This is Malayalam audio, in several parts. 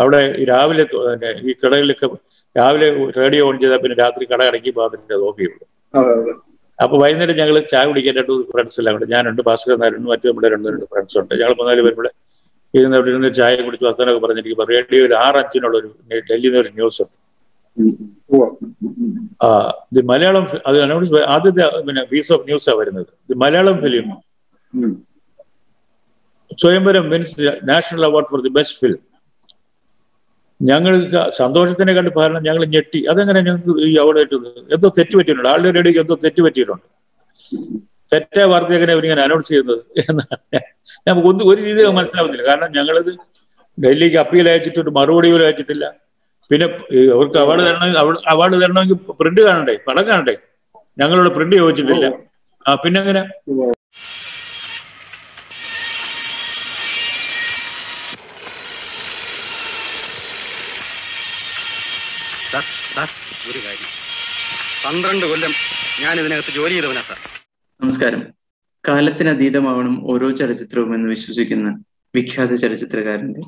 അവിടെ ഈ രാവിലെ ഈ കടകളിലൊക്കെ രാവിലെ റേഡിയോ ഓൺ ചെയ്താൽ പിന്നെ രാത്രി കട അടക്കി അതിന്റെ അതെ അപ്പൊ വൈകുന്നേരം ഞങ്ങൾ ചായ കുടിക്കാൻ രണ്ട് ഫ്രണ്ട്സ് എല്ലാം ഉണ്ട് ഞാനുണ്ട് ഭാസ്കരൻ നായരുണ്ട് മറ്റു നമ്മുടെ രണ്ട് രണ്ട് ഫ്രണ്ട്സ് ഉണ്ട്. ഞങ്ങൾ മൂന്നാൽ പേര് കൂടെ ഇരുന്ന് അവിടെ ഇരുന്ന് ചായ കുടിച്ച് വർത്തനൊക്കെ പറഞ്ഞിരിക്കുമ്പോൾ റേഡിയോയിൽ ആറ് അഞ്ചിനുള്ള ഒരു ഡൽഹിയിൽ നിന്ന് ഒരു ന്യൂസ് ഉണ്ട്. ആ ഇത് മലയാളം അത് അനൗൺസ് ആദ്യത്തെ പിന്നെ പീസ് ഓഫ് ന്യൂസാണ് വരുന്നത്. ഇത് Malayalam film. Swayamvaram means national award for the best film ഞങ്ങൾക്ക് സന്തോഷത്തിനെ കണ്ട് ഭരണം ഞങ്ങൾ ഞെട്ടി. അതെങ്ങനെ ഞങ്ങൾക്ക് ഈ അവിടെ എന്തോ തെറ്റ് പറ്റിയിട്ടുണ്ട്. ആളുടെ റേഡിയോക്ക് എന്തോ തെറ്റ് പറ്റിയിട്ടുണ്ട്. തെറ്റ വാർത്ത എങ്ങനെ ഇവരിങ്ങനെ അനൗൺസ് ചെയ്യുന്നത് എന്നാണ്. നമുക്ക് ഒന്നും ഒരു രീതിയിൽ മനസ്സിലാവുന്നില്ല. കാരണം ഞങ്ങളിത് ഡൽഹിക്ക് അപ്പീൽ അയച്ചിട്ടുണ്ട്. മറുപടി പോലും അയച്ചിട്ടില്ല. പിന്നെ അവർക്ക് അവാർഡ് തരണമെങ്കിൽ അവാർഡ് തരണമെങ്കിൽ പ്രിന്റ് കാണണ്ടേ? പടം കാണണ്ടേ? ഞങ്ങളോട് പ്രിന്റ് ചോദിച്ചിട്ടില്ല. ആ പിന്നെ എങ്ങനെ ഒരു കാര്യം. പന്ത്രണ്ട് കൊല്ലം ഞാൻ ഇതിനകത്ത് ജോലി ചെയ്തവനാ സാർ. നമസ്കാരം. കാലത്തിനതീതമാവണം ഓരോ ചലച്ചിത്രവും എന്ന് വിശ്വസിക്കുന്ന വിഖ്യാത ചലച്ചിത്രകാരന്റെ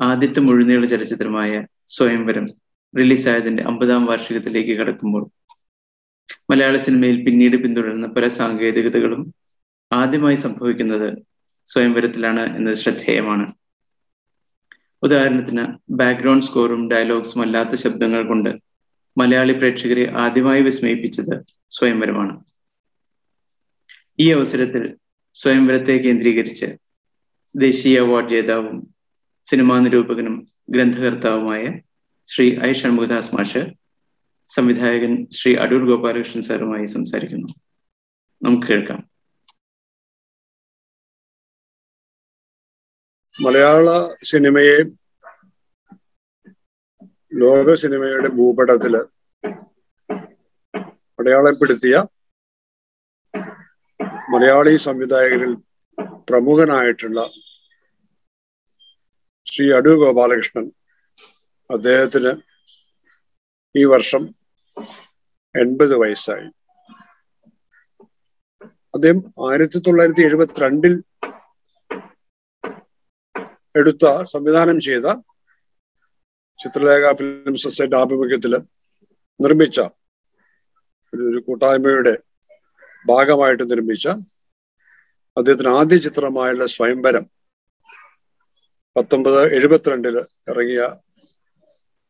ആദ്യത്തെ മുഴുനീള ചലച്ചിത്രമായ സ്വയംവരം റിലീസായതിന്റെ അമ്പതാം വാർഷികത്തിലേക്ക് കടക്കുമ്പോൾ മലയാള സിനിമയിൽ പിന്നീട് പിന്തുടരുന്ന പല സാങ്കേതികതകളും ആദ്യമായി സംഭവിക്കുന്നത് സ്വയംവരത്തിലാണ് എന്നത് ശ്രദ്ധേയമാണ്. ഉദാഹരണത്തിന് ബാക്ക്ഗ്രൗണ്ട് സ്കോറും ഡയലോഗ്സും അല്ലാത്ത ശബ്ദങ്ങൾ കൊണ്ട് മലയാളി പ്രേക്ഷകരെ ആദ്യമായി വിസ്മയിപ്പിച്ചത് സ്വയംവരമാണ്. ഈ അവസരത്തിൽ സ്വയംവരത്തെ കേന്ദ്രീകരിച്ച് ദേശീയ അവാർഡ് ജേതാവും സിനിമാ നിരൂപകനും ഗ്രന്ഥകർത്താവുമായ ശ്രീ ഐ ഷൺമുഖദാസ് മാഷ് സംവിധായകൻ ശ്രീ അടൂർ ഗോപാലകൃഷ്ണൻ സാറുമായി സംസാരിക്കുന്നു. നമുക്ക് കേൾക്കാം. മലയാള സിനിമയെ ലോക സിനിമയുടെ ഭൂപടത്തിൽ അടയാളപ്പെടുത്തിയ മലയാളി സംവിധായകരിൽ പ്രമുഖനായിട്ടുള്ള ശ്രീ അടു ഗോപാലകൃഷ്ണൻ അദ്ദേഹത്തിന് ഈ വർഷം എൺപത് വയസ്സായി. അദ്ദേഹം ആയിരത്തി തൊള്ളായിരത്തി എഴുപത്തിരണ്ടിൽ എടുത്ത സംവിധാനം ചെയ്ത ചിത്രലേഖ ഫിലിം സൊസൈറ്റി ആഭിമുഖ്യത്തിൽ നിർമ്മിച്ച ഒരു കൂട്ടായ്മയുടെ ഭാഗമായിട്ട് നിർമ്മിച്ച അദ്ദേഹത്തിന് ആദ്യ ചിത്രമായുള്ള സ്വയംവരം പത്തൊമ്പത് എഴുപത്തിരണ്ടിൽ ഇറങ്ങിയ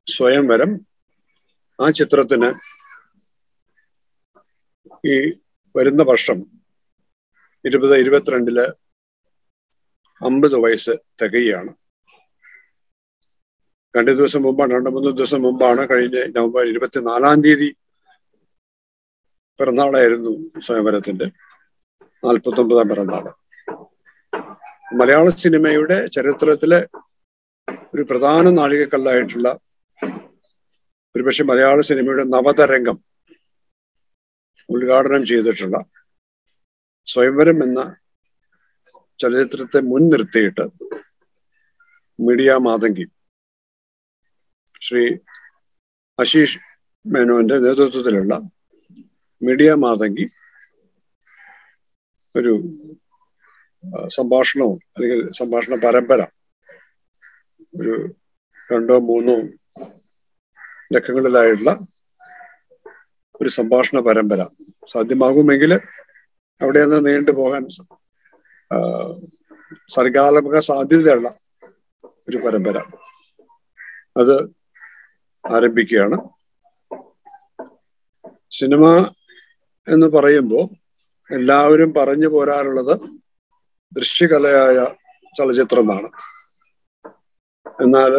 സ്വയംവരം ആ ചിത്രത്തിന് ഈ വരുന്ന വർഷം ഇരുപത് ഇരുപത്തിരണ്ടിൽ അമ്പത് വയസ്സ് തികയാണ് രണ്ടു ദിവസം മുമ്പാണ് രണ്ട് മൂന്ന് ദിവസം മുമ്പാണ് കഴിഞ്ഞ നവംബർ ഇരുപത്തിനാലാം തീയതി പിറന്നാളായിരുന്നു സ്വയംവരത്തിന്റെ നാൽപ്പത്തി ഒമ്പതാം പിറന്നാൾ മലയാള സിനിമയുടെ ചരിത്രത്തിലെ ഒരു പ്രധാന നാഴികക്കല്ലായിട്ടുള്ള ഒരുപക്ഷെ മലയാള സിനിമയുടെ നവതരംഗം ഉദ്ഘാടനം ചെയ്തിട്ടുള്ള സ്വയംവരം എന്ന ചലച്ചിത്രത്തെ മുൻനിർത്തിയിട്ട് മീഡിയ മാതങ്കി ശ്രീ അശീഷ് മേനോന്റെ നേതൃത്വത്തിലുള്ള മീഡിയ മാതങ്കി ഒരു സംഭാഷണവും അല്ലെങ്കിൽ സംഭാഷണ പരമ്പര ഒരു രണ്ടോ മൂന്നോ ലക്കങ്ങളിലായിട്ടുള്ള ഒരു സംഭാഷണ പരമ്പര സാധ്യമാകുമെങ്കിൽ അവിടെ നിന്ന് നീണ്ടു പോകാൻ സർഗാത്മക സാധ്യതയുള്ള ഒരു പരമ്പര. അത് ആരംഭിക്കുകയാണ്. സിനിമ എന്ന് പറയുമ്പോൾ എല്ലാവരും പറഞ്ഞു പോരാറുള്ളത് ദൃശ്യകലയായ ചലച്ചിത്രം എന്നാണ്. എന്നാൽ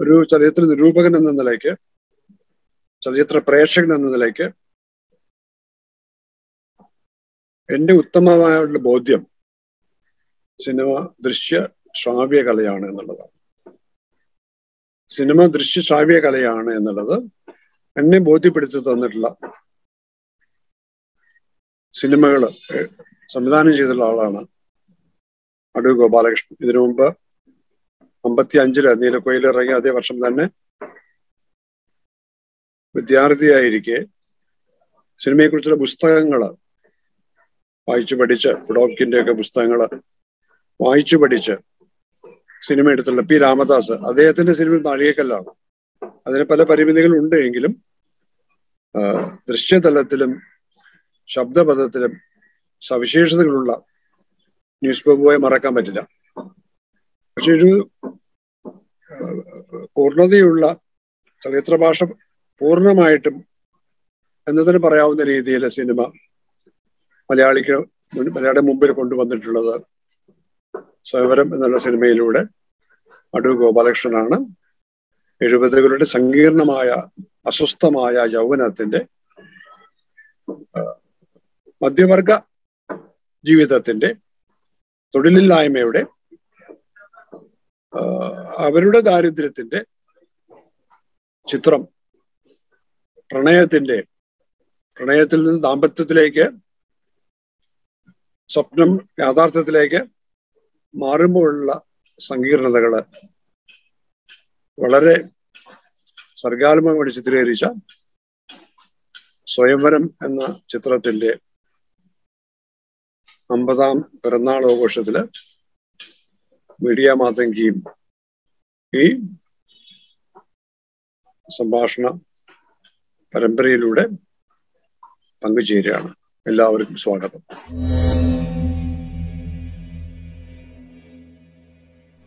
ഒരു ചലച്ചിത്ര നിരൂപകൻ എന്ന നിലയ്ക്ക് ചലച്ചിത്ര പ്രേക്ഷകൻ എന്ന നിലയ്ക്ക് എന്റെ ഉത്തമമായുള്ള ബോധ്യം സിനിമ ദൃശ്യ ശ്രാവ്യ കലയാണ് എന്നുള്ളതാണ്. സിനിമ ദൃശ്യ ശ്രാവ്യ കലയാണ് എന്നുള്ളത് എന്നെ ബോധ്യപ്പെടുത്തി തന്നിട്ടുള്ള സിനിമകൾ സംവിധാനം ചെയ്തിട്ടുള്ള ആളാണ് അടൂർ ഗോപാലകൃഷ്ണൻ. ഇതിനു മുമ്പ് അമ്പത്തി അഞ്ചിൽ നീലക്കോയിൽ ഇറങ്ങിയ അതേ വർഷം തന്നെ വിദ്യാർത്ഥിയായിരിക്കെ സിനിമയെക്കുറിച്ചുള്ള പുസ്തകങ്ങൾ വായിച്ചു പഠിച്ച് ഫുഡോക്കിന്റെ ഒക്കെ പുസ്തകങ്ങൾ വായിച്ചു പഠിച്ച് സിനിമ എടുത്തിട്ടുള്ള പി രാമദാസ്. അദ്ദേഹത്തിന്റെ സിനിമ നാഴികക്കല്ലാണ് അതിന് പല പരിമിതികൾ ഉണ്ട് എങ്കിലും ദൃശ്യതലത്തിലും ശബ്ദപഥത്തിലും സവിശേഷതകളുള്ള ന്യൂസ് പേപ്പറുമായി മറക്കാൻ പറ്റില്ല. പക്ഷെ ഒരു പൂർണതയുള്ള ചലച്ചിത്ര ഭാഷ പൂർണമായിട്ടും എന്നതിന് പറയാവുന്ന രീതിയിൽ സിനിമ മലയാളിക്ക് മലയാളിയുടെ മുമ്പിൽ കൊണ്ടുവന്നിട്ടുള്ളത് സ്വയവരം എന്നുള്ള സിനിമയിലൂടെ അടൂർ ഗോപാലകൃഷ്ണനാണ് എഴുപതുകളുടെ സങ്കീർണമായ അസ്വസ്ഥമായ യൗവനത്തിന്റെ മധ്യവർഗ ജീവിതത്തിന്റെ തൊഴിലില്ലായ്മയുടെ അവരുടെ ദാരിദ്ര്യത്തിന്റെ ചിത്രം പ്രണയത്തിന്റെ പ്രണയത്തിൽ നിന്ന് ദാമ്പത്യത്തിലേക്ക് സ്വപ്നം യാഥാർത്ഥ്യത്തിലേക്ക് മാറുമ്പോഴുള്ള സങ്കീർണതകൾ വളരെ സർഗാത്മകമായി ചിത്രീകരിച്ച സ്വയംവരം എന്ന ചിത്രത്തിന്റെ അമ്പതാം പിറന്നാൾ ആഘോഷത്തിൽ മീഡിയ മാതങ്കിയും ഈ സംഭാഷണ പരമ്പരയിലൂടെ പങ്കുചേരുകയാണ്. എല്ലാവർക്കും സ്വാഗതം.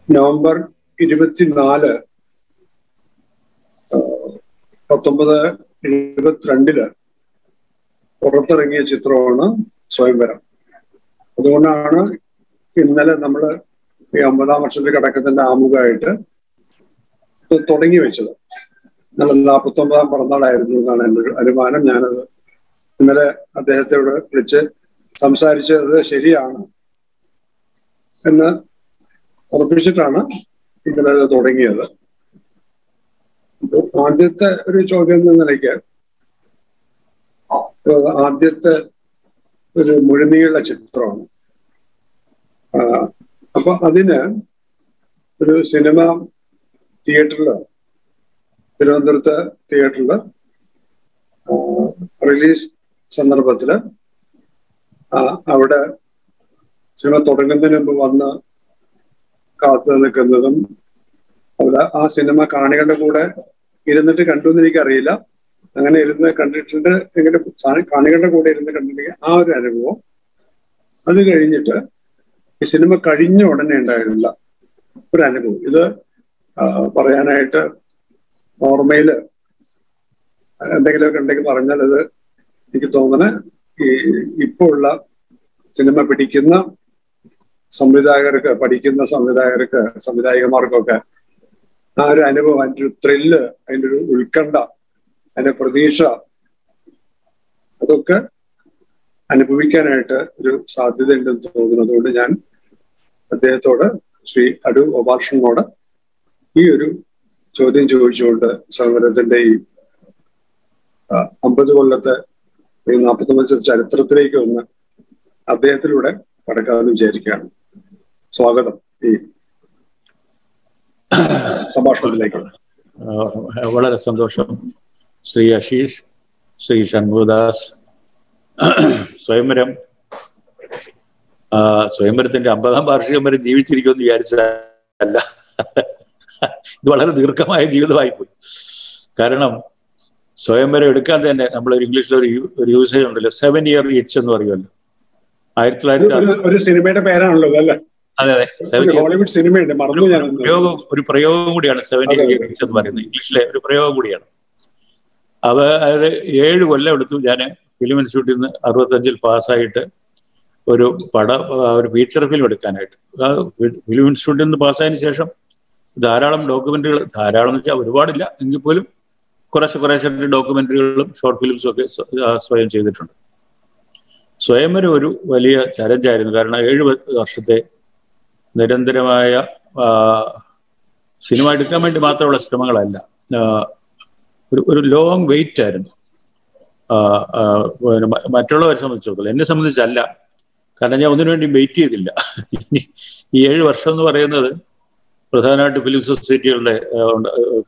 നവംബർ ഇരുപത്തിനാല് പത്തൊമ്പത് എഴുപത്തിരണ്ടിൽ പുറത്തിറങ്ങിയ ചിത്രമാണ് സ്വയംവരം. അതുകൊണ്ടാണ് ഇന്നലെ നമ്മൾ ഈ അമ്പതാം വർഷത്തിൽ കടക്കത്തിന്റെ ആമുഖമായിട്ട് തുടങ്ങി വെച്ചത്. ഇന്നലെ നാൽപ്പത്തൊമ്പതാം പിറന്നാളായിരുന്നു എന്നാണ് എന്റെ അനുമാനം. ഞാനത് ഇന്നലെ അദ്ദേഹത്തോട് വിളിച്ച് സംസാരിച്ചത് ശരിയാണ് എന്ന് ഉറപ്പിച്ചിട്ടാണ് ഇങ്ങനെ തുടങ്ങിയത്. ആദ്യത്തെ ഒരു ചോദ്യം എന്ന നിലയ്ക്ക് ആദ്യത്തെ ഒരു മുഴുനീള ചിത്രമാണ്. അപ്പൊ അതിന് ഒരു സിനിമ തിയേറ്ററിൽ തിരുവനന്തപുരത്ത് തിയേറ്ററിൽ റിലീസ് സന്ദർഭത്തിൽ ആ, അവിടെ സിനിമ തുടങ്ങുന്നതിന് മുമ്പ് വന്ന് കാത്തു നിൽക്കുന്നതും അവിടെ ആ സിനിമ കാണികളുടെ കൂടെ ഇരുന്നിട്ട് കണ്ടു എന്ന് എനിക്കറിയില്ല. അങ്ങനെ ഇരുന്ന് കണ്ടിട്ടുണ്ട്. എങ്കിലും കാണികളുടെ കൂടെ ഇരുന്ന് കണ്ടിട്ടുണ്ടെങ്കിൽ ആ ഒരു അനുഭവം. അത് കഴിഞ്ഞിട്ട് ഈ സിനിമ കഴിഞ്ഞ ഉടനെ ഉണ്ടായിരുന്നില്ല. ഒരു അനുഭവം. ഇത് പറയാനായിട്ട് ഓർമ്മയിൽ എന്തെങ്കിലുമൊക്കെ ഉണ്ടെങ്കിൽ പറഞ്ഞാൽ അത് എനിക്ക് തോന്നണ ഈ ഇപ്പോ ഉള്ള സിനിമ പിടിക്കുന്ന സംവിധായകർക്ക് പഠിക്കുന്ന സംവിധായകർക്ക് സംവിധായകന്മാർക്കൊക്കെ ആ ഒരു അനുഭവം അതിന്റെ ഒരു ത്രില്ല് അതിന്റെ ഒരു ഉത്കണ്ഠ അതിന്റെ പ്രതീക്ഷ അതൊക്കെ അനുഭവിക്കാനായിട്ട് ഒരു സാധ്യത ഉണ്ടെന്ന് തോന്നുന്നു. അതുകൊണ്ട് ഞാൻ അദ്ദേഹത്തോട് ശ്രീ അടു ഗോപാലകൃഷ്ണനോട് ഈ ഒരു ചോദ്യം ചോദിച്ചുകൊണ്ട് സമരത്തിന്റെ ഈ അമ്പത് കൊല്ലത്തെ ഈ നാൽപ്പത്തൊമ്പത് ചരിത്രത്തിലേക്ക് ഒന്ന് അദ്ദേഹത്തിലൂടെ കടക്കാമെന്ന് വിചാരിക്കുകയാണ്. സ്വാഗതം ഈ സംഭാഷണത്തിലേക്ക്. വളരെ സന്തോഷം. ശ്രീ അശീഷ് ശ്രീ ഷൺമുഖദാസ് സ്വയംവരം. സ്വയംവരത്തിന്റെ അമ്പതാം വാർഷികം വരെ ജീവിച്ചിരിക്കുമെന്ന് വിചാരിച്ചതല്ല. ഇത് വളരെ ദീർഘമായ ജീവിതമായി പോയി കാരണം സ്വയംവരം എടുക്കാൻ തന്നെ നമ്മൾ ഇംഗ്ലീഷിൽ ഒരു ഒരു യൂസേജ് ഉണ്ടല്ലോ സെവൻ ഇയർ ഇച്ച് എന്ന് പറയുമല്ലോ. ആയിരത്തി തൊള്ളായിരത്തി ഒരു- ഒരു സിനിമയുടെ പേരാണല്ലോ അല്ലേ? അതെ അതെ. ഹോളിവുഡ് സിനിമയുണ്ട് മറന്നു ഞാൻ പ്രയോഗം ഒരു പ്രയോഗം കൂടിയാണ് അതെ, അതെ. ഇയേഴ്സ് എന്ന് പറയുന്നത്. ഇംഗ്ലീഷിലെ ഒരു പ്രയോഗം കൂടിയാണ്. അവ അതായത് ഏഴ് കൊല്ലം എടുത്തു. ഞാൻ ഫിലിം ഇൻസ്റ്റിറ്റ്യൂട്ടിൽ നിന്ന് അറുപത്തഞ്ചിൽ പാസ്സായിട്ട് ഒരു പട ഒരു ഫീച്ചർ ഫിലിം എടുക്കാനായിട്ട്. ഫിലിം ഇൻസ്റ്റിറ്റ്യൂട്ടിൽ നിന്ന് പാസ്സായതിനു ശേഷം ധാരാളം ഡോക്യുമെന്ററികൾ ധാരാളം എന്ന് വെച്ചാൽ ഒരുപാടില്ല. എങ്കിൽ പോലും കുറേശ്ശെ കുറേശ്ശെ ഡോക്യുമെന്ററികളും ഷോർട്ട് ഫിലിംസും ഒക്കെ സ്വയം ചെയ്തിട്ടുണ്ട്. സ്വയംവരം ഒരു വലിയ ചലഞ്ചായിരുന്നു കാരണം ഏഴ് വർഷത്തെ നിരന്തരമായ സിനിമ എടുക്കാൻ വേണ്ടി മാത്രമുള്ള ശ്രമങ്ങളല്ല. ഒരു ഒരു ലോങ് വെയിറ്റ് ആയിരുന്നു. മറ്റുള്ളവരെ സംബന്ധിച്ചിടത്തോളം. എന്നെ സംബന്ധിച്ചല്ല. കാരണം ഞാൻ ഒന്നിനു വേണ്ടി വെയിറ്റ് ചെയ്തില്ല. ഈ ഏഴ് വർഷം എന്ന് പറയുന്നത് പ്രധാനമായിട്ട് ഫിലിം സൊസൈറ്റികളുടെ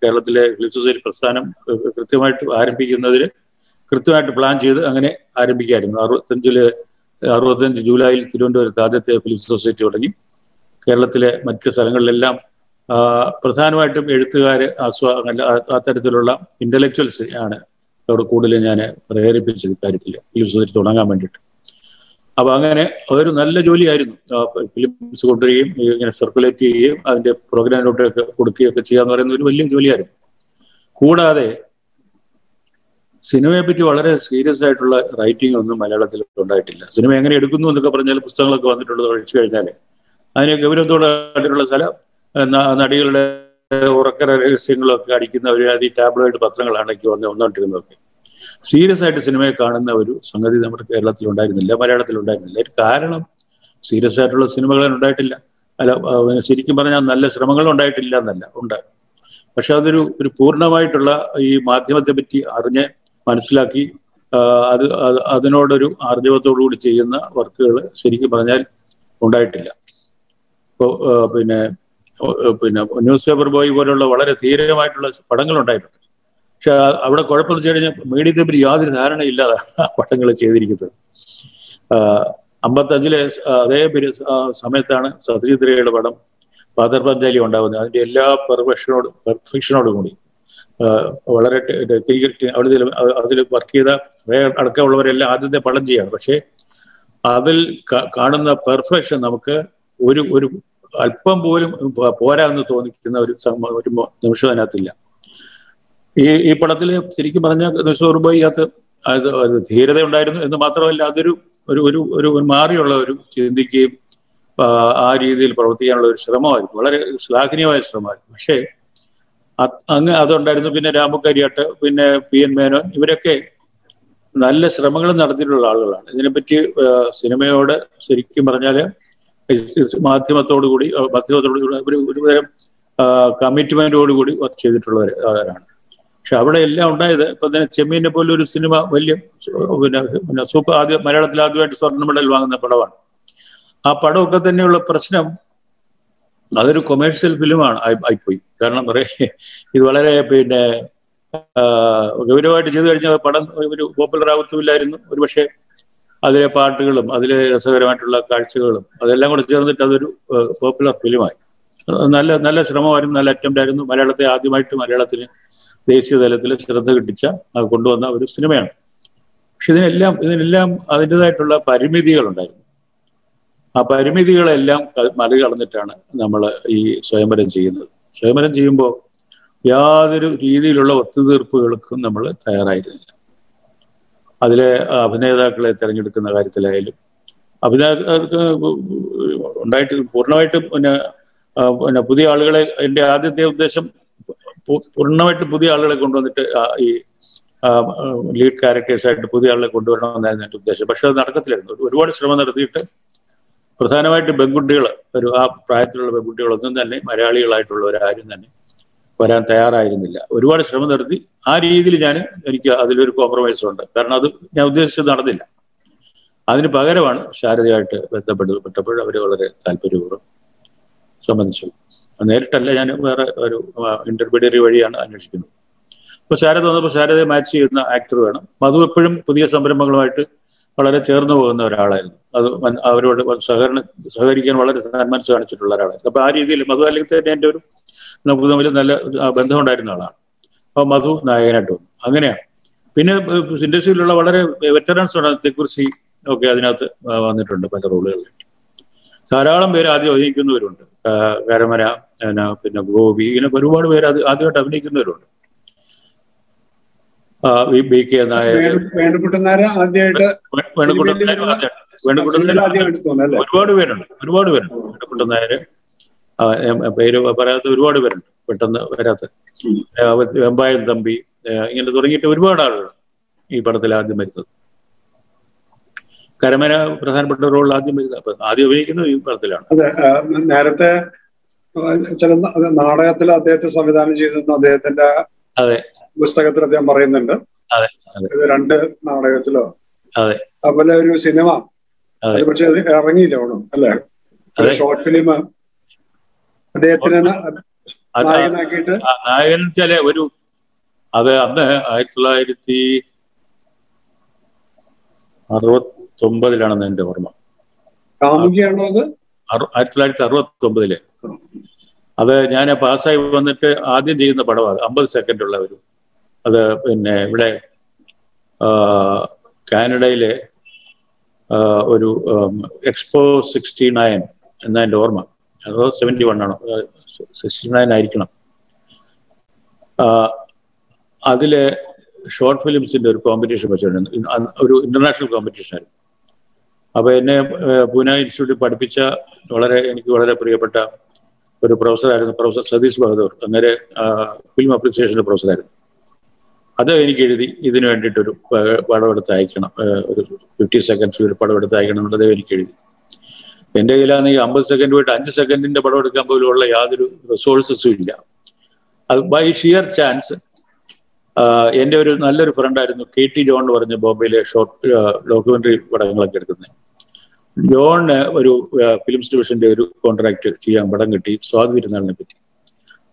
കേരളത്തിലെ ഫിലിം സൊസൈറ്റി പ്രസ്ഥാനം കൃത്യമായിട്ട് ആരംഭിക്കുന്നതിൽ കൃത്യമായിട്ട് പ്ലാൻ ചെയ്ത് അങ്ങനെ ആരംഭിക്കായിരുന്നു. അറുപത്തഞ്ചിൽ അറുപത്തഞ്ച് ജൂലൈയിൽ തിരുവനന്തപുരത്ത് ആദ്യത്തെ ഫിലിം സൊസൈറ്റി തുടങ്ങി. കേരളത്തിലെ മറ്റു സ്ഥലങ്ങളിലെല്ലാം പ്രധാനമായിട്ടും എഴുത്തുകാർ ആസ്വാ അത്തരത്തിലുള്ള ഇന്റലക്ച്വൽസ് ആണ് അവിടെ കൂടുതൽ ഞാൻ പ്രേരിപ്പിച്ചത് ഇക്കാര്യത്തിൽ. ഫിലിംസ് തുടങ്ങാൻ വേണ്ടിയിട്ട്. അപ്പൊ അങ്ങനെ അതൊരു നല്ല ജോലിയായിരുന്നു. ഫിലിംസ് കൊണ്ടുവരികയും ഇങ്ങനെ സർക്കുലേറ്റ് ചെയ്യുകയും അതിന്റെ പ്രോഗ്രാമിലോട്ടൊക്കെ കൊടുക്കുകയും ഒക്കെ ചെയ്യാന്ന് പറയുന്ന ഒരു വലിയ ജോലിയായിരുന്നു. കൂടാതെ സിനിമയെ പറ്റി വളരെ സീരിയസ് ആയിട്ടുള്ള റൈറ്റിംഗ് ഒന്നും മലയാളത്തിൽ ഉണ്ടായിട്ടില്ല. സിനിമ എങ്ങനെ എടുക്കുന്നു എന്നൊക്കെ പറഞ്ഞാൽ പുസ്തകങ്ങളൊക്കെ വന്നിട്ടുള്ളത് കഴിച്ചു കഴിഞ്ഞാൽ അതിനെ ഗൗരവത്തോടെ കണ്ടിട്ടുള്ള ന- നടികളുടെ ഉറക്കര രഹസ്യങ്ങളൊക്കെ അടിക്കുന്ന ഒരു ആദ്യ ടാബ്ലോയിഡ് പത്രങ്ങളാണ് എനിക്ക് വന്ന് വന്നുകൊണ്ടിരുന്നതൊക്കെ സീരിയസ് ആയിട്ട് സിനിമയെ കാണുന്ന ഒരു സംഗതി നമ്മുടെ കേരളത്തിൽ ഉണ്ടായിരുന്നില്ല മലയാളത്തിൽ ഉണ്ടായിരുന്നില്ല. ഒരു കാരണം സീരിയസ് ആയിട്ടുള്ള സിനിമകൾ ഉണ്ടായിട്ടില്ല. അല്ല ശരിക്കും പറഞ്ഞാൽ നല്ല ശ്രമങ്ങൾ ഉണ്ടായിട്ടില്ല എന്നല്ല ഉണ്ട്. പക്ഷെ അതൊരു ഒരു പൂർണമായിട്ടുള്ള ഈ മാധ്യമത്തെ പറ്റി അറിഞ്ഞ് മനസ്സിലാക്കി അത് അത് അതിനോടൊരു ആർജവത്തോടു കൂടി ചെയ്യുന്ന വർക്കുകൾ ശരിക്കും പറഞ്ഞാൽ ഉണ്ടായിട്ടില്ല. പിന്നെ പിന്നെ ന്യൂസ് പേപ്പർ ബോയ് പോലുള്ള വളരെ ധീരമായിട്ടുള്ള പടങ്ങൾ ഉണ്ടായിട്ടുണ്ട് പക്ഷെ അവിടെ കുഴപ്പമെന്ന് വെച്ച് കഴിഞ്ഞാൽ മീഡിയത്തെ പറ്റി യാതൊരു ധാരണയില്ലാതാണ് ആ പടങ്ങൾ ചെയ്തിരിക്കുന്നത്. അമ്പത്തഞ്ചിലെ അതേ പരി സമയത്താണ് സത്യചിത്രയുടെ പടം ഫാദർ പഞ്ചാലി ഉണ്ടാകുന്നത്. അതിന്റെ എല്ലാ പെർഫെക്ഷനോട് പെർഫെക്ഷനോടും കൂടി വളരെ ടെക്നിക്കൽ അവിടെ അതിൽ വർക്ക് ചെയ്ത അടക്കമുള്ളവരെല്ലാം ആദ്യത്തെ പടം ചെയ്യാണ്. പക്ഷെ അതിൽ കാണുന്ന പെർഫെക്ഷൻ നമുക്ക് ഒരു ഒരു അല്പം പോലും പോരാ എന്ന് തോന്നിക്കുന്ന ഒരു ഒരു നിമിഷം അതിനകത്തില്ല. ഈ ഈ പടത്തിൽ ശരിക്കും പറഞ്ഞ നിമിഷോർബായി അത് അത് ധീരത ഉണ്ടായിരുന്നു എന്ന് മാത്രമല്ല അതൊരു ഒരു ഒരു ഒരു മാറിയുള്ള ഒരു ചിന്തിക്കുകയും ആ, രീതിയിൽ പ്രവർത്തിക്കാനുള്ള ഒരു ശ്രമമായിരുന്നു. വളരെ ശ്ലാഘനീയമായ ശ്രമമായിരുന്നു. പക്ഷേ അങ്ങ് അതുണ്ടായിരുന്നു. പിന്നെ രാമക്കരിയാട്ട് പിന്നെ പി എൻ മേനോൻ ഇവരൊക്കെ നല്ല ശ്രമങ്ങൾ നടത്തിയിട്ടുള്ള ആളുകളാണ്. ഇതിനെപ്പറ്റി സിനിമയോട് ശരിക്കും പറഞ്ഞാൽ മാധ്യമത്തോടു കൂടി മാധ്യമത്തോടു കൂടി ഒരു ഒരുതരം കമ്മിറ്റ്മെന്റോടുകൂടി വർക്ക് ചെയ്തിട്ടുള്ളവരാണ് പക്ഷെ അവിടെ എല്ലാം ഉണ്ടായത് ഇപ്പൊ തന്നെ ചെമ്മീനെ പോലെ ഒരു സിനിമ വലിയ പിന്നെ സൂപ്പർ ആദ്യം മലയാളത്തിൽ ആദ്യമായിട്ട് സ്വർണ മെഡൽ വാങ്ങുന്ന പടമാണ്. ആ പടമൊക്കെ തന്നെയുള്ള പ്രശ്നം അതൊരു കൊമേഴ്ഷ്യൽ ഫിലിമാണ് ആയി ആയിപ്പോയി. കാരണം പറയേ ഇത് വളരെ പിന്നെ ഗൗരവമായിട്ട് ചെയ്തു കഴിഞ്ഞാൽ പടം ഒരു പോപ്പുലർ ആവത്തുമില്ലായിരുന്നു. ഒരു പക്ഷേ അതിലെ പാട്ടുകളും അതിലെ രസകരമായിട്ടുള്ള കാഴ്ചകളും അതെല്ലാം കൂടെ ചേർന്നിട്ട് അതൊരു പോപ്പുലർ ഫിലിമായി നല്ല നല്ല ശ്രമമായിരുന്നു നല്ല അറ്റംപ്റ്റ് ആയിരുന്നു. മലയാളത്തെ ആദ്യമായിട്ട് മലയാളത്തിന് ദേശീയ തലത്തിൽ ശ്രദ്ധ കിട്ടിച്ച കൊണ്ടുവന്ന ഒരു സിനിമയാണ്. പക്ഷെ ഇതിനെല്ലാം ഇതിനെല്ലാം അതിന്റെതായിട്ടുള്ള പരിമിതികളുണ്ടായിരുന്നു. ആ പരിമിതികളെല്ലാം മറികടന്നിട്ടാണ് നമ്മൾ ഈ സ്വയംവരം ചെയ്യുന്നത്. സ്വയംവരം ചെയ്യുമ്പോൾ യാതൊരു രീതിയിലുള്ള ഒത്തുതീർപ്പുകൾക്കും നമ്മൾ തയ്യാറായിരുന്നില്ല. അതിലെ അഭിനേതാക്കളെ തിരഞ്ഞെടുക്കുന്ന കാര്യത്തിലായാലും അഭിനേതാക്കൾക്ക് ഉണ്ടായിട്ട് പൂർണമായിട്ടും പിന്നെ പിന്നെ പുതിയ ആളുകളെ എന്റെ ആദ്യത്തെ ഉദ്ദേശം പൂർണമായിട്ട് പുതിയ ആളുകളെ കൊണ്ടുവന്നിട്ട് ഈ ലീഡ് ക്യാരക്ടേഴ്സായിട്ട് പുതിയ ആളുകളെ കൊണ്ടുവരണമെന്നായിരുന്നു എന്റെ ഉദ്ദേശം. പക്ഷെ അത് നടക്കത്തില്ലായിരുന്നു. ഒരുപാട് ശ്രമം നടത്തിയിട്ട് പ്രധാനമായിട്ട് പെൺകുട്ടികൾ ഒരു ആ പ്രായത്തിലുള്ള പെൺകുട്ടികളൊന്നും തന്നെ മലയാളികളായിട്ടുള്ളവരാരും തന്നെ വരാൻ തയ്യാറായിരുന്നില്ല. ഒരുപാട് ശ്രമം നടത്തി. ആ രീതിയിൽ ഞാൻ എനിക്ക് അതിലൊരു കോംപ്രമൈസ് ഉണ്ട്. കാരണം അത് ഞാൻ ഉദ്ദേശിച്ചത് നടന്നില്ല. അതിന് പകരമാണ് ശാരദയായിട്ട് ബന്ധപ്പെട്ട് പെട്ടപ്പോൾ അവർ വളരെ താല്പര്യപൂർവം സംബന്ധിച്ചു. നേരിട്ടല്ല ഞാൻ വേറെ ഒരു ഇന്റർമീഡിയറി വഴിയാണ് അന്വേഷിക്കുന്നത്. അപ്പൊ ശാരദ വന്നപ്പോൾ ശാരദയെ മാച്ച് ചെയ്യുന്ന ആക്ടർ വേണം. മധു എപ്പോഴും പുതിയ സംരംഭങ്ങളുമായിട്ട് വളരെ ചേർന്നു പോകുന്ന ഒരാളായിരുന്നു. അത് അവരോട് സഹകരണ സഹകരിക്കാൻ വളരെ സന്മനസ് കാണിച്ചിട്ടുള്ള ഒരാളായിരുന്നു. അപ്പൊ ആ രീതിയിൽ മധു അല്ലെങ്കിൽ തന്നെ എന്റെ ഒരു നമുക്ക് തമ്മിൽ നല്ല ബന്ധമുണ്ടായിരുന്ന ആളാണ്. അപ്പൊ മധു നായകനായിട്ട് വന്നു. അങ്ങനെയാണ്. പിന്നെ ഇൻഡസ്ട്രിയിലുള്ള വളരെ വെറ്ററൻസ് ഉണ്ട് തെക്കുറിശി ഒക്കെ അതിനകത്ത് വന്നിട്ടുണ്ട് പല റോളുകളിൽ ധാരാളം പേര് ആദ്യം അഭിനയിക്കുന്നവരുണ്ട്. കരമന പിന്നെ ഗോപി ഇങ്ങനെ ഒരുപാട് പേര് അത് ആദ്യമായിട്ട് അഭിനയിക്കുന്നവരുണ്ട്. B K Nair. Venukuttan Nair Nair ഒരുപാട് പേരുണ്ട്. ഒരുപാട് പേരുണ്ട്. വേണുകുട്ടൻ നായര് പേര് പറയാത്ത ഒരുപാട് പേരുണ്ട്. പെട്ടെന്ന് വരാത്ത. വെമ്പായൻ വെമ്പായം തമ്പി ഇങ്ങനെ തുടങ്ങിയിട്ട് ഒരുപാട് ആളുകൾ ഈ പടത്തിൽ ആദ്യം വരുന്നത്. കരമന പ്രധാനപ്പെട്ട റോളിൽ ആദ്യം വരുന്നത് അപ്പൊ ആദ്യം അഭിനയിക്കുന്നത് ഈ പടത്തിലാണ്. അതെ നേരത്തെ ചില നാടകത്തിൽ അദ്ദേഹത്തെ സംവിധാനം ചെയ്തിരുന്ന അദ്ദേഹത്തിന്റെ അതെ. പുസ്തകത്തിൽ അദ്ദേഹം പറയുന്നുണ്ട്. ഇത് രണ്ട് നാടകത്തിലോ? അതെ. അതുപോലെ ഒരു സിനിമ. പക്ഷെ അത് ഇറങ്ങിയില്ല ഓണം അല്ലെ? ഷോർട്ട് ഫിലിം അദ്ദേഹത്തിന് നായകനാക്കിയിട്ട് നായകൻ വെച്ചാൽ ഒരു അത് അന്ന് ആയിരത്തി തൊള്ളായിരത്തി അറുപത്തൊമ്പതിലാണെന്ന് എന്റെ ഓർമ്മ. കാമുകിയാണോ അത്? ആയിരത്തി തൊള്ളായിരത്തി അറുപത്തി ഒമ്പതിൽ അത് ഞാൻ പാസ്സായി വന്നിട്ട് ആദ്യം ചെയ്യുന്ന പടമാണ് അമ്പത് സെക്കൻഡ് ഉള്ള ഒരു അത് പിന്നെ ഇവിടെ കാനഡയിലെ ഒരു എക്സ്പോ സിക്സ്റ്റി നയൻ എന്ന എന്റെ ഓർമ്മ. അതോ സെവന്റി വൺ ആണോ? സിക്സ്റ്റി നയൻ ആയിരിക്കണം. അതിൽ ഷോർട്ട് ഫിലിംസിന്റെ ഒരു കോമ്പറ്റീഷൻ വെച്ചിട്ടുണ്ട്. ഒരു ഇന്റർനാഷണൽ കോമ്പറ്റീഷൻ ആയിരുന്നു അപ്പോൾ എന്നെ പൂനെ ഇൻസ്റ്റിറ്റ്യൂട്ടിൽ പഠിപ്പിച്ച വളരെ എനിക്ക് വളരെ പ്രിയപ്പെട്ട ഒരു പ്രൊഫസറായിരുന്നു പ്രൊഫസർ സതീഷ് ബഹദൂർ. അങ്ങനെ ഫിലിം അപ്രിസിയേഷന്റെ പ്രൊഫസറായിരുന്നു. അത് എനിക്ക് എഴുതി ഇതിനു വേണ്ടിയിട്ടൊരു പടമെടുത്ത് അയക്കണം. ഒരു ഫിഫ്റ്റി സെക്കൻഡ്സ് ഒരു പടം എടുത്ത് അയക്കണം എന്നുള്ളത് എനിക്ക് എഴുതി എന്റെ കയ്യിലാണെങ്കിൽ അമ്പത് സെക്കൻഡ് പോയിട്ട് അഞ്ച് സെക്കൻഡിന്റെ പടം എടുക്കാൻ പോലും ഉള്ള യാതൊരു റിസോഴ്സസും ഇല്ല. അത് ബൈ ഷിയർ ചാൻസ് എന്റെ ഒരു നല്ലൊരു ഫ്രണ്ടായിരുന്നു കെ ടി ജോൺ എന്ന് പറഞ്ഞ ബോംബെയിലെ ഷോർട്ട് ഡോക്യുമെന്ററി പടങ്ങളൊക്കെ എടുക്കുന്നത് ജോണ് ഒരു ഫിലിം ഡിവിഷന്റെ ഒരു കോൺട്രാക്ട് ചെയ്യാൻ പടം കിട്ടി സ്വാതി തിരുനാളിനെ പറ്റി.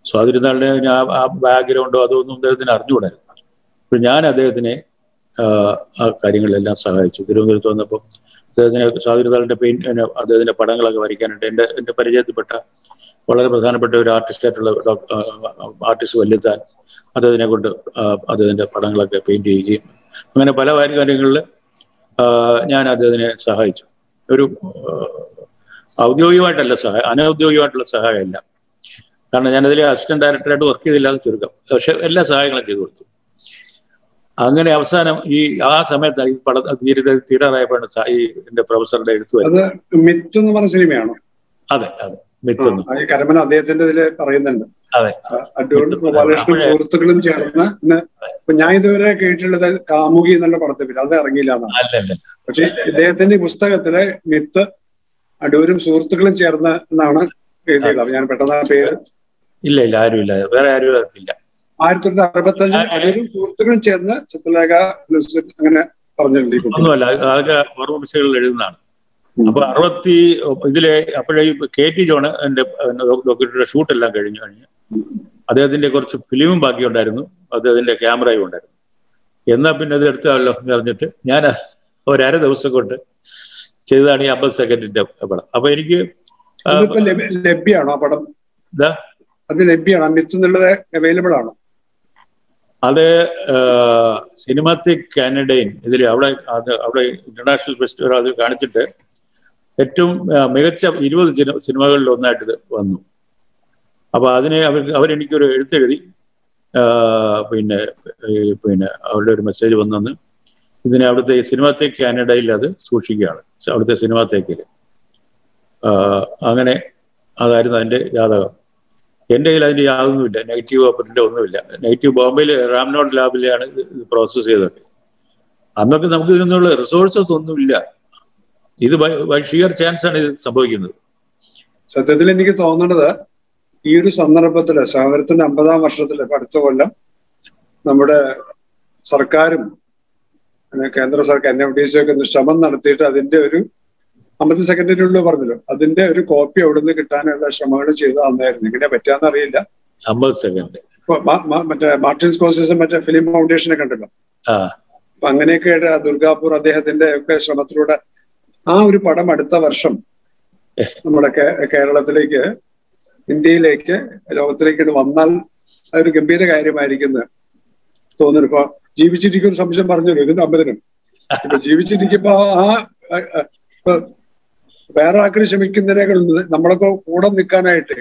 സ്വാതി തിരുനാളിനെ ആ ബാക്ക്ഗ്രൗണ്ടോ അതൊന്നും അദ്ദേഹത്തിന് അറിഞ്ഞുകൂടായിരുന്നു. അപ്പോൾ ഞാൻ അദ്ദേഹത്തിനെ ആ, കാര്യങ്ങളെല്ലാം കാര്യങ്ങളിലെല്ലാം സഹായിച്ചു. തിരുവനന്തപുരത്ത് വന്നപ്പോൾ അദ്ദേഹത്തിന് തിരുനാളിന്റെ പെയിന്റ് അദ്ദേഹത്തിന്റെ പടങ്ങളൊക്കെ വരയ്ക്കാനായിട്ട് എന്റെ എന്റെ പരിചയത്തിൽപ്പെട്ട വളരെ പ്രധാനപ്പെട്ട ഒരു ആർട്ടിസ്റ്റായിട്ടുള്ള ആർട്ടിസ്റ്റ് വല്യത്താൻ അദ്ദേഹത്തിനെ കൊണ്ട് അദ്ദേഹത്തിന്റെ പടങ്ങളൊക്കെ പെയിന്റ് ചെയ്യുകയും അങ്ങനെ പല കാര്യങ്ങളിൽ ഞാൻ അദ്ദേഹത്തിനെ സഹായിച്ചു. ഒരു ഔദ്യോഗികമായിട്ടല്ല സഹായം അനൗദ്യോഗികമായിട്ടുള്ള സഹായമല്ല. കാരണം ഞാനതിൽ അസിസ്റ്റന്റ് ഡയറക്ടറായിട്ട് വർക്ക് ചെയ്തില്ലാതെ ചുരുക്കം. പക്ഷെ എല്ലാ സഹായങ്ങളും ചെയ്തു കൊടുത്തു. അങ്ങനെ അവസാനം ഈ ആ സമയത്ത് ഈ പട തീരെ തീരാറായപ്പോഴാണ് ഈ എന്റെ പ്രൊഫസറുടെ എഴുത്തു വരുന്നത്. അത് മിത്ത് എന്ന് പറഞ്ഞ സിനിമയാണോ? അതെ അതെ. മിത്ത് കരമന അദ്ദേഹത്തിന്റെ ഇതിൽ പറയുന്നുണ്ട്. അതെ. ഗോപാലകൃഷ്ണൻ സുഹൃത്തുക്കളും ചേർന്ന് ഞാൻ ഇതുവരെ കേട്ടിട്ടുള്ളത് കാമുകി എന്നുള്ള പടത്തിൽ അത് ഇറങ്ങിയില്ല എന്നാണ്. പക്ഷെ ഇദ്ദേഹത്തിന്റെ പുസ്തകത്തിലെ മിത്ത് അടൂരും സുഹൃത്തുക്കളും ചേർന്ന് എന്നാണ് എഴുതിയത് ഞാൻ പെട്ടെന്ന് പേര് ഇല്ല ഇല്ല ആരും ഇല്ല വേറെ ആരും അതില്ല ആയിരത്തി തൊള്ളായിരത്തി അറുപത്തി അഞ്ചിൽ അനേകം സുഹൃത്തുക്കളും ചേർന്ന് ചിത്രലേഖ അങ്ങനെ പറഞ്ഞിട്ടുണ്ട് ഒന്നുമല്ല അത് അതൊക്കെ എഴുതുന്നതാണ്. അപ്പൊ അറുപത്തി ഇതിലെ അപ്പോഴേ കെ ടി ജോണ് എന്റെ ഡോക്ടറുടെ ഷൂട്ട് എല്ലാം കഴിഞ്ഞു കഴിഞ്ഞ് അദ്ദേഹത്തിന്റെ കുറച്ച് ഫിലിമും ബാക്കിയുണ്ടായിരുന്നു. അദ്ദേഹത്തിന്റെ ക്യാമറയും ഉണ്ടായിരുന്നു. എന്നാ പിന്നെ അത് എടുത്താലോ എന്ന് പറഞ്ഞിട്ട് ഞാൻ ഒരര ദിവസം കൊണ്ട് ചെയ്തതാണ് ഈ അമ്പത് സെക്കൻഡിന്റെ പടം. അപ്പൊ എനിക്ക് ലഭ്യമാണോ ആ പടം? അത് ലഭ്യമാണ്? അവൈലബിൾ ആണോ? അത് സിനിമാറ്റിക് കാനഡയും ഇതിൽ അവിടെ അത് അവിടെ ഇന്റർനാഷണൽ ഫെസ്റ്റിവൽ അത് കാണിച്ചിട്ട് ഏറ്റവും മികച്ച ഇരുപത് സിനിമ സിനിമകളിൽ ഒന്നായിട്ട് വന്നു. അപ്പൊ അതിനെ അവർ അവരെനിക്കൊരു എഴുത്തെഴുതി പിന്നെ പിന്നെ അവരുടെ ഒരു മെസ്സേജ് വന്നെന്ന്. ഇതിനെ അവിടുത്തെ സിനിമാത്തേക്ക് കാനഡയിൽ അത് സൂക്ഷിക്കുകയാണ്. അവിടുത്തെ സിനിമാത്തേക്കിൽ അങ്ങനെ അതായിരുന്നു അതിന്റെ ജാതകം. എന്റെ കയ്യിൽ അതിന്റെ യാതൊന്നുമില്ല. നെഗറ്റീവ് പ്രിന്റ് ഒന്നുമില്ല. നെഗറ്റീവ് ബോംബെയിൽ റാംനോഡ് ലാബിലാണ് ഇത് പ്രോസസ്സ് ചെയ്തത്. അന്നൊക്കെ നമുക്ക് ഇതിനുള്ള റിസോഴ്സസ് ഒന്നുമില്ല. ഇത് ബൈ ഷിയർ ചാൻസ് ആണ് ഇത് സംഭവിക്കുന്നത്. സത്യത്തിൽ എനിക്ക് തോന്നുന്നത് ഈ ഒരു സന്ദർഭത്തിൽ സഹകരണത്തിന്റെ അമ്പതാം വർഷത്തിൽ ഇപ്പൊ അടുത്ത കൊല്ലം നമ്മുടെ സർക്കാരും കേന്ദ്ര സർക്കാർ എൻ എം ഡി സി ഒക്കെ ശ്രമം നടത്തിയിട്ട് അതിന്റെ ഒരു അമ്പത് സെക്കൻഡിനുള്ളിൽ പറഞ്ഞല്ലോ. അതിന്റെ ഒരു കോപ്പി അവിടുന്ന് കിട്ടാനുള്ള ശ്രമങ്ങൾ ചെയ്ത് തന്നായിരുന്നു. ഇങ്ങനെ പറ്റാന്ന് അറിയില്ല. അമ്പത് സെക്കൻഡ് മറ്റേ മാർട്ടിൻസ് സ്കോസസും മറ്റേ ഫിലിം ഫൗണ്ടേഷനെ കണ്ടല്ലോ. അപ്പൊ അങ്ങനെയൊക്കെ ദുർഗാപൂർ അദ്ദേഹത്തിന്റെ ഒക്കെ ശ്രമത്തിലൂടെ ആ ഒരു പടം അടുത്ത വർഷം നമ്മുടെ കേരളത്തിലേക്ക് ഇന്ത്യയിലേക്ക് ലോകത്തിലേക്ക് വന്നാൽ അതൊരു ഗംഭീര കാര്യമായിരിക്കുന്നു തോന്നുന്നു. ഇപ്പൊ ജീവിച്ചിരിക്കുന്ന സംശയം പറഞ്ഞല്ലോ ഇതിന്റെ അമ്പതിനും ജീവിച്ചിരിക്കുമ്പോ ആ വേറെ ആൾക്കാർ ശ്രമിക്കുന്നതിനേക്കാൾ നമ്മളൊക്കെ കൂടെ നിൽക്കാനായിട്ട്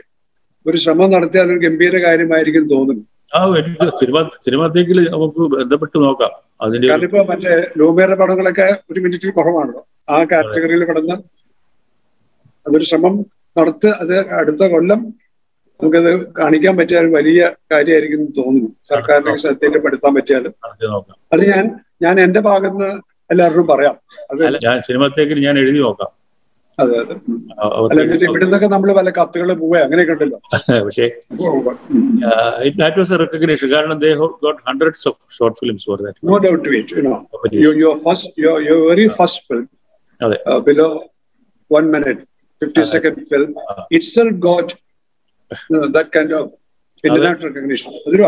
ഒരു ശ്രമം നടത്തിയാൽ അതൊരു ഗംഭീര കാര്യമായിരിക്കും തോന്നുന്നു. ആ എനിക്ക് സിനിമ സിനിമാത്തേക്കിൽ നമുക്ക് ബന്ധപ്പെട്ട് നോക്കാം. അതിന്റെ കാരണം ഇപ്പൊ മറ്റേ ലൂമേറെ പടങ്ങളൊക്കെ ഒരു മിനിറ്റിൽ കുറവാണല്ലോ ആ കാറ്റഗറിയിൽ പെടുന്ന അതൊരു ശ്രമം നടത്ത് അത് അടുത്ത കൊല്ലം നമുക്കത് കാണിക്കാൻ പറ്റിയ വലിയ കാര്യമായിരിക്കും തോന്നുന്നു. സർക്കാരിന്റെ ശ്രദ്ധയിൽപ്പെടുത്താൻ പറ്റിയാൽ. നടത്തി നോക്കാം. അത് ഞാൻ ഞാൻ എന്റെ ഭാഗത്ത് എല്ലാവരോടും പറയാം. ഞാൻ സിനിമാത്തേക്കിൽ ഞാൻ എഴുതി നോക്കാം. അതെ അതെ. എന്നിട്ട് ഇവിടുന്നൊക്കെ നമ്മൾ പല കത്തുകൾ പോവുക അങ്ങനെയൊക്കെ ഉണ്ടല്ലോ. പക്ഷേ ദാറ്റ് വാസ് എ റെക്കഗ്നേഷൻ കാരണം they got hundreds of short films for that no doubt to you know your, your first your, your very അതെ. Below 1 minute 50 second film Ah. itself got you know, that kind of അതൊരു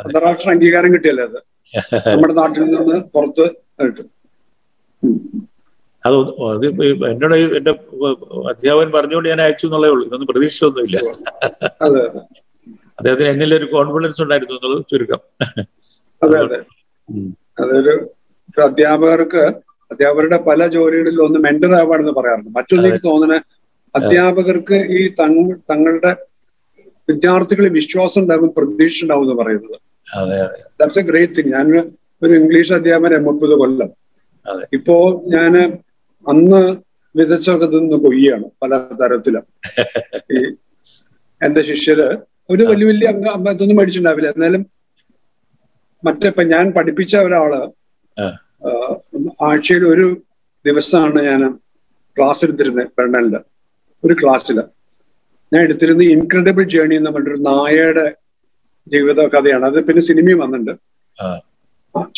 അന്താരാഷ്ട്ര അംഗീകാരം കിട്ടിയല്ലേ അത്? നമ്മുടെ നാട്ടിൽ നിന്ന് പുറത്ത് ആയിട്ട്. അത് അത് എന്നോട് എന്റെ അധ്യാപകൻ പറഞ്ഞുകൊണ്ട് ഞാൻ അയച്ചു എന്നുള്ളേ ഉള്ളൂ. ഇതൊന്നും പ്രതീക്ഷിച്ചൊന്നുമില്ല. അദ്ദേഹത്തിന് എന്നിൽ ഒരു കോൺഫിഡൻസ് ഉണ്ടായിരുന്നു എന്നുള്ളത് ചുരുക്കം. അതെ അതെ. അതൊരു അധ്യാപകർക്ക് അധ്യാപകരുടെ പല ജോലികളിലും ഒന്ന് മെന്റർ ആവാണെന്ന് പറയാറുണ്ട്. മറ്റൊന്ന് എനിക്ക് തോന്നുന്നത് അധ്യാപകർക്ക് ഈ തങ്ങ തങ്ങളുടെ വിദ്യാർത്ഥികളിൽ വിശ്വാസം ഉണ്ടാകും പ്രതീക്ഷ ഉണ്ടാവും എന്ന് പറയുന്നത്. ദാറ്റ്സ് എ ഗ്രേറ്റ് തിങ് ഞാൻ ഒരു ഇംഗ്ലീഷ് അധ്യാപകൻ മുപ്പത് കൊല്ലം. ഇപ്പോ ഞാൻ അന്ന് വിതച്ചൊക്കെ നിന്ന് കൊയ്യാണ് പല തരത്തിലും. ഈ എന്റെ ശിഷ്യര് ഒരു വലിയ വലിയ അംഗ ഇതൊന്നും മേടിച്ചിട്ടുണ്ടാവില്ല. എന്നാലും മറ്റേപ്പ ഞാൻ പഠിപ്പിച്ച ഒരാൾ. ആഴ്ചയിൽ ഒരു ദിവസമാണ് ഞാൻ ക്ലാസ് എടുത്തിരുന്നത് പെർണലിൽ. ഒരു ക്ലാസ്സിൽ. ഞാൻ എടുത്തിരുന്ന ഇൻക്രെഡിബിൾ ജേണി എന്ന് പറഞ്ഞൊരു നായയുടെ ജീവിത കഥയാണ് അത് പിന്നെ സിനിമയും വന്നിട്ടുണ്ട്.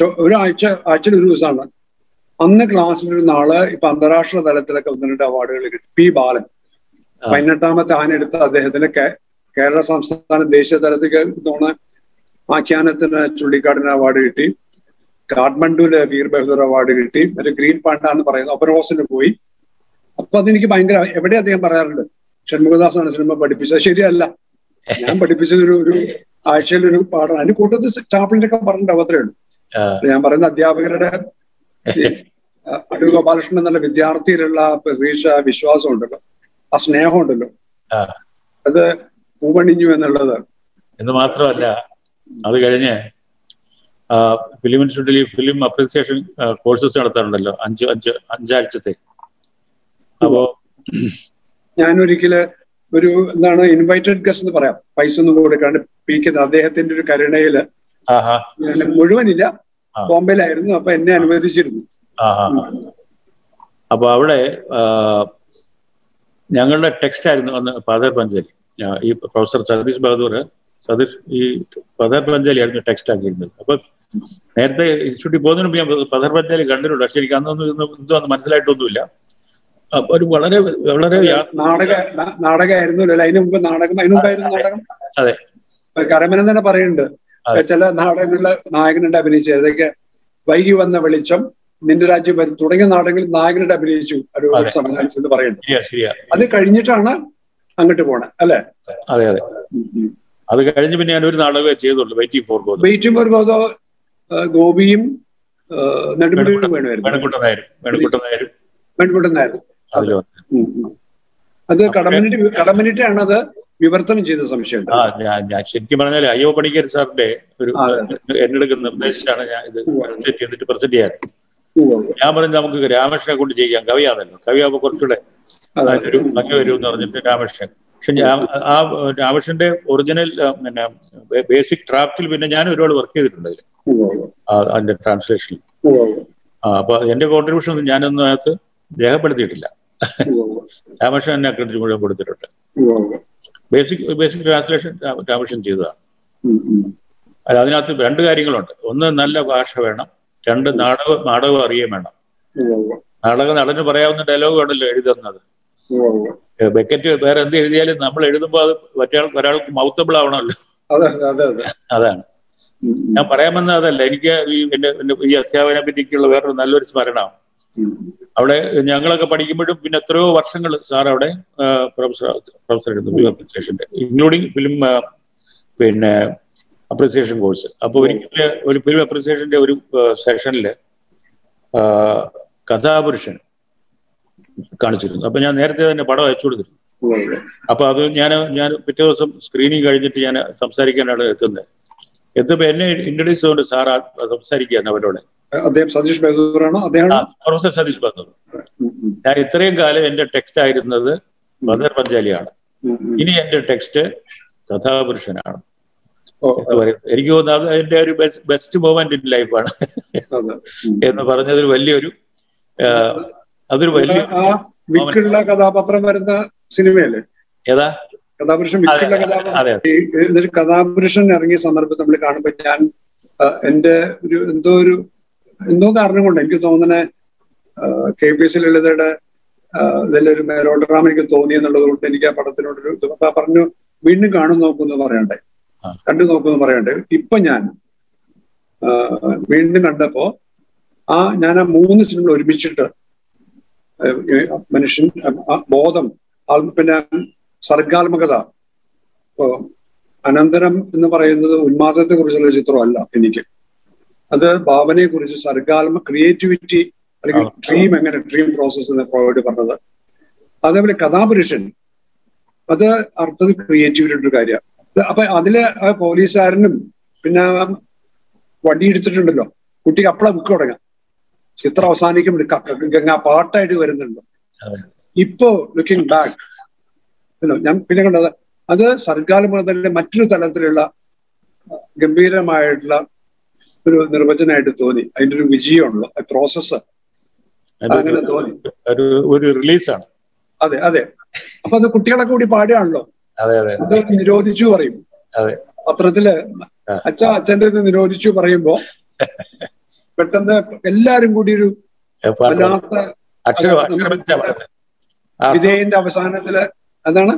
ഒരാഴ്ച ആഴ്ചയിൽ ഒരു ദിവസമാണ്. അന്ന് ക്ലാസ്സിൽ ഒരു ആൾ ഇപ്പൊ അന്താരാഷ്ട്ര തലത്തിലൊക്കെ ഒന്ന് രണ്ട് അവാർഡുകൾ കിട്ടി. പി ബാലൻ. പതിനെട്ടാമത്തെ പതിനെട്ടാമത്തെ ആനെടുത്ത അദ്ദേഹത്തിന് കേരള സംസ്ഥാന ദേശീയ തലത്തിൽ തോന്ന ആഖ്യാനത്തിന് ചുള്ളിക്കാടിന് അവാർഡ് കിട്ടി. കാഠ്മണ്ഡുവിൽ വീർ ബഹദൂർ അവാർഡ് കിട്ടി. മറ്റേ ഗ്രീൻ പാണ്ട എന്ന് പറയുന്നത് ഒപ്പറോസിന് പോയി. അപ്പൊ അതെനിക്ക് ഭയങ്കര എവിടെ അദ്ദേഹം പറയാറുണ്ട്? ഷൺമുഖദാസാണ് സിനിമ പഠിപ്പിച്ചത്. ശരിയല്ല. ഞാൻ പഠിപ്പിച്ചത് ഒരു ഒരു ആഴ്ചയിൽ ഒരു പാഠം അതിന് കൂട്ടത്തിൽ സ്റ്റാഫിന്റെ ഒക്കെ പറഞ്ഞിട്ടുണ്ടാവും അത്രേ ഉള്ളൂ. ഞാൻ പറയുന്ന അധ്യാപകരുടെ അടൂർ ഗോപാലകൃഷ്ണൻ എന്നുള്ള വിദ്യാർത്ഥിയിലുള്ള പ്രതീക്ഷ വിശ്വാസം ഉണ്ടല്ലോ ആ സ്നേഹം ഉണ്ടല്ലോ അത് പൂവണിഞ്ഞു എന്നുള്ളത്. എന്ന് മാത്രമല്ല അത് കഴിഞ്ഞ് ഫിലിം ഇൻസ്റ്റിറ്റ്യൂട്ടിൽ ഫിലിം അപ്രീസിയേഷൻ കോഴ്സസ് നടത്താറുണ്ടല്ലോ അഞ്ച് അഞ്ച് അഞ്ചാഴ്ചത്തെ. അപ്പോ ഞാനൊരിക്കൽ ഒരു എന്താണ് ഇൻവൈറ്റഡ് ഗസ്റ്റ് എന്ന് പറയാം. പൈസ ഒന്നും കൊടുക്കാണ്ട് പീക്കുന്നത് അദ്ദേഹത്തിന്റെ ഒരു കരുണയിൽ മുഴുവനില്ല. ബോംബെയിലായിരുന്നു. അപ്പൊ എന്നെ അനുവദിച്ചിരുന്നു. അപ്പൊ അവിടെ ഞങ്ങളുടെ ടെക്സ്റ്റ് ആയിരുന്നു അന്ന് ഫാദർ പഞ്ചാലി ഈ പ്രൊഫസർ സതീഷ് ബഹദൂർ സതീഷ് ഈ ഫാദർ പഞ്ചാലി ആയിരുന്നു ടെക്സ്റ്റ് ആക്കിയിരുന്നത്. അപ്പൊ നേരത്തെ ഇൻസ്റ്റിറ്റ്യൂട്ടിൽ പോകുന്നതിന് മുമ്പ് ഞാൻ ഫാദർ പഞ്ചാലി കണ്ടിട്ടുണ്ട്. പക്ഷെ എനിക്ക് അന്നൊന്നും ഇതൊന്നും അന്ന് മനസ്സിലായിട്ടൊന്നുമില്ല. അപ്പൊ ഒരു വളരെ വളരെ നാടകമായിരുന്നു നാടക നാ- നാടകമായിരുന്നല്ലോ അല്ല? അതിന് മുമ്പ് നാടകം അതിന് മുമ്പായിരുന്നു നാടകം? അതെ. കരമനം തന്നെ പറയുന്നുണ്ട്. ചില നാടകങ്ങളിലെ നായകനുണ്ട് അഭിനയിച്ചു ഏതൊക്കെ വൈകി വന്ന വെളിച്ചം നിന്റെ രാജ്യം വരും. തുടങ്ങിയ നാടകങ്ങളിൽ നായകനുണ്ട് അഭിനയിച്ചു. ഒരു. സംവിധാനം എന്ന് ശരിയാ അത് കഴിഞ്ഞിട്ടാണ് അങ്ങോട്ട് പോണേ അല്ലെ? അതെ അതെ. അത് കഴിഞ്ഞ് പിന്നെ ഞാൻ ഒരു നാടകം ചെയ്തുള്ളൂ waiting for Godot waiting for Godot ഗോപിയും നെടുമുടിയും വേണമായിരുന്നു. അത് കടമനിട്ട് കടമനിട്ടാണത്. അത് വിവർത്തനം ചെയ്ത സംശയമുണ്ട്. ആ ഞാൻ ഞാൻ ശരിക്കും പറഞ്ഞാൽ അയ്യോ പണിക്കർ സാറിന്റെ ഒരു എന്നെടുക്കുന്ന എന്നെടുക്ക് നിർദ്ദേശിച്ചാണ് ഞാൻ ഇത് സെറ്റ് ചെയ്തിട്ട് പ്രസന്റ് ചെയ്യാൻ. ഞാൻ പറഞ്ഞത് നമുക്ക് രാമകൃഷ്ണനെ കൊണ്ട് ചെയ്യാം കവിയാണല്ലോ കവിയാകുമ്പോൾ കുറച്ചുകൂടെ ഒരു അതിനൊരു ഭംഗി വരും എന്ന് പറഞ്ഞിട്ട് രാമകൃഷ്ണൻ. പക്ഷെ ആ രാമകൃഷ്ണന്റെ ഒറിജിനൽ പിന്നെ ബേസിക് ഡ്രാഫ്റ്റിൽ പിന്നെ ഞാൻ ഒരുപാട് വർക്ക് ചെയ്തിട്ടുണ്ട് അതിൽ. അതിന്റെ ട്രാൻസ്ലേഷനിൽ. അപ്പൊ എന്റെ കോൺട്രിബ്യൂഷൻ ഒന്നും ഞാനൊന്നും അതിനകത്ത് രേഖപ്പെടുത്തിയിട്ടില്ല. രാമകൃഷ്ണൻ എന്നെ അക്രഡിറ്റ് മുഴുവൻ കൊടുത്തിട്ടുണ്ട്. ബേസിക് ബേസിക് ട്രാൻസ്ലേഷൻ രാമകൃഷ്ണൻ ചെയ്തതാണ്. അല്ല അതിനകത്ത് രണ്ട് കാര്യങ്ങളുണ്ട്. ഒന്ന് നല്ല ഭാഷ വേണം. രണ്ട് നാടക നാടകം അറിയേ വേണം. നാടക നടന് പറയാവുന്ന ഡയലോഗ് ആണല്ലോ എഴുതുന്നത്. ബെക്കറ്റ് വേറെ എന്ത് എഴുതിയാലും നമ്മൾ എഴുതുമ്പോൾ അത് മറ്റേ ഒരാൾക്ക് മൗത്തബിൾ ആവണമല്ലോ. അതെ അതെ അതെ അതെ. അതാണ്. ഞാൻ പറയാമെന്ന് അതല്ല. എനിക്ക് ഈ എന്റെ ഈ അധ്യാപനെ പറ്റിക്കുള്ള വേറൊരു നല്ലൊരു സ്മരണമാണ്. അവിടെ ഞങ്ങളൊക്കെ പഠിക്കുമ്പോഴും പിന്നെ എത്രയോ വർഷങ്ങൾ സാർ അവിടെ പ്രൊഫസർ പ്രൊഫസർ അപ്രിസിയേഷന്റെ ഇൻക്ലൂഡിങ് ഫിലിം പിന്നെ അപ്രിസിയേഷൻ കോഴ്സ് അപ്പോൾ ഒരിക്കൽ ഒരു ഫിലിം അപ്രിസിയേഷന്റെ ഒരു സെഷനിൽ കഥാപുരുഷൻ കാണിച്ചിരുന്നു. അപ്പൊ ഞാൻ നേരത്തെ തന്നെ പടം അയച്ചു കൊടുത്തിരുന്നു. അപ്പൊ അത് ഞാൻ ഞാൻ പിറ്റേ ദിവസം സ്ക്രീനിങ് കഴിഞ്ഞിട്ട് ഞാൻ സംസാരിക്കാനാണ് എത്തുന്നത് എത്തുമ്പോ എന്നെ ഇൻട്രൊഡ്യൂസ് ചെയ്തുകൊണ്ട് സാർ സംസാരിക്കുകയാണ് അവരോട്. അദ്ദേഹം സതീഷ് ബഹദൂറാണോ? അദ്ദേഹം പ്രൊഫസർ സതീഷ് ഉം. ഞാൻ ഇത്രയും കാലം എന്റെ ടെക്സ്റ്റ് ആയിരുന്നത് ബദർ പഞ്ചാലിയാണ്. ഇനി എന്റെ ടെക്സ്റ്റ് കഥാപുരുഷനാണ്. എനിക്ക് തോന്നുന്നത് അത് എന്റെ ഒരു ബെസ്റ്റ് മൂമെന്റ് ഇൻ ലൈഫാണ്. എന്ന് പറഞ്ഞതിൽ വലിയൊരു അതൊരു വലിയ വിക്കുള്ള കഥാപാത്രം വരുന്ന സിനിമയല്ലേ? ഏതാ? കഥാപുരുഷൻ വിക്കുള്ള കഥാപാത്രം. കഥാപുരുഷൻ ഇറങ്ങിയ സന്ദർഭത്തിൽ നമ്മൾ കാണുമ്പോൾ ഞാൻ എന്റെ ഒരു എന്തോ ഒരു എന്തോ കാരണം കൊണ്ട് എനിക്ക് തോന്നുന്നത് കെ പി എസ് ലളിതയുടെ ഇതിലൊരു മേലോട്ടറാമ എനിക്ക് തോന്നി എന്നുള്ളത് കൊണ്ട് എനിക്ക് ആ പടത്തിനോടൊരു പറഞ്ഞു വീണ്ടും കാണും നോക്കുന്നു പറയണ്ടേ. കണ്ടു നോക്കുമെന്ന് പറയണ്ടേ? ഇപ്പൊ ഞാൻ വീണ്ടും കണ്ടപ്പോ ആ ഞാൻ ആ മൂന്ന് സിനിമ ഒരുമിച്ചിട്ട് മനുഷ്യൻ ബോധം പിന്നെ സർഗാത്മകത അനന്തരം എന്ന് പറയുന്നത് ഉന്മാദത്തെ കുറിച്ചുള്ള ചിത്രമല്ല എനിക്ക്. അത് ഭാവനയെ കുറിച്ച് സർഗാത്മ ക്രിയേറ്റിവിറ്റി അല്ലെങ്കിൽ. ഡ്രീം എങ്ങനെ ഡ്രീം പ്രോസസ് എന്ന് ഫ്രോയിഡ് പറഞ്ഞത്. അതേപോലെ കഥാപുരുഷൻ. അത് അർത്ഥത്തിൽ ക്രിയേറ്റിവിറ്റി ഒരു കാര്യമാണ് അപ്പൊ അതിൽ പോലീസുകാരനും പിന്നെ വടി എടുത്തിട്ടുണ്ടല്ലോ കുട്ടിക്ക് അപ്പളെ ബുക്ക് തുടങ്ങാം. ചിത്രം അവസാനിക്കുമ്പോൾ പാട്ടായിട്ട് വരുന്നുണ്ട്. ഇപ്പോ ലുക്കിംഗ് ബാക്ക് ഞാൻ പിന്നെ കണ്ടത് അത് സർഗാത്മകതയുടെ മറ്റൊരു തലത്തിലുള്ള ഗംഭീരമായിട്ടുള്ള ഒരു നിർവചനമായിട്ട് തോന്നി. അതിന്റെ ഒരു വിജയമുള്ള പ്രോസസ്സ് അങ്ങനെ തോന്നി. ഒരു റിലീസാണ് അതെ അതെ. അപ്പൊ അത് കുട്ടികളെ കൂടി പാടുകയാണല്ലോ. അതെ നിരോധിച്ചു പറയും. അതെ. പത്രത്തിൽ. അച്ഛ അച്ഛന്റെ നിരോധിച്ചു പറയുമ്പോ പെട്ടെന്ന് എല്ലാരും കൂടി ഒരു വല്ലാത്ത പാടുന്നത്. അവസാനത്തിൽ എന്താണ്?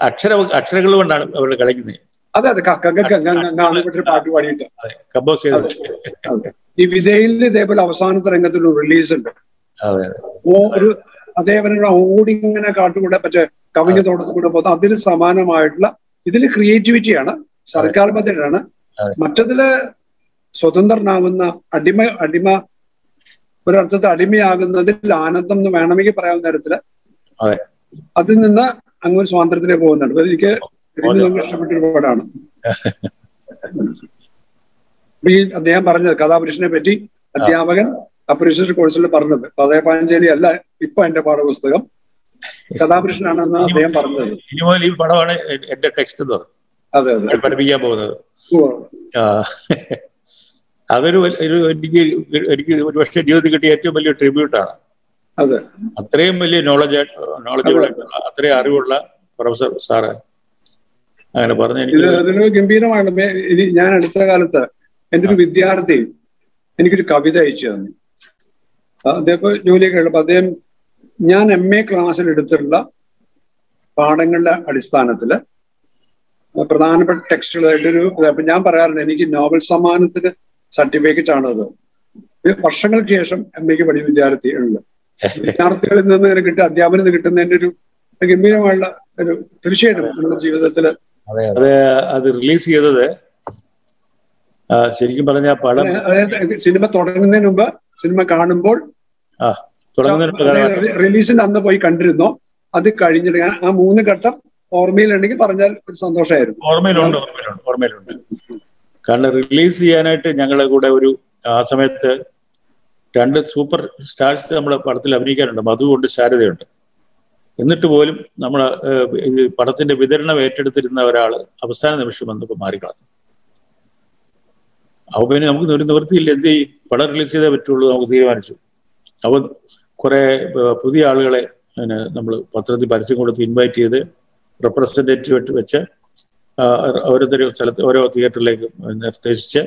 അക്ഷര അക്ഷരങ്ങൾ കൊണ്ടാണ് അവർ കളിക്കുന്നത്. അതെ അതെ. ഒരു പാട്ട് പാടിയിട്ട്. ഈ വിധേയിൽ ഇതേപോലെ അവസാനത്തെ രംഗത്തിൽ റിലീസ് ഉണ്ട്. ഒരു അതേപോലെ ഓടി ഇങ്ങനെ കാട്ടുകൂടെ മറ്റേ കവിഞ്ഞ തോട്ടത്തിൽ കൂടെ പോകുന്നത് അതിന് സമാനമായിട്ടുള്ള ഇതിൽ ക്രിയേറ്റിവിറ്റിയാണ് സർക്കാർ ബജറ്റാണ്. മറ്റതിൽ സ്വതന്ത്രനാവുന്ന അടിമ അടിമ ഒരർത്ഥത്തിൽ അടിമയാകുന്നതിൽ ആനന്ദം എന്ന് വേണമെങ്കിൽ പറയാവുന്ന തരത്തിൽ അതെ. അതിൽ നിന്ന് അങ്ങ് ഒരു സ്വാതന്ത്ര്യത്തിലേക്ക് പോകുന്നുണ്ട്. എനിക്ക് ഇഷ്ടപ്പെട്ട ഒരു പാടാണ് ഈ അദ്ദേഹം പറഞ്ഞത് കഥാപുരുഷനെ പറ്റി അധ്യാപകൻ അപ്രീഷിയേഷൻ കോഴ്സിൽ പറഞ്ഞത്. പതയപാഞ്ചേരി അല്ല ഇപ്പൊ എന്റെ പാഠപുസ്തകം. കഥാപുരുഷനാണെന്ന് അദ്ദേഹം പറഞ്ഞത്. ഇനി മുതൽ ഈ പടമാണ് എന്റെ ടെക്സ്റ്റ് എന്ന് പറഞ്ഞു അതെ അതെ. പഠിപ്പിക്കാൻ പോകുന്നത്. അതൊരു എനിക്ക് എനിക്ക് ഒരു പക്ഷേ ജീവിതത്തിൽ കിട്ടിയ ഏറ്റവും വലിയ ട്രിബ്യൂട്ടാണ് അതെ. അത്രയും വലിയ നോളജ് നോളജുള്ള അത്രയും അറിവുള്ള പ്രൊഫസർ സാറ് അങ്ങനെ പറഞ്ഞു എനിക്ക് അതൊരു ഗംഭീരമാണ് ഇനി ഞാൻ അടുത്ത കാലത്ത് എന്റെ ഒരു വിദ്യാർത്ഥി എനിക്കൊരു കവിത അയച്ചു തന്നു. അദ്ദേഹം ജോലിയൊക്കെ ഉള്ളപ്പോൾ അദ്ദേഹം ഞാൻ എം എ ക്ലാസ്സിൽ എടുത്തിട്ടുള്ള പാഠങ്ങളുടെ അടിസ്ഥാനത്തിൽ പ്രധാനപ്പെട്ട ടെക്സ്റ്റുകളായിട്ടൊരു അപ്പൊ ഞാൻ പറയാറുണ്ട് എനിക്ക് നോവൽ സമ്മാനത്തിന് സർട്ടിഫിക്കറ്റ് ആണത് വർഷങ്ങൾക്ക് ശേഷം എം എക്ക് പഠി വിദ്യാർത്ഥി ഉണ്ട്. വിദ്യാർത്ഥികളിൽ നിന്ന് ഇങ്ങനെ കിട്ടുക അധ്യാപനത്തിൽ കിട്ടുന്നതിന്റെ ഒരു ഗംഭീരമായുള്ള ഒരു തീർച്ചയായിട്ടും നമ്മുടെ ജീവിതത്തിൽ അതെ അത്. റിലീസ് ചെയ്തത് ശരിക്കും പറഞ്ഞ പടം അതായത് സിനിമ തുടങ്ങുന്നതിന് മുമ്പ് സിനിമ കാണുമ്പോൾ റിലീസിന്റെ അന്ന് പോയി കണ്ടിരുന്നു. അത് കഴിഞ്ഞിട്ട് ആ മൂന്ന് ഘട്ടം ഓർമ്മയിലുണ്ടെങ്കിൽ പറഞ്ഞാൽ ഒരു സന്തോഷമായിരുന്നു. ഓർമ്മയിലുണ്ട് ഓർമ്മയിലുണ്ട് ഓർമ്മയിലുണ്ട്. കാരണം റിലീസ് ചെയ്യാനായിട്ട് ഞങ്ങളുടെ കൂടെ ഒരു ആ സമയത്ത് രണ്ട് സൂപ്പർ സ്റ്റാർസ് നമ്മുടെ പടത്തിൽ അഭിനയിക്കാനുണ്ട് മധുവുണ്ട് ശാരദയുണ്ട്. എന്നിട്ട് പോലും നമ്മൾ ഈ പടത്തിന്റെ വിതരണം ഏറ്റെടുത്തിരുന്ന ഒരാൾ അവസാന നിമിഷം വന്നപ്പോൾ മാറിക്കളഞ്ഞു. അപ്പൊ പിന്നെ നമുക്ക് ഒരു നിവൃത്തിയില്ല എന്ത് ചെയ്യും? പടം റിലീസ് ചെയ്തേ പറ്റുള്ളൂ നമുക്ക് തീരുമാനിച്ചു. അപ്പൊ കുറെ പുതിയ ആളുകളെ പിന്നെ നമ്മൾ പത്രത്തിൽ പരസ്യം കൊടുത്ത് ഇൻവൈറ്റ് ചെയ്ത് റെപ്രസെന്റേറ്റീവ് വെച്ച് ആ, ഓരോരുത്തരും സ്ഥലത്ത് ഓരോ തിയേറ്ററിലേക്ക് നിർദ്ദേശിച്ച്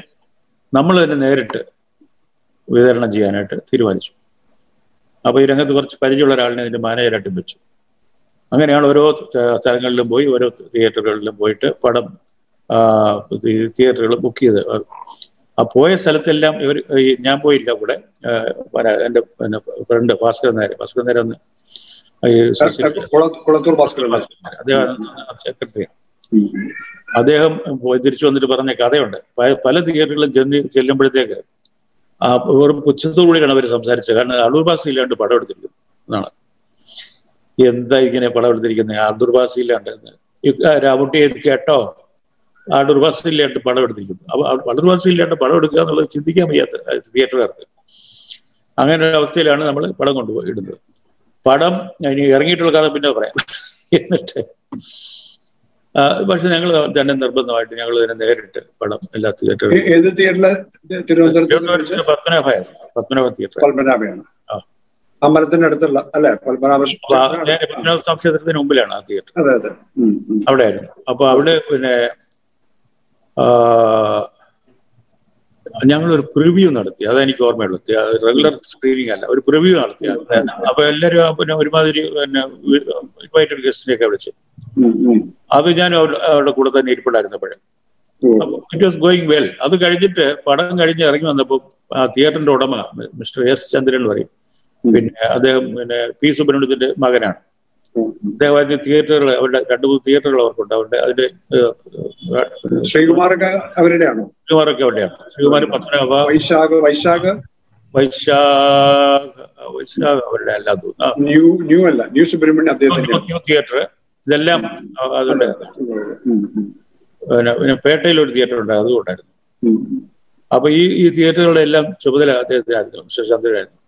നമ്മൾ തന്നെ നേരിട്ട് വിതരണം ചെയ്യാനായിട്ട് തീരുമാനിച്ചു. അപ്പോൾ ഈ രംഗത്ത് കുറച്ച് പരിചയമുള്ള ഒരാളിനെ ഇതിന്റെ മാനേജരായിട്ടും വെച്ചു. അങ്ങനെയാണ് ഓരോ സ്ഥലങ്ങളിലും പോയി ഓരോ തിയേറ്ററുകളിലും പോയിട്ട് പടം തിയേറ്ററുകൾ ബുക്ക് ചെയ്ത്. ആ പോയ സ്ഥലത്തെല്ലാം ഇവർ ഞാൻ പോയില്ല കൂടെ. എന്റെ പിന്നെ എന്റെ പിന്നെ ഫ്രണ്ട് ഭാസ്കരൻ നേരെ ഭാസ്കരൻ നേരെ ഒന്ന് അദ്ദേഹം സെക്രട്ടറി. അദ്ദേഹം പോയി തിരിച്ചു വന്നിട്ട് പറഞ്ഞ കഥയുണ്ട്. പല തിയേറ്ററുകളും ചെന്ന് ചെല്ലുമ്പോഴത്തേക്ക് ആ വെറും പുച്ഛത്തോടുകൂടിയാണ് അവർ സംസാരിച്ചത്. കാരണം അടൂർ ഭാഷ ഇല്ലാണ്ട് പടം എടുത്തിരിക്കുന്നു എന്നാണ്. എന്താ ഇങ്ങനെ പടം എടുത്തിരിക്കുന്നത് അടൂർ ഭാഷ ഇല്ലാണ്ട് എന്ന്. ഈ രാമുട്ടി ഇത് കേട്ടോ? ആ ഭാഷ ഇല്ലാണ്ട് പടം എടുത്തിരിക്കുന്നു അപ്പൊ അടൂർ ഭാഷ ഇല്ലാണ്ട് പടം എടുക്കുക എന്നുള്ളത് ചിന്തിക്കാൻ വയ്യാത്ത തിയേറ്ററുകാർക്ക്. അങ്ങനെ ഒരു അവസ്ഥയിലാണ് നമ്മൾ പടം കൊണ്ടുപോയി ഇടുന്നത്. പടം ഇനി ഇറങ്ങിയിട്ടുള്ള കഥ പിന്നെ പറയാം. എന്നിട്ട് ആ, പക്ഷെ ഞങ്ങൾ തന്നെ നിർബന്ധമായിട്ട് ഞങ്ങൾ തന്നെ നേരിട്ട് പടം എല്ലാ തിയേറ്ററിലും? പത്മനാഭയാണ് പത്മനാഭ തിയേറ്റർ. പത്മനാഭയാണ്. അമ്പലത്തിന്റെ അടുത്തുള്ള അല്ലെ? പത്മനാഭക്ഷേത്രത്തിന് ക്ഷേത്രത്തിന് മുമ്പിലാണ് ആ തിയേറ്റർ അതെ അതെ. അവിടെ ആയിരുന്നു അപ്പൊ അവിടെ പിന്നെ ഞങ്ങളൊരു പ്രിവ്യൂ നടത്തി. അതെനിക്ക് ഓർമ്മയുള്ളൂ. റെഗുലർ സ്ക്രീനിങ് അല്ല. ഒരു പ്രിവ്യൂ നടത്തി. അപ്പൊ എല്ലാരും പിന്നെ ഒരുമാതിരി പിന്നെ ഇൻവൈറ്റഡ് ഗസ്റ്റിനെയൊക്കെ വിളിച്ചു. അത് ഞാൻ അവരുടെ കൂടെ തന്നെ ഇരിപ്പുണ്ടായിരുന്നപ്പോഴേ. ഇറ്റ് വാസ് ഗോയിങ് വെൽ അത് കഴിഞ്ഞിട്ട് പടം കഴിഞ്ഞ് ഇറങ്ങി വന്നപ്പോൾ ആ തിയേറ്ററിന്റെ ഉടമ മിസ്റ്റർ എസ് ചന്ദ്രൻ പറയും പിന്നെ അദ്ദേഹം പിന്നെ പി സുബ്രഹ്മണ്യത്തിന്റെ മകനാണ്. അദ്ദേഹം അദ്ദേഹം തിയേറ്ററുകൾ അവരുടെ രണ്ടു മൂന്ന് തിയേറ്ററുകൾ അവർക്കുണ്ട്. അവരുടെ അതിന്റെ ശ്രീകുമാറൊക്കെ അവരുടെയാണോ? ശ്രീകുമാറൊക്കെ അവിടെയാണ്. ശ്രീകുമാർ പത്മനാഭ വൈശാഖ് വൈശാഖ്? വൈശാഖ വൈശാഖ അവരുടെ അല്ലാതെ തോന്നുന്നു. ആ, ന്യൂ ന്യൂ അല്ല ന്യൂ സുബ്രഹ്മണ്യം അദ്ദേഹത്തിന്റെ. ന്യൂ- തിയേറ്റർ ഇതെല്ലാം അതുകൊണ്ട് പിന്നെ പേട്ടയിൽ ഒരു തിയേറ്റർ ഉണ്ടായിരുന്നു. അതുകൊണ്ടായിരുന്നു അപ്പൊ ഈ ഈ തിയേറ്ററുകളുടെ എല്ലാം ചുമതല അദ്ദേഹത്തിനായിരുന്നു ശശാന്തരായിരുന്നു ചന്ദ്രനായിരുന്നു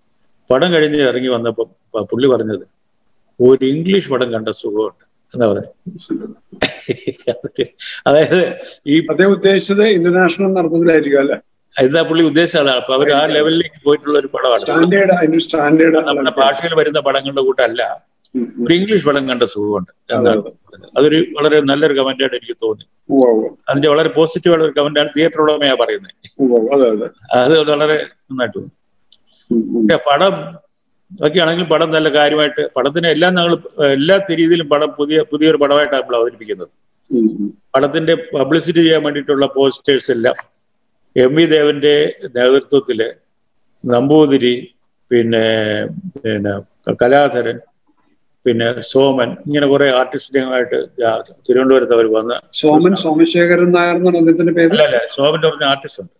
പടം കഴിഞ്ഞ് ഇറങ്ങി വന്നപ്പോൾ പുള്ളി പറഞ്ഞത് ഒരു ഇംഗ്ലീഷ് പടം കണ്ട സുഖമുണ്ട് എന്താ പറയുക അതായത് ഈ അദ്ദേഹം ഉദ്ദേശിച്ചത് ഇന്റർനാഷണൽ നടത്തുന്നതിലായിരിക്കും അല്ലെ? എന്താ പുള്ളി ഉദ്ദേശിച്ചത് അതാണ്. അപ്പൊ അവർ ആ ലെവലിലേക്ക് പോയിട്ടുള്ള ഒരു പടമാണ്. സ്റ്റാൻഡേർഡ് നമ്മുടെ ഭാഷയിൽ വരുന്ന പടങ്ങളുടെ കൂട്ടല്ല ഒരു ഇംഗ്ലീഷ് പടം കണ്ട സുഖമുണ്ട് എന്താണ് അതൊരു വളരെ നല്ലൊരു കമന്റായിട്ട് എനിക്ക് തോന്നി. അതിന്റെ വളരെ പോസിറ്റീവ് ആയിട്ടുള്ള ഒരു കമന്റാണ് തിയേറ്റർ ഉടമയാ പറയുന്നത്. അത് വളരെ നന്നായിട്ട് തോന്നി. പടം ഒക്കെയാണെങ്കിൽ പടം നല്ല കാര്യമായിട്ട് പടത്തിന് എല്ലാം ഞങ്ങൾ എല്ലാ രീതിയിലും പടം പുതിയ പുതിയൊരു പടമായിട്ടാണ് നമ്മൾ അവതരിപ്പിക്കുന്നത്. പടത്തിന്റെ പബ്ലിസിറ്റി ചെയ്യാൻ വേണ്ടിയിട്ടുള്ള പോസ്റ്റേഴ്സ് എല്ലാം എം വി ദേവന്റെ നേതൃത്വത്തിൽ നമ്പൂതിരി പിന്നെ പിന്നെ കലാധരൻ പിന്നെ സോമൻ ഇങ്ങനെ കുറെ ആർട്ടിസ്റ്റുമായിട്ട് തിരുവനന്തപുരത്ത് അവർ വന്ന് സോമൻ സോമശേഖരൻ നായർ എന്നാണ് അദ്ദേഹത്തിന്റെ പേര്? അല്ല അല്ല സോമൻ പറഞ്ഞ ആർട്ടിസ്റ്റ് ഉണ്ട്.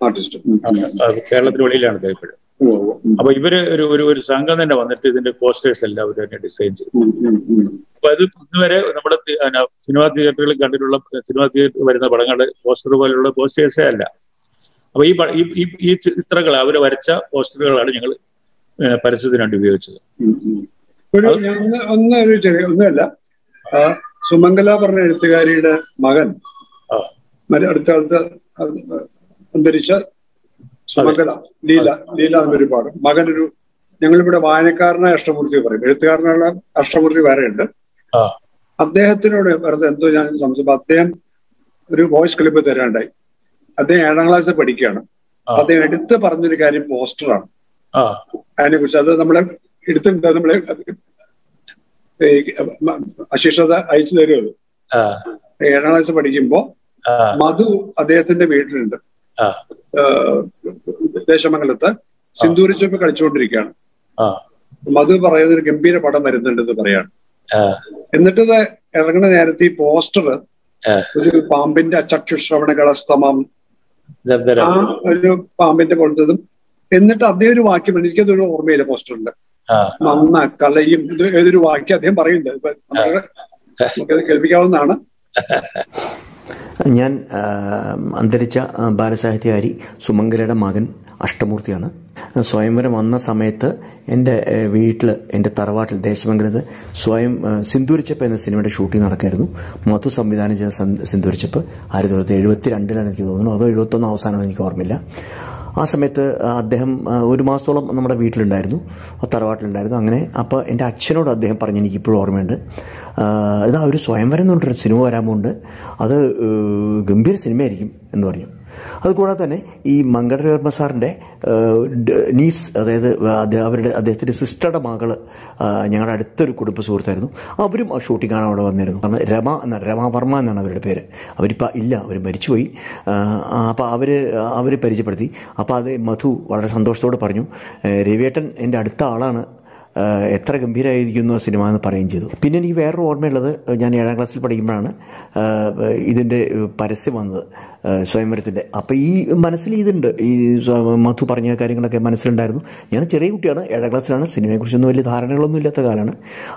ആർട്ടിസ്റ്റ്. അത് കേരളത്തിന് വെളിയിലാണ് ഇപ്പോഴും. അപ്പൊ ഇവർ ഒരു ഒരു ഒരു സംഘം തന്നെ വന്നിട്ട് ഇതിന്റെ പോസ്റ്റേഴ്സ് എല്ലാം അവർ തന്നെ ഡിസൈൻ ചെയ്തു. അപ്പൊ അത് ഇന്നുവരെ നമ്മുടെ സിനിമാ തിയേറ്ററുകളിൽ കണ്ടിട്ടുള്ള സിനിമാ തിയേറ്ററിൽ വരുന്ന പടങ്ങളുടെ പോസ്റ്റർ പോലെയുള്ള പോസ്റ്റേഴ്സേ അല്ല. അപ്പൊ ഈ ഈ- ചിത്രങ്ങൾ അവർ വരച്ച പോസ്റ്ററുകളാണ് ഞങ്ങൾ പരസ്യത്തിന് വേണ്ടി ഉപയോഗിച്ചത്. ഒരു ഞാൻ ഒന്ന് ഒന്ന് ഒരു ചെറിയ ഒന്നുമല്ല. സുമംഗല പറഞ്ഞ എഴുത്തുകാരിയുടെ മകൻ ആ. മറ്റേ അടുത്ത അടുത്ത അന്തരിച്ച സുമംഗല ലീല ലീല എന്നൊരു പാടും മകൻ ഒരു ഞങ്ങളിവിടെ വായനക്കാരനായ അഷ്ടമൂർത്തി പറയും. എഴുത്തുകാരനുള്ള അഷ്ടമൂർത്തി വേറെ ഉണ്ട് ആ. അദ്ദേഹത്തിനോട് വെറുതെ എന്തോ ഞാൻ സംസാരിച്ചപ്പോ അദ്ദേഹം ഒരു വോയിസ് ക്ലിപ്പ് തരാണ്ടായി. അദ്ദേഹം ഏഴാം ക്ലാസ്സിൽ പഠിക്കുകയാണ്. അദ്ദേഹം എടുത്ത് പറഞ്ഞൊരു കാര്യം പോസ്റ്ററാണ്. അതിനെ കുറിച്ച് അത് നമ്മളെ എടുത്തിട്ടുണ്ട് നമ്മളെ അശിഷത അശിഷ്ടത അയച്ചു തരുമല്ലോ. ഏഴാം ക്ലാസ് പഠിക്കുമ്പോ മധു അദ്ദേഹത്തിന്റെ വീട്ടിലുണ്ട്. ആ. സിന്ദൂരി ദേശമംഗലത്ത് സിന്ദൂരിച്ചപ്പ് കളിച്ചുകൊണ്ടിരിക്കുകയാണ്. മധു പറയുന്ന ഒരു ഗംഭീര പടം വരുന്നുണ്ടെന്ന് പറയാണ്. എന്നിട്ട് ഇറങ്ങുന്ന നേരത്തെ ഈ പോസ്റ്റർ ഒരു പാമ്പിന്റെ അച്ചക്ഷുശ്രവണ കളസ്തമം ആ ഒരു പാമ്പിന്റെ പോലത്തതും എന്നിട്ട് അദ്ദേഹം ഒരു വാക്യം എനിക്കത് ഒരു ഓർമ്മയില്ല പോസ്റ്ററിൽ നന്ന കലയും ഏതൊരു വാക്യം അദ്ദേഹം പറയുന്നുണ്ട്. നമുക്കത് കേൾപ്പിക്കാവുന്നതാണ്. ഞാൻ അന്തരിച്ച ബാലസാഹിത്യകാരി സുമംഗലയുടെ മകൻ അഷ്ടമൂർത്തിയാണ്. സ്വയംവരം വന്ന സമയത്ത് എന്റെ വീട്ടിൽ എന്റെ തറവാട്ടിൽ ദേശമംഗലത്ത് സ്വയം സിന്ദൂരിച്ചപ്പ് എന്ന സിനിമയുടെ ഷൂട്ടിംഗ് നടക്കായിരുന്നു. മധു സംവിധാനം ചെയ്ത സിന്ദൂരിച്ചപ്പ് ആയിരത്തി തൊള്ളായിരത്തി എഴുപത്തി രണ്ടിലാണ് എനിക്ക് തോന്നുന്നു. അതോ എഴുപത്തൊന്ന് അവസാനം എനിക്ക് ഓർമ്മയില്ല. ആ സമയത്ത് അദ്ദേഹം ഒരു മാസത്തോളം നമ്മുടെ വീട്ടിലുണ്ടായിരുന്നു. തറവാട്ടിലുണ്ടായിരുന്നു. അങ്ങനെ അപ്പോൾ എന്റെ അച്ഛനോട് അദ്ദേഹം പറഞ്ഞ് എനിക്കിപ്പോഴും ഓർമ്മയുണ്ട്. ഇതാ ഒരു സ്വയംവരം എന്ന് പറഞ്ഞിട്ടൊരു സിനിമ വരാൻ പോകുന്നുണ്ട് അത് ഗംഭീര സിനിമയായിരിക്കും എന്ന് പറഞ്ഞു. അതുകൂടാതെ തന്നെ ഈ മങ്കടവർമ്മ സാറിന്റെ നീസ് അതായത് അത് അവരുടെ അദ്ദേഹത്തിന്റെ സിസ്റ്ററുടെ മകൾ ഞങ്ങളുടെ അടുത്തൊരു കുടുംബ സുഹൃത്തായിരുന്നു. അവരും ആ ഷൂട്ടിംഗ് കാണാൻ അവിടെ വന്നിരുന്നു. കാരണം രമ എന്നാണ് രമാവർമ്മ എന്നാണ് അവരുടെ പേര്. അവരിപ്പോൾ ഇല്ല അവർ മരിച്ചുപോയി. അപ്പോൾ അവർ അവർ പരിചയപ്പെടുത്തി. അപ്പോൾ അത് മധു വളരെ സന്തോഷത്തോടെ പറഞ്ഞു. "ഏഹ്, രവിയേട്ടൻ എന്റെ അടുത്ത ആളാണ്. എത്ര ഗംഭീരമായിരിക്കുന്നു സിനിമ എന്ന് പറയുകയും ചെയ്തു. പിന്നെ എനിക്ക് വേറൊരു ഓർമ്മയുള്ളത് ഞാൻ ഏഴാം ക്ലാസ്സിൽ പഠിക്കുമ്പോഴാണ് ഇതിന്റെ പരസ്യം വന്നത് സ്വയംവരത്തിന്റെ അപ്പോൾ ഈ മനസ്സിൽ ഇതുണ്ട്. ഈ മധു പറഞ്ഞ കാര്യങ്ങളൊക്കെ മനസ്സിലുണ്ടായിരുന്നു. ഞാൻ ചെറിയ കുട്ടിയാണ് ഏഴാം ക്ലാസ്സിലാണ്. സിനിമയെക്കുറിച്ചൊന്നും വലിയ ധാരണകളൊന്നും ഇല്ലാത്ത കാലമാണ്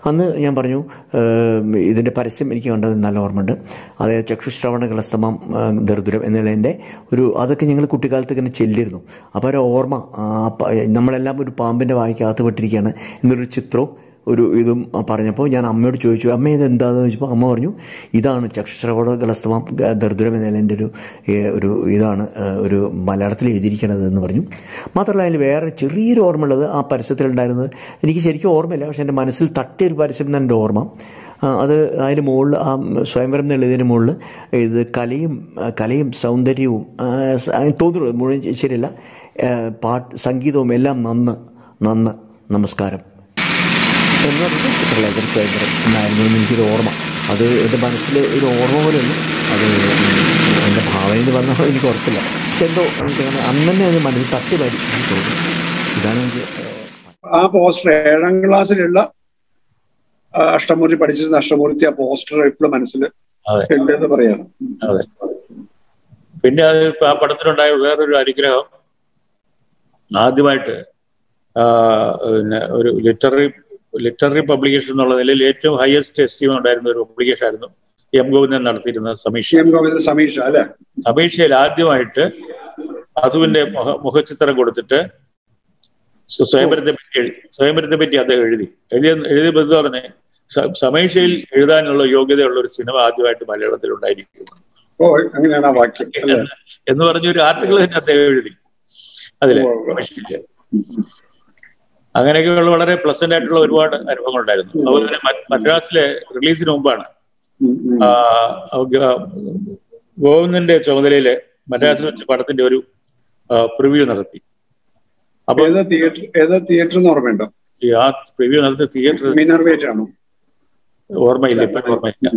അന്ന് ഞാൻ പറഞ്ഞു ഇതിന്റെ പരസ്യം എനിക്ക് കണ്ടത് നല്ല ഓർമ്മയുണ്ട്. അതായത് ചക്ഷുശ്രവണ കളസ്തമം ദർദുരം എന്നുള്ളതിന്റെ ഒരു അതൊക്കെ ഞങ്ങൾ കുട്ടിക്കാലത്ത് ഇങ്ങനെ ചെല്ലിരുന്നു. അപ്പോൾ ഒരു ഓർമ്മ നമ്മളെല്ലാം ഒരു പാമ്പിന്റെ വായിക്കകത്ത് പെട്ടിരിക്കുകയാണ്. എന്നൊരു ചിത്രവും ഒരു ഇതും പറഞ്ഞപ്പോൾ ഞാൻ അമ്മയോട് ചോദിച്ചു അമ്മ ഇത് എന്താണെന്ന് ചോദിച്ചപ്പോൾ അമ്മ പറഞ്ഞു ഇതാണ് ചക്ഷുശ്രവണ കളസ്തമം ദർദുരം എന്നതിന്റെ ഒരു ഒരു ഇതാണ് ഒരു മലയാളത്തിൽ എഴുതിയിരിക്കണത് എന്ന് പറഞ്ഞു. മാത്രമല്ല അതിൽ വേറെ ചെറിയൊരു ഓർമ്മ ഉള്ളത് ആ പരസ്യത്തിലുണ്ടായിരുന്നത്. എനിക്ക് ശരിക്കും ഓർമ്മയില്ല പക്ഷേ എന്റെ മനസ്സിൽ തട്ടിയൊരു പരസ്യം എന്നാണ് എന്റെ ഓർമ്മ. അത് അതിന് മുകളിൽ ആ സ്വയംവരം എന്നുള്ളതിന് മുകളിൽ ഇത് കലയും കലയും സൗന്ദര്യവും തോന്നുന്നു മുഴുവൻ ശരിയല്ല പാട്ട് സംഗീതവും എല്ലാം നന്ന് നന്ന് നമസ്കാരം. എന്ന് പറഞ്ഞിട്ട് ചിത്രലേഖൻ സ്വയംവരം എന്നായിരുന്നു എന്ന് എനിക്കൊരു ഓർമ്മ. അത് എന്റെ മനസ്സിൽ ഒരു ഓർമ്മ പോലെയുള്ളൂ അത് എന്റെ ഭാവനയിൽ വന്നോ എനിക്ക് ഉറപ്പില്ല. പക്ഷെ എന്തോ അന്ന് തന്നെ അത് മനസ്സിൽ തട്ടി വരി എനിക്ക് ഇതാണ് എനിക്ക് ആ പോസ്റ്റർ ഏഴാം ക്ലാസ്സിലുള്ള അഷ്ടമൂർത്തി പഠിച്ചിരുന്ന അഷ്ടമൂർത്തി ആ പോസ്റ്റർ ഇപ്പോഴും മനസ്സിൽ ഉണ്ടെന്ന് പറയാണ്. അതെ. പിന്നെ അത് ആ പടത്തിലുണ്ടായ വേറൊരു അനുഗ്രഹം ആദ്യമായിട്ട് പിന്നെ ഒരു ലിറ്റററി ലിറ്റററി പബ്ലിക്കേഷൻ എന്നുള്ള നിലയിൽ ഏറ്റവും ഹയസ്റ്റ് എസ്റ്റീം ഉണ്ടായിരുന്ന ഒരു പബ്ലിക്കേഷൻ ആയിരുന്നു എം ഗോവിന്ദൻ നടത്തിയിരുന്ന സമീക്ഷ. എം ഗോവിന്ദ സമീക്ഷ അല്ലെ? സമീക്ഷയിൽ ആദ്യമായിട്ട് അതുവിന്റെ മുഖചിത്രം കൊടുത്തിട്ട് സ്വയംഭരത്തെ പറ്റി സ്വയംഭരത്തെ പറ്റി അദ്ദേഹം എഴുതി. എഴുതിയ എഴുതിയപ്പോൾ എന്താ പറഞ്ഞേ സമീക്ഷയിൽ എഴുതാനുള്ള യോഗ്യതയുള്ള ഒരു സിനിമ ആദ്യമായിട്ട് മലയാളത്തിൽ ഉണ്ടായിരിക്കുന്നു. ഓ അങ്ങനെയാണ് ആ വാക്യം എന്ന് പറഞ്ഞ ഒരു ആർട്ടിക്കിൾ തന്നെ അദ്ദേഹം എഴുതി. അതിലെ. അങ്ങനെയൊക്കെയുള്ള വളരെ പ്ലസന്റ് ആയിട്ടുള്ള ഒരുപാട് അനുഭവങ്ങൾ ഉണ്ടായിരുന്നു അതുപോലെ തന്നെ മദ്രാസിലെ റിലീസിന് മുമ്പാണ്. ഗോവിന്ദന്റെ ചുമതലയിൽ മദ്രാസിൽ വെച്ച് പടത്തിന്റെ ഒരു പ്രിവ്യൂ നടത്തി. അപ്പൊ തിയേറ്റർ ഏതാ തിയേറ്റർ എന്ന് ഓർമ്മയുണ്ടോ ആ പ്രിവ്യൂ നടത്തിയ തിയേറ്റർ ഓർമ്മയില്ല ഇപ്പൊ ഓർമ്മയില്ല.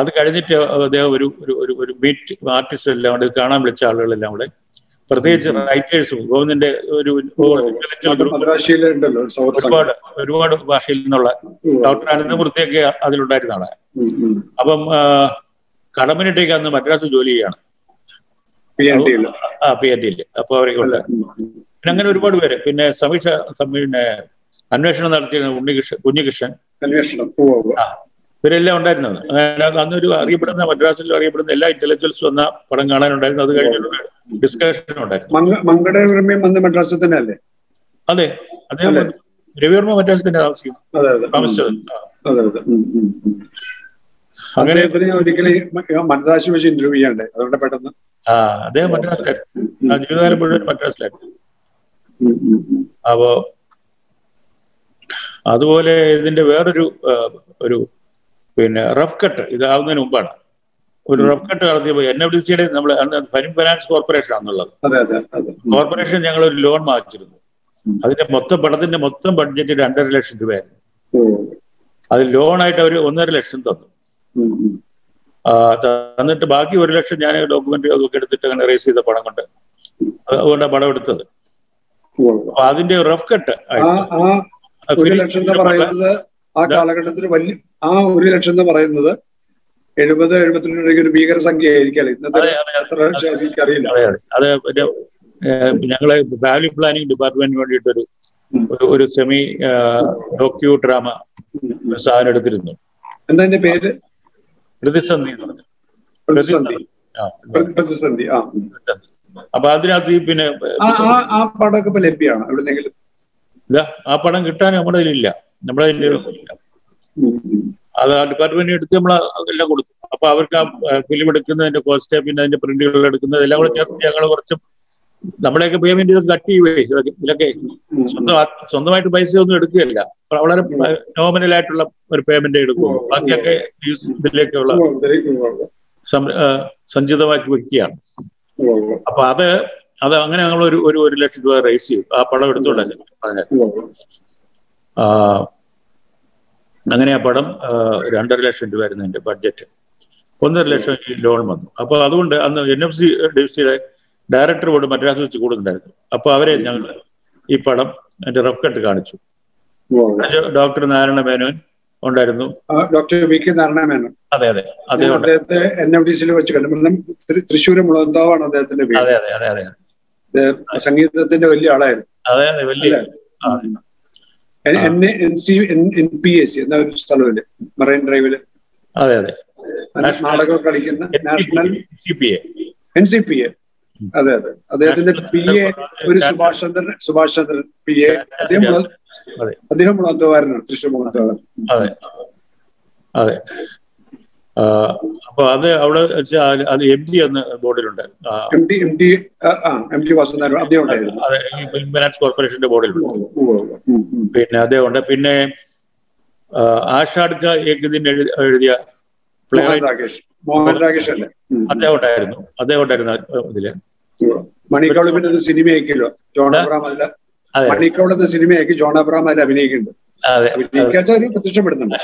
അത് കഴിഞ്ഞിട്ട് അദ്ദേഹം ഒരു ഒരു ഒരു ഒരു മീറ്റ് ആർട്ടിസ്റ്റ് എല്ലാം കൂടെ കാണാൻ വിളിച്ച ആളുകളെല്ലാം കൂടെ പ്രത്യേകിച്ച് റൈറ്റേഴ്സും ഗോവിന്ദന്റെ ഒരു. ഒരുപാട് ഒരുപാട് ഭാഷയിൽ നിന്നുള്ള. ഡോക്ടർ അനന്തമൂർത്തിയൊക്കെ അതിലുണ്ടായിരുന്ന ആളാണ്. അപ്പം കടമ്പനിട്ടേക്ക് അന്ന് മദ്രാസ് ജോലി ചെയ്യാണ്. ആ പി എൻ ടിയിൽ അപ്പൊ അവരൊക്കെ ഉണ്ട്. പിന്നെ അങ്ങനെ ഒരുപാട് പേര്. പിന്നെ സമീക്ഷ പിന്നെ അന്വേഷണം നടത്തിയ ഉണ്ണികൃഷ്ണൻ കുഞ്ഞികൃഷ്ണൻ. ഇവരെല്ലാം ഉണ്ടായിരുന്നത്. അങ്ങനെ അന്നൊരു അറിയപ്പെടുന്ന മദ്രാസിൽ അറിയപ്പെടുന്ന എല്ലാ ഇന്റലക്ച്വൽസും വന്ന പടം കാണാനുണ്ടായിരുന്നു. അത് കഴിഞ്ഞിട്ടുള്ള ഡിസ്കഷൻ ഉണ്ടായിരുന്നു മങ്ക- മങ്കടവർമ്മയും വന്ന് മദ്രാസിൽ തന്നെ അല്ലേ? അതെ അദ്ദേഹം. രവിവർമ്മ മദ്രാസിൽ തന്നെ താമസിക്കും താമസിച്ചത് അതെ അതെ. അങ്ങനെ ഒരിക്കലും ഈ മ- മദ്രാശി വെച്ച് ഇന്റർവ്യൂ ചെയ്യണ്ടേ. അതുകൊണ്ട് പെട്ടെന്ന്. ആ അദ്ദേഹം മദ്രാസിലായിരുന്നു. ജീവിതകാലം മുഴുവൻ മദ്രാസിലായിരുന്നു. അപ്പോ അതുപോലെ ഇതിന്റെ വേറൊരു ഒരു പിന്നെ റഫ് കട്ട് ഇതാവുന്നതിന് മുമ്പാണ്. ഒരു റഫ് കട്ട് നടത്തിയപ്പോൾ എൻ എഫ് ഡി സിയുടെ നമ്മൾ ഫരിം ഫിനാൻസ് കോർപ്പറേഷൻ ആണെന്നുള്ളത്. കോർപ്പറേഷൻ ഞങ്ങൾ ഒരു ലോൺ വാങ്ങിച്ചിരുന്നു. അതിന്റെ മൊത്തം പണത്തിന്റെ മൊത്തം ബഡ്ജറ്റ് രണ്ടര ലക്ഷം രൂപയായിരുന്നു. അത് ലോണായിട്ട് അവർ ഒന്നര ലക്ഷം തന്നു. തന്നിട്ട് ബാക്കി ഒരു ലക്ഷം ഞാൻ ഡോക്യുമെന്റ് അതൊക്കെ എടുത്തിട്ട് അങ്ങനെ റേസ് ചെയ്ത പണം കൊണ്ട് അതുകൊണ്ട് പടം എടുത്തത്. അപ്പൊ അതിന്റെ റഫ് കട്ട് ആ കാലഘട്ടത്തിൽ വലിയ ആ ഒരു ലക്ഷം എന്ന് പറയുന്നത് എഴുപത് എഴുപത്തിരണ്ട് ഒരു ഭീകര സംഖ്യ ആയിരിക്കല്ലേ ഇന്നത്തെ എനിക്കറിയില്ല. അതെ ഞങ്ങളെ ഫാമിലി പ്ലാനിംഗ് ഡിപ്പാർട്ട്മെന്റിന് വേണ്ടിയിട്ടൊരു ഒരു- ഒരു സെമി ഡോക്യു ഡ്രാമ. സാധനം എടുത്തിരുന്നു. എന്താ പേര്? പ്രതിസന്ധി എന്ന് പറഞ്ഞു. പ്രതിസന്ധി. പ്രതിസന്ധി. ആ. അപ്പൊ അതിനകത്ത് പിന്നെ ആ പടമൊക്കെ ഇപ്പൊ ലഭ്യമാണ് എവിടെന്നെങ്കിലും? ഇതാ ആ പടം കിട്ടാൻ നമ്മുടെ കയ്യിലില്ല. നമ്മുടെ ഉം. അത് ആ ഡിപ്പാർട്ട്മെന്റ് എടുത്ത് നമ്മൾ അതെല്ലാം കൊടുക്കും അപ്പൊ അവർക്ക് ആ ഫിലിം എടുക്കുന്നതിന്റെ കോസ്റ്റ് പിന്നെ അതിന്റെ പ്രിന്റുകൾ എടുക്കുന്നത് എല്ലാം കൂടെ ചേർത്ത് ഞങ്ങൾ കുറച്ച് നമ്മളെയൊക്കെ പേയ്മെന്റ് ഇതൊക്കെ കട്ട് ചെയ്യുവേ ഇതൊക്കെ ഇതൊക്കെ. സ്വന്തം സ്വന്തമായിട്ട് പൈസ ഒന്നും എടുക്കുകയല്ല വളരെ നോമിനൽ ആയിട്ടുള്ള ഒരു പേയ്മെന്റ് എടുക്കും ബാക്കിയൊക്കെ ഇതിലേക്കുള്ള സഞ്ചിതമാക്കി വെക്കുകയാണ്. അപ്പൊ അത് അത് അങ്ങനെ ഞങ്ങൾ ഒരു ഒരു ലക്ഷം രൂപ റേസ് ചെയ്യും ആ പടം എടുത്തോണ്ടല്ലേ. ആ, അങ്ങനെ ആ പടം രണ്ടര ലക്ഷം രൂപ ആയിരുന്നു എന്റെ ബഡ്ജറ്റ്. ഒന്നര ലക്ഷം ലോൺ വന്നു. അപ്പൊ അതുകൊണ്ട് അന്ന് എൻ എഫ് സി ഡി സിയുടെ ഡയറക്ടർ ബോർഡ് മദ്രാസ് വെച്ച് കൂടുന്നുണ്ടായിരുന്നു അപ്പൊ അവരെ ഞങ്ങൾ ഈ പടം എന്റെ റഫ് കട്ട് കാണിച്ചു. ഡോക്ടർ നാരായണ മേനോൻ ഉണ്ടായിരുന്നു. ഡോക്ടർ വി കെ നാരായണമേനോൻ അതെ അതെ. ഉണ്ട്. അദ്ദേഹത്തെ എൻ എഫ് ഡി സിയിൽ വെച്ച് കണ്ടു. കാരണം തൃ- മുളന്താവാണ് അദ്ദേഹത്തിന്റെ അതെ അതെ അതെ അതെ സംഗീതത്തിന്റെ വലിയ ആളായിരുന്നു. അതെ അതെ വലിയ ആ, N- C N P S C എന്ന ഒരു സ്ഥലമില്ല? മറൈൻ ഡ്രൈവിൽ. അതെ അതെ. നാടകം കളിക്കുന്ന national N C P A. അതെ അതെ. അദ്ദേഹത്തിന്റെ പി എ ഒരു സുഭാഷ് ചന്ദ്രൻ സുഭാഷ് ചന്ദ്രൻ പി എ. അദ്ദേഹം അദ്ദേഹം മുളത്തുകാരനാണ് തൃശ്ശൂർ മുളത്തുകാരൻ അതെ. അതെ. അപ്പൊ അത് അവിടെ അത് എം ഡി എന്ന് ബോർഡിലുണ്ട് ഫിനാൻസ് കോർപ്പറേഷന്റെ ബോർഡിലുണ്ട്. പിന്നെ അദ്ദേഹം ഉണ്ട് പിന്നെ ആഷാഡ്ക ഏകദിൻ എഴുതിയ പ്ലേ. അദ്ദേഹം ഉണ്ടായിരുന്നു അദ്ദേഹം ഉണ്ടായിരുന്നു ഇതിൽ. ഉവ്വ്. സിനിമയൊക്കെ സിനിമയാക്കിയല്ലോ. ജോൺ അബ്രാം മണിക്കോളത്ത് ജോൺ അബ്രാം അതിൽ അഭിനയിക്കുന്നുണ്ട്. പ്രത്യക്ഷപ്പെടുന്നുണ്ട്.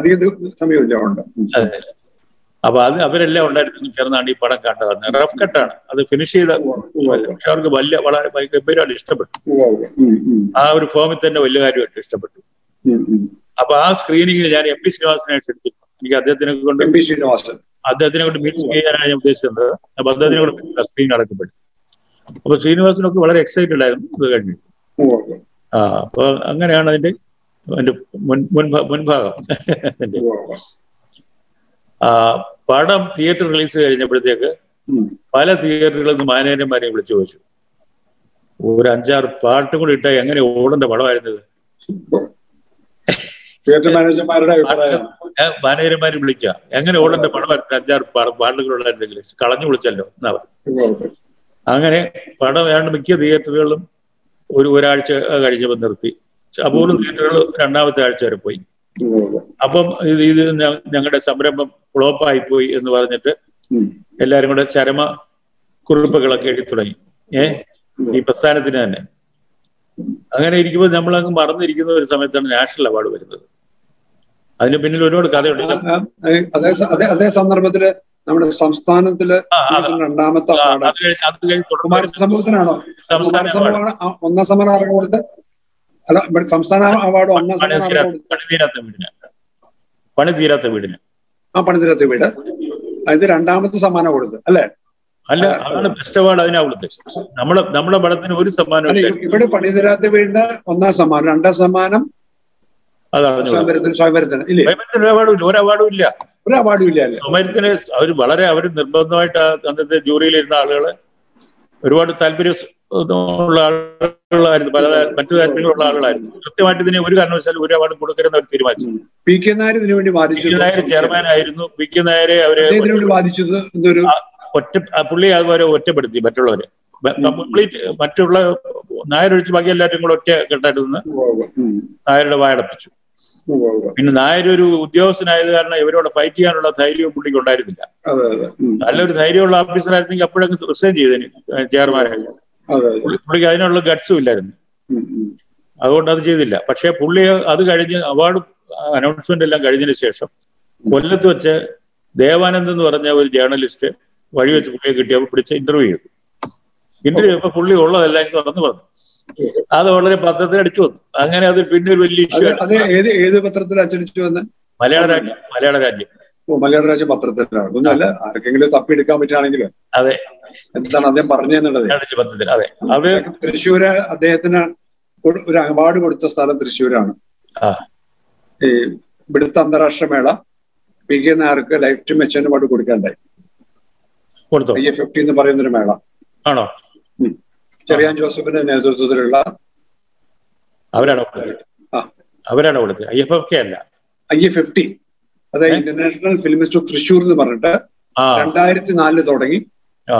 അധികം സമയമില്ല ഉണ്ട് അതെ. അപ്പൊ അത് അവരെല്ലാം ഉണ്ടായിരുന്നു ചേർന്നാണ് ഈ പടം കണ്ടത്. റഫ് കട്ടാണ്. അത് ഫിനിഷ് ചെയ്ത പക്ഷെ അവർക്ക് വലിയ വളരെ ഗംഭീരമായിട്ട് ഇഷ്ടപ്പെട്ടു. ആ ഒരു ഫോമിൽ തന്നെ വലിയ കാര്യമായിട്ട് ഇഷ്ടപ്പെട്ടു. അപ്പൊ ആ സ്ക്രീനിങ്ങിൽ ഞാൻ എം പി ശ്രീനിവാസനെ ക്ഷണിച്ചു എനിക്ക് അദ്ദേഹത്തിനെ കൊണ്ട് എം പി ശ്രീനിവാസൻ. അദ്ദേഹത്തിനെ കൊണ്ട് മീറ്റ് ചെയ്യാനാണ് ഞാൻ ഉദ്ദേശിച്ചത്. അപ്പൊ അദ്ദേഹത്തിനെ കൊണ്ട് സ്ക്രീൻ അടക്കപ്പെട്ടു. അപ്പൊ ശ്രീനിവാസനൊക്കെ വളരെ എക്സൈറ്റഡ് ആയിരുന്നു. ഇത് കഴിഞ്ഞു. ആ അപ്പൊ അങ്ങനെയാണ് അതിന്റെ അതിന്റെ മുൻ മുൻഭാ- മുൻഭാഗം അതിന്റെ. ആ പടം തിയേറ്റർ റിലീസ് കഴിഞ്ഞപ്പോഴത്തേക്ക് പല തിയേറ്ററുകളിൽ നിന്ന് മാനേജന്മാരെയും വിളിച്ചു ചോദിച്ചു. ഒരു അഞ്ചാറ് പാട്ടും കൂടി ഇട്ടാ എങ്ങനെ ഓടേണ്ട പടമായിരുന്നത് മാനേജർമാരെ വിളിക്കുക എങ്ങനെ ഓടേണ്ട പടമായിരുന്നു? അഞ്ചാറ് പാട്ടുകളുള്ള കളഞ്ഞു വിളിച്ചല്ലോ എന്നാ പറഞ്ഞു അങ്ങനെ പടം ഏതാണ്ട് മിക്ക തിയേറ്ററുകളിലും ഒരു ഒരാഴ്ച കഴിഞ്ഞപ്പോൾ നിർത്തി. അപൂർവം തിയേറ്ററുകൾ രണ്ടാമത്തെ ആഴ്ച വരെ പോയി. അപ്പം ഇത് ഇത് ഞങ്ങളുടെ സംരംഭം ഫ്ലോപ്പായി പോയി എന്ന് പറഞ്ഞിട്ട് എല്ലാരും കൂടെ ചരമ കുറിപ്പുകളൊക്കെ എഴുതി തുടങ്ങി. ഏ? ഈ പ്രസ്ഥാനത്തിന് തന്നെ. അങ്ങനെ ഇരിക്കുമ്പോൾ നമ്മൾ അങ്ങ് മറന്നിരിക്കുന്ന ഒരു സമയത്താണ് നാഷണൽ അവാർഡ് വരുന്നത്. അതിന് പിന്നിൽ ഒരുപാട് കഥയുണ്ട്. അതേ അതേ സന്ദർഭത്തിൽ നമ്മുടെ സംസ്ഥാനത്തിൽ രണ്ടാമത്തെ കഴിഞ്ഞ് സംഭവത്തിനാണോ ഒന്നാം സമ്മാനം ആർക്ക് കൊടുത്ത്? അല്ല സംസ്ഥാന അവാർഡ് ഒന്നാം സമരം സമ്മാനം ആർക്ക് കൊടുത്ത്? പണി തീരാത്ത വീടിന്. പണി തീരാത്ത വീടിന്. ആ പണിതിരത്ത് വീട്. ഇത് രണ്ടാമത്തെ സമ്മാനം കൊടുത്ത് അല്ലേ? അല്ല അതാണ് ബെസ്റ്റ് അവാർഡ് അതിനാ കൊടുത്തത് നമ്മളെ നമ്മുടെ പടത്തിന് ഒരു സമ്മാനം ഇവിടെ പണി പണിതിരാത്ത വീടിന്റെ ഒന്നാം സമ്മാനം രണ്ടാം സമ്മാനം അതാണ് ഒരു അവാർഡും ഇല്ല ഒരു അവാർഡും ഇല്ല. ഒരു അവാർഡും ഇല്ല സമരത്തിന് അവർ വളരെ അവർ നിർബന്ധമായിട്ട് അന്നത്തെ ജൂറിയിലിരുന്ന ആളുകൾ ഒരുപാട് താല്പര്യം ഉള്ള ആളുകളായിരുന്നു. പല മറ്റു താല്പര്യമുള്ള ആളുകളായിരുന്നു. കൃത്യമായിട്ട് ഇതിന് ഒരു കാരണവശാലും ഒരു അവാർഡ് കൊടുക്കരുന്ന് അവർ തീരുമാനിച്ചു. പി കെ നായർ ഇതിനു വേണ്ടി വാദിച്ചു നായർ ചെയർമാൻ ആയിരുന്നു. പി കെ നായരെ അവരെ വാദിച്ചത് ഒറ്റ പുള്ളി അതുപോലെ ഒറ്റപ്പെടുത്തി മറ്റുള്ളവരെ. കംപ്ലീറ്റ് മറ്റുള്ള നായരൊഴിച്ച് ബാക്കി എല്ലാവരും കൂടെ ഒറ്റ കെട്ടായിട്ട് നിന്ന് നായരുടെ വായടപ്പിച്ചു. പിന്നെ നായർ ഒരു ഉദ്യോഗസ്ഥനായത് കാരണം ഇവരോട് ഫൈറ്റ് ചെയ്യാനുള്ള ധൈര്യവും പുള്ളിക്ക് ഉണ്ടായിരുന്നില്ല. നല്ലൊരു ധൈര്യമുള്ള ഓഫീസറായിരുന്നെങ്കിൽ അപ്പോഴങ്ങ് റിസൈൻ ചെയ്തതിന് ചെയർമാനായിരുന്നു പുള്ളിക്ക് അതിനുള്ള ഗട്ട്സും ഇല്ലായിരുന്നു. അതുകൊണ്ട് അത് ചെയ്തില്ല. പക്ഷേ പുള്ളി അത് കഴിഞ്ഞ് അവാർഡ് അനൗൺസ്മെന്റ് എല്ലാം കഴിഞ്ഞതിന് ശേഷം കൊല്ലത്ത് വെച്ച് ദേവാനന്ദ് എന്ന് പറഞ്ഞ ഒരു ജേർണലിസ്റ്റ് വഴി വെച്ച് പുള്ളിയെ കിട്ടിയപ്പോൾ പിടിച്ച് ഇന്റർവ്യൂ ചെയ്തു. ഇന്റർവ്യൂ ചെയ്തപ്പോൾ പുള്ളി ഉള്ളതെല്ലാം എന്ന് തുറന്നു പറഞ്ഞു. അത് വളരെ പത്രത്തിൽ അടിച്ചു വന്നു. അങ്ങനെ അത് പിന്നെ ഒരു വലിയ ഇഷ്യൂ ഏത് ഏത് പത്രത്തിൽ അച്ചടിച്ചു വന്ന്? മലയാള രാജ്യം മലയാള രാജ്യം. മലയാള രാജ്യ പത്രത്തിലാണ്. ഒന്നല്ല ആർക്കെങ്കിലും തപ്പിയെടുക്കാൻ പറ്റുകയാണെങ്കിൽ അതെ. എന്താണ് അദ്ദേഹം പറഞ്ഞത് പത്രത്തിൽ അതെ. അത് തൃശ്ശൂര് അദ്ദേഹത്തിന് ഒരു അവാർഡ് കൊടുത്ത സ്ഥലം തൃശ്ശൂരാണ്. ഈ ഇവിടുത്തെ അന്താരാഷ്ട്ര മേള പി കെ നായർക്ക് ലൈഫ് ടൈം എച്ച് അവാർഡ് കൊടുക്കാണ്ടായി കൊടുത്തു? ഐ ഫിഫ്റ്റി എന്ന് പറയുന്നൊരു മേള. ആണോ? ചെറിയാൻ ജോസഫിന്റെ നേതൃത്വത്തിലുള്ള അവരാണോ അവരാണ് കൊടുത്തത്? ഐ എഫ് എഫ് കെ അല്ല. ഐ എഫ് ഫിഫ്റ്റി അതായത് ഇന്റർനാഷണൽ ഫിലിം ഇൻസ്റ്റിറ്റ്യൂട്ട് തൃശ്ശൂർ എന്ന് പറഞ്ഞിട്ട് രണ്ടായിരത്തി നാലിൽ തുടങ്ങി. ആ.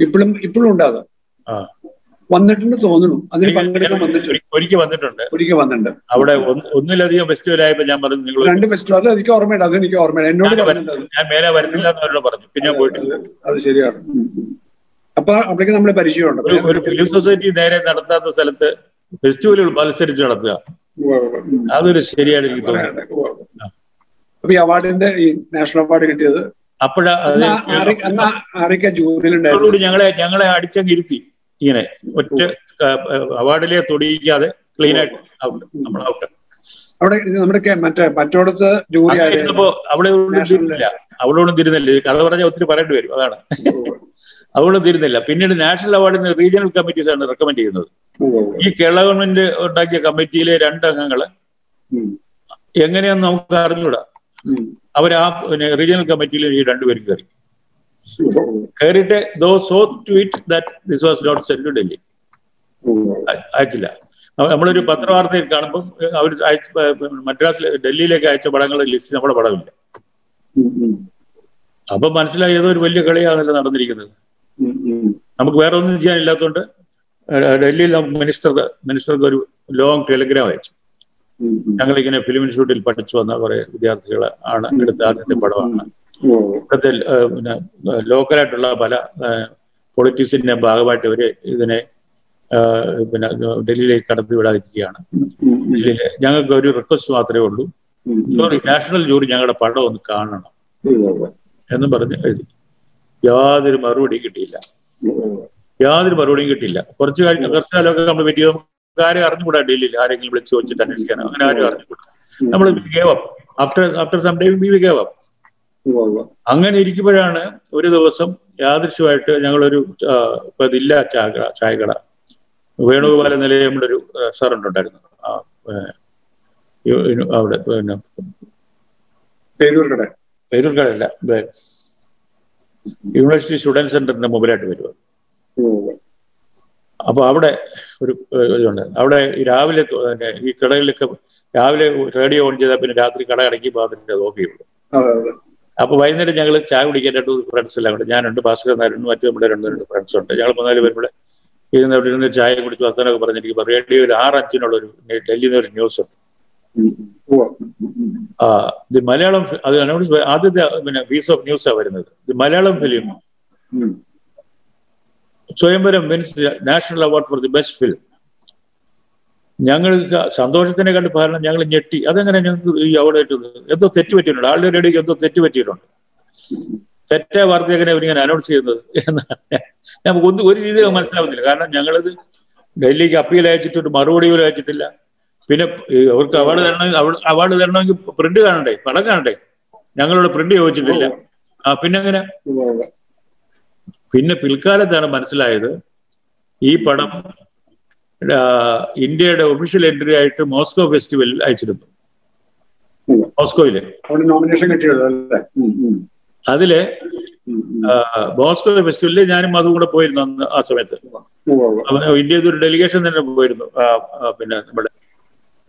ഇപ്പോഴും ഇപ്പോഴും ഉണ്ടാകും ആ. വന്നിട്ടുണ്ട് തോന്നുന്നു. അതിന് പങ്കെടുക്കാൻ വന്നിട്ടുണ്ട്. ഒരിക്കൽ വന്നിട്ടുണ്ട്. ഒരിക്കൽ വന്നിട്ടുണ്ട്. അവിടെ ഒന്നിലധികം ഫെസ്റ്റിവൽ ആയപ്പോ ഞാൻ പറഞ്ഞു നിങ്ങൾ രണ്ട് ഫെസ്റ്റിവൽ അത് എനിക്ക് ഓർമ്മയുണ്ട്. അത് എനിക്ക് ഓർമ്മയുണ്ട്. എന്നോട് ഞാൻ മേലെ വരുന്നില്ല എന്നവരോട് പറഞ്ഞു. പിന്നെ പോയിട്ടില്ല. അത് ശരിയാണ്. അപ്പൊ അവിടേക്ക് നമ്മളെ പരിചയമുണ്ട്. ഒരു ഫിലിം സൊസൈറ്റി നേരെ നടത്താത്ത സ്ഥലത്ത് ഫെസ്റ്റിവലുകൾ മത്സരിച്ച് നടത്തുക. അതൊരു ശരിയാണ് എനിക്ക് തോന്നുന്നു. പറയാനുണ്ട്. ഉവ്വ് ഉവ്വ്. അപ്പൊ ഈ അവാർഡിന്റെ ഈ നാഷണൽ അവാർഡ് കിട്ടിയത്? അപ്പോഴാ ഞങ്ങളെ ഞങ്ങളെ അടിച്ചങ്ങ് ഇരുത്തി. ഇങ്ങനെ ഒറ്റ അവാർഡിലെ തൊടിയിക്കാതെ ക്ലീൻ ആയിട്ട് നമ്മൾ ഔട്ട് അവിടെ നമ്മുടെ മറ്റേ മറ്റോടത്ത് ജോലി അവിടെ ഒന്നും തിരുന്നില്ല അവളോടും തിരുന്നില്ല ഈ കഥ പറഞ്ഞാൽ ഒത്തിരി പറയേണ്ടി വരും. അതാണ്. അവളും തീരുന്നില്ല പിന്നീട് നാഷണൽ അവാർഡിന് റീജിയണൽ കമ്മിറ്റീസ് ആണ് റെക്കമെൻഡ് ചെയ്യുന്നത്. ഈ കേരള ഗവൺമെന്റ് ഉണ്ടാക്കിയ കമ്മിറ്റിയിലെ രണ്ട് അംഗങ്ങൾ. എങ്ങനെയാന്ന് നമുക്ക് അറിഞ്ഞൂടാ അവർ ആ പിന്നെ റീജിയണൽ കമ്മിറ്റിയിൽ ഈ രണ്ടുപേരും കയറി. കയറിയിട്ട് though so to it that this was not send to Delhi അയച്ചില്ല നമ്മളൊരു പത്രവാർത്തയിൽ കാണുമ്പോൾ അവർ അയച്ച മദ്രാസിൽ ഡൽഹിയിലേക്ക് അയച്ച പടങ്ങളുടെ ലിസ്റ്റ് നമ്മുടെ പടമില്ല. അപ്പൊ മനസ്സിലായി ഏതോ ഒരു വലിയ കളിയാണല്ലോ നടന്നിരിക്കുന്നത്. നമുക്ക് വേറെ ഒന്നും ചെയ്യാനില്ലാത്തതുകൊണ്ട് ഡൽഹി ഡൽഹിയിൽ മിനിസ്റ്റർ മിനിസ്റ്റർക്ക് ഒരു ലോങ് ടെലിഗ്രാം അയച്ചു ഞങ്ങൾ ഇങ്ങനെ ഞങ്ങളിങ്ങനെ ഫിലിം ഇൻസ്റ്റിറ്റ്യൂട്ടിൽ പഠിച്ചു വന്ന കുറെ വിദ്യാർത്ഥികൾ ആണ് എടുത്ത ആദ്യത്തെ പടമാണ്. ഇവിടുത്തെ പിന്നെ ലോക്കലായിട്ടുള്ള പല പൊളിറ്റിക്സിന്റെ ഭാഗമായിട്ട് ഇവർ ഇതിനെ പിന്നെ ഡൽഹിയിലേക്ക് കടത്തി വിടാതിരിക്കുകയാണ് ഉം, ഉം, ഉം. ഡൽഹിയിൽ ഞങ്ങൾക്ക് ഒരു റിക്വസ്റ്റ് മാത്രമേ ഉള്ളൂ. ജൂറി നാഷണൽ ജൂറി ഞങ്ങളുടെ പടം ഒന്ന് കാണണം. എന്നും പറഞ്ഞ് എഴുതി യാതൊരു മറുപടിയും കിട്ടിയില്ല യാതൊരു മറുപടിയും കിട്ടിയില്ല. കുറച്ച് കഴിഞ്ഞ കുറച്ച് കാലമൊക്കെ നമ്മൾ പറ്റിയോ ആരും അറിഞ്ഞുകൂടാ ഡൽഹിയിൽ ആരെങ്കിലും വിളിച്ച് ചോദിച്ചിട്ട് അന്വേഷിക്കാനോ അങ്ങനെ ആരും അറിഞ്ഞുകൂടാ. നമ്മൾ gave up after after some time we gave up അങ്ങനെ ഇരിക്കുമ്പോഴാണ് ഒരു ദിവസം യാദൃശ്യമായിട്ട് ഞങ്ങളൊരു ഇതില്ല ചായകട വേണുഗോപാല നിലയമുള്ള ഒരു റെസ്റ്റോറന്റ് ഉണ്ടായിരുന്നു അവിടെ പിന്നെ പേരൂർക്കട. പേരൂർക്കടല്ല ഇത് യൂണിവേഴ്സിറ്റി സ്റ്റുഡന്റ് സെന്ററിന്റെ മുമ്പിലായിട്ട് വരുക അപ്പൊ അവിടെ ഒരു ഇതുണ്ട്. അവിടെ ഈ രാവിലെ ഈ കടകളിലൊക്കെ രാവിലെ റേഡിയോ ഓൺ ചെയ്താൽ പിന്നെ രാത്രി കട അടക്കി അതിന്റെ അതെ അതെ അപ്പൊ വൈകുന്നേരം ഞങ്ങൾ ചായ കുടിക്കാൻ രണ്ട് ഫ്രണ്ട്സ് എല്ലാം കൂടെ ഞാനുണ്ട് ഭാസ്കരൻ നാരുണ്ട് മറ്റു നമ്മുടെ രണ്ട് രണ്ട് ഫ്രണ്ട്സ് ഉണ്ട്. ഞങ്ങൾ മൂന്നാൽ പേരുടെ ഇരുന്ന് അവിടെ ഇരുന്ന് ചായ കുടിച്ച് വർത്തനൊക്കെ പറഞ്ഞിരിക്കുമ്പോൾ റേഡിയോയിൽ ആറ് അഞ്ചിനുള്ള ഒരു ഡൽഹിയിൽ നിന്ന് ഒരു ന്യൂസ് ഉണ്ട്. ആ ദി മലയാളം അത് അനൗൺസ് ആദ്യത്തെ പിന്നെ പീസ് ഓഫ് ന്യൂസാ വരുന്നത്. The Malayalam film. Swayamvaram means national award for the best film ഞങ്ങൾക്ക് സന്തോഷത്തിനെ കണ്ട് കാരണം ഞങ്ങൾ ഞെട്ടി. അതെങ്ങനെ ഞങ്ങൾക്ക് ഈ അവിടെ എന്തോ തെറ്റ് പറ്റിയിട്ടുണ്ട് ആളുടെ റേഡിയോക്ക് എന്തോ തെറ്റ് പറ്റിയിട്ടുണ്ട് തെറ്റായ വാർത്ത എങ്ങനെ അവരിങ്ങനെ അനൗൺസ് ചെയ്യുന്നത്? എന്ന് നമുക്ക് ഒന്നും ഒരു രീതിയിൽ മനസ്സിലാവുന്നില്ല. കാരണം ഞങ്ങളിത് ഡൽഹിക്ക് അപ്പീൽ അയച്ചിട്ട് ഒരു മറുപടി പോലും അയച്ചിട്ടില്ല. പിന്നെ അവർക്ക് അവാർഡ് തരണമെങ്കിൽ അവാർഡ് തരണമെങ്കിൽ പ്രിന്റ് കാണണ്ടേ? പടം കാണണ്ടേ? ഞങ്ങളോട് പ്രിന്റ് ചോദിച്ചിട്ടില്ല. ആ പിന്നെ എങ്ങനെ? ഉവ്വ. പിന്നെ പിൽക്കാലത്താണ് മനസ്സിലായത് ഈ പടം ഇന്ത്യയുടെ ഒഫീഷ്യൽ എൻട്രി ആയിട്ട് മോസ്കോ ഫെസ്റ്റിവലിൽ അയച്ചിരുന്നു. മോസ്കോയിൽ. നോമിനേഷൻ. അതിൽ മോസ്കോ ഫെസ്റ്റിവലിൽ ഞാനും അതും കൂടെ പോയിരുന്നു അന്ന് ആ സമയത്ത്. ഇന്ത്യയിൽ ഒരു ഡെലിഗേഷൻ തന്നെ പോയിരുന്നു. പിന്നെ നമ്മുടെ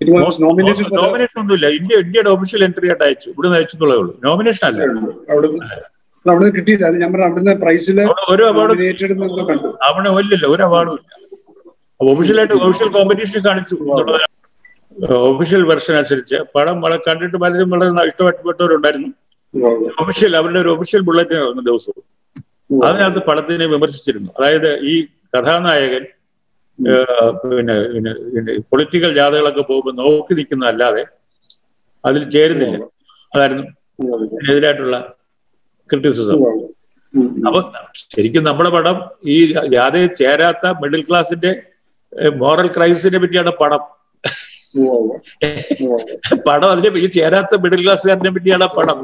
നോമിനേഷൻ ഒന്നുമില്ല. ഇന്ത്യ ഇന്ത്യയുടെ ഒഫീഷ്യൽ എൻട്രി ആയിട്ട് അയച്ചു. ഇവിടെ നിന്ന് അയച്ചെന്നുള്ളേ ഉള്ളൂ. നോമിനേഷൻ അല്ല. അവിടെ കിട്ടിയില്ല. അത് ഞാൻ പറഞ്ഞ അവിടുന്ന് പ്രൈസിൽ ഒരു അവാർഡും അവിടെ ഇല്ലല്ല. ഒരു അവാർഡും ഇല്ല. ഒഫീഷ്യലായിട്ട് ഒഫീഷ്യൽ കോമ്പറ്റീഷൻ കാണിച്ചു ഒഫീഷ്യൽ വെർഷൻ അനുസരിച്ച് പടം വളരെ കണ്ടിട്ട് പലരും വളരെ ഇഷ്ടപ്പെട്ടവരുണ്ടായിരുന്നു. ഒഫീഷ്യൽ അവരുടെ ഒരു ഒഫീഷ്യൽ ബുള്ളറ്റിൻ ഇറങ്ങുന്ന ദിവസവും. അതിനകത്ത് പടത്തിനെ വിമർശിച്ചിരുന്നു. അതായത് ഈ കഥാനായകൻ പിന്നെ പിന്നെ പൊളിറ്റിക്കൽ ജാഥകളൊക്കെ പോകുമ്പോൾ നോക്കി നിൽക്കുന്നതല്ലാതെ അതിൽ ചേരുന്നില്ല അതായിരുന്നു എതിരായിട്ടുള്ള ക്രിറ്റിസിസം. അപ്പൊ ശരിക്കും നമ്മുടെ പടം ഈ ജാഥയിൽ ചേരാത്ത മിഡിൽ ക്ലാസിന്റെ മോറൽ ക്രൈസിസിനെ പറ്റിയാണ് പടം. പടം അതിനെ ഈ ചേരാത്ത മിഡിൽ ക്ലാസ്സുകാരനെ പറ്റിയാണ് പടം.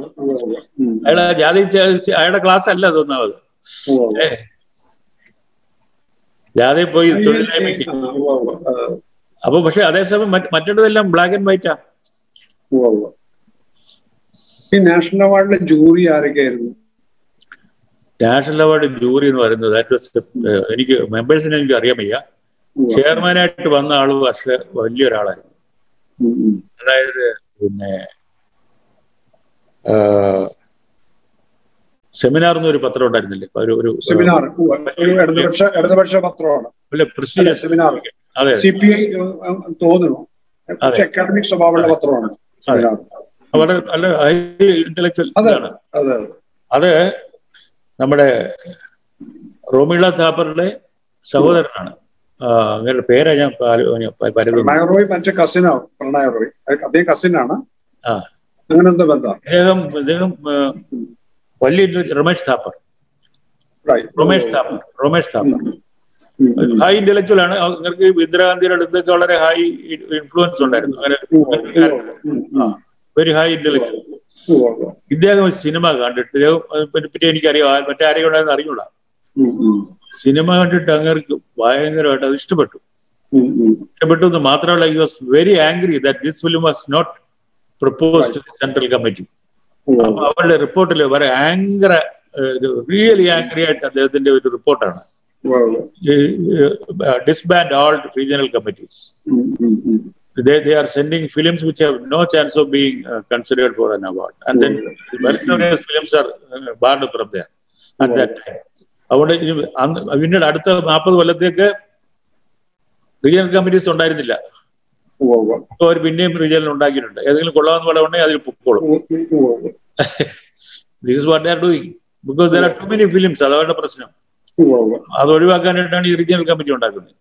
അയാളെ ജാതി അയാളുടെ ക്ലാസ് അല്ല അതൊന്നാമത് ജാഥയിൽ പോയി തൊഴിലില്ലായ്മയ്ക്ക് അപ്പൊ പക്ഷെ അതേസമയം മറ്റ് മറ്റേതെല്ലാം ബ്ലാക്ക് ആൻഡ് വൈറ്റാ. ഈ നാഷണൽ അവാർഡിലെ ജൂറി ആരൊക്കെയായിരുന്നു? നാഷണൽ അവാർഡ് ജൂറി എന്ന് പറയുന്നത് ഏഹ്, എനിക്ക് മെമ്പേഴ്സിനെ എനിക്ക് അറിയാൻ വയ്യ. ചെയർമാനായിട്ട് വന്ന ആൾ പക്ഷെ വലിയൊരാളായിരുന്നു. അതായത് പിന്നെ സെമിനാർ എന്നൊരു പത്രം ഉണ്ടായിരുന്നില്ലേ? ഒരു ഒരു സെമിനാർ. ഇടതുപക്ഷ ഇടതുപക്ഷ പത്രമാണ്. അല്ല സെമിനാർ. അതെ. സി പി ഐ തോന്നുന്നു. അക്കാഡമിക് സ്വഭാവമുള്ള പത്രമാണ് വളരെ നല്ല ഹൈ ഇന്റലക്ച്വൽ അതെ ഇതാണ്. അതെ നമ്മുടെ റോമിള താപ്പറുടെ സഹോദരനാണ്. അങ്ങയുടെ പേരാ ഞാൻ റോയ് മറ്റേ കസിനാണ് പ്രണയ റോയ് അദ്ദേഹം കസിനാണ് ആ. അങ്ങനെ എന്താ ബന്ധം? അദ്ദേഹം അദ്ദേഹം intellectual Ramesh Thapar. Right. Ramesh Thapar Ramesh Thapar. High intellectual ആണ്. നിങ്ങൾക്ക് ഇന്ദിരാഗാന്ധിയുടെ അടുത്തൊക്കെ വളരെ ഹൈ ഇൻഫ്ലുവൻസ് ഉണ്ടായിരുന്നു. അങ്ങനെ. Very high intellectual. ഇദ്ദേഹം സിനിമ കണ്ടിട്ട് പിന്നെ എനിക്കറിയാം. മറ്റേ ആരെയും ഉണ്ടായിരുന്നു അറിഞ്ഞൂടാ. സിനിമ കണ്ടിട്ട് അങ്ങേർക്ക് ഭയങ്കരമായിട്ട് അത് ഇഷ്ടപ്പെട്ടു. ഇഷ്ടപ്പെട്ടു എന്ന് മാത്രമല്ല he was very angry that this film was not proposed central committee അപ്പൊ അവരുടെ റിപ്പോർട്ടിൽ വളരെ ആംഗ്ര റിയലി ആംഗ്രി ആയിട്ട് അദ്ദേഹത്തിന്റെ ഒരു റിപ്പോർട്ടാണ്. Disband all regional committees they they are they, they are sending films which have no chance of being uh, considered for an award. And then the meritorious films are uh, barred from there at that time. അതുകൊണ്ട് പിന്നീട് അടുത്ത നാൽപ്പത് കൊല്ലത്തേക്ക് റീജിയണൽ കമ്മിറ്റീസ് ഉണ്ടായിരുന്നില്ല. അവർ പിന്നെയും റീജിയണൽ ഉണ്ടാക്കിയിട്ടുണ്ട് ഏതെങ്കിലും കൊള്ളാവുന്ന പടം ഉണ്ടെങ്കിൽ അതിൽ പൊക്കോളും. This is what they are doing because there are too many films അതവരുടെ പ്രശ്നം. അത് ഒഴിവാക്കാനായിട്ടാണ് ഈ റീജിയണൽ കമ്മിറ്റി ഉണ്ടാക്കുന്നത്.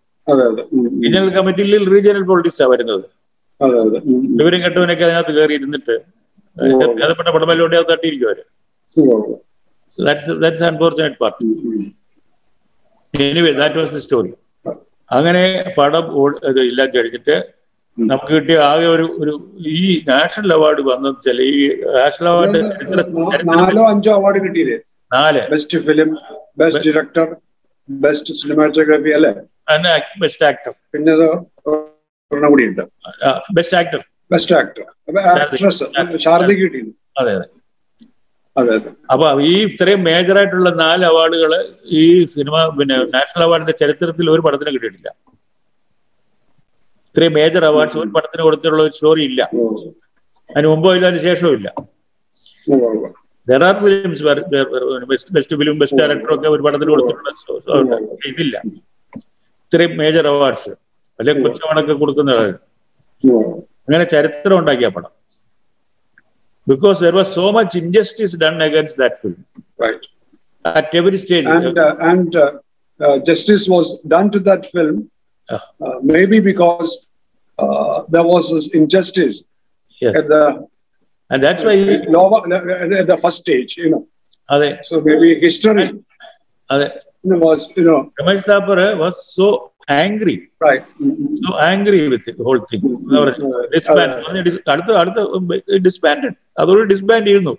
റീജിയണൽ കമ്മിറ്റിയിൽ റീജിയണൽ പൊളിറ്റിക്സാണ് വരുന്നത്. വിവരം കെട്ടവനൊക്കെ അതിനകത്ത് കയറി ഇരുന്നിട്ട് ഭേദപ്പെട്ട പടമല്ലോടെ അത് തട്ടിയിരിക്കും അവർ. That's unfortunate part. Anyway that was the story അങ്ങനെ പടം ഇല്ലാതെ കഴിഞ്ഞിട്ട്. നമുക്ക് കിട്ടിയ ആകെ ഒരു ഒരു ഈ നാഷണൽ അവാർഡ് വന്നത് വെച്ചാൽ ഈ നാഷണൽ അവാർഡ് നാലോ അഞ്ചോ അവാർഡ് കിട്ടിയില്ലേ? നാല്. Best film best director best cinematography അല്ലെ? Best actor. പിന്നെ കൂടി ഉണ്ട്. Best actor. Best actor. Actress Sharada കിട്ടിയിരുന്നു അതെ അതെ. അതെ അതെ. അപ്പൊ ഈ ഇത്രയും മേജർ ആയിട്ടുള്ള നാല് അവാർഡുകൾ ഈ സിനിമ പിന്നെ നാഷണൽ അവാർഡിന്റെ ചരിത്രത്തിൽ ഒരു പടത്തിന് കിട്ടിയിട്ടില്ല. ഇത്രയും മേജർ അവാർഡ്സ് ഒരു പടത്തിന് കൊടുത്തിട്ടുള്ള ഒരു സ്റ്റോറി ഇല്ല. അതിന് മുമ്പോ ഇല്ല. അതിന് ശേഷവും ഇല്ല. There are films best best film best director ഒക്കെ ഒരു പടത്തിന് കൊടുത്തിട്ടുള്ള ഇതില്ല. ഇത്രയും മേജർ അവാർഡ്സ് അല്ലെങ്കിൽ കൊച്ചവണൊക്കെ കൊടുക്കുന്നത് അങ്ങനെ ചരിത്രം ഉണ്ടാക്കിയ പടം. Because there was so much injustice done against that film Right. At every stage And uh, and uh, uh, justice was done to that film, Ah. uh, maybe because uh, there was this injustice yes. at the and that's why he, at the first stage, you know. They, So maybe history know, was, you know, Ramesh Thapar was so angry. right. So mm. with it, the whole thing. Disbanded. disbanded അതോട് ഡിസ്ബാൻഡ് ചെയ്യുന്നു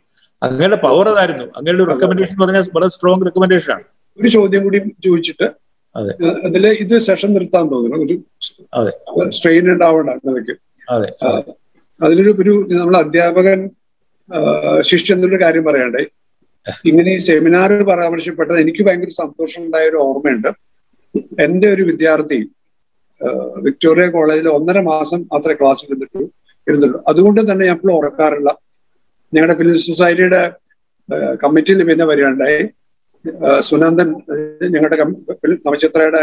അങ്ങയുടെ പവർ അതായിരുന്നു അങ്ങയുടെ റെക്കമെൻഡേഷൻ പറഞ്ഞാൽ വളരെ സ്ട്രോങ് റെക്കമെൻഡേഷൻ ആണ് ഒരു ചോദ്യം കൂടി ചോദിച്ചിട്ട് uh, അതിൽ ഇത് സെഷൻ നിർത്താൻ തോന്നുന്നു. ഒരു അതെ. സ്ട്രെയിൻ ഉണ്ടാവണ്ട നമുക്ക് അതെ. അതിലൊരു ഒരു നമ്മൾ അധ്യാപകൻ ശിഷ്യ എന്നൊരു കാര്യം പറയണ്ടേ ഇങ്ങനെ ഈ സെമിനാർ പരാമർശപ്പെട്ടത് എനിക്ക് ഭയങ്കര സന്തോഷം ഉണ്ടായ ഒരു ഓർമ്മയുണ്ട്. എന്റെ ഒരു വിദ്യാർത്ഥി വിക്ടോറിയ കോളേജിൽ ഒന്നര മാസം മാത്രമേ ക്ലാസ്സിൽ ഇരുന്നിട്ടുള്ളൂ. ഇരുന്നുള്ളൂ അതുകൊണ്ട് തന്നെ ഞാൻ ഇപ്പോൾ ഉറക്കാറില്ല. ഞങ്ങളുടെ ഫിലിം സൊസൈറ്റിയുടെ കമ്മിറ്റിയിൽ പിന്നെ വരികയുണ്ടായി. സുനന്ദൻ ഞങ്ങളുടെ നവചിത്രയുടെ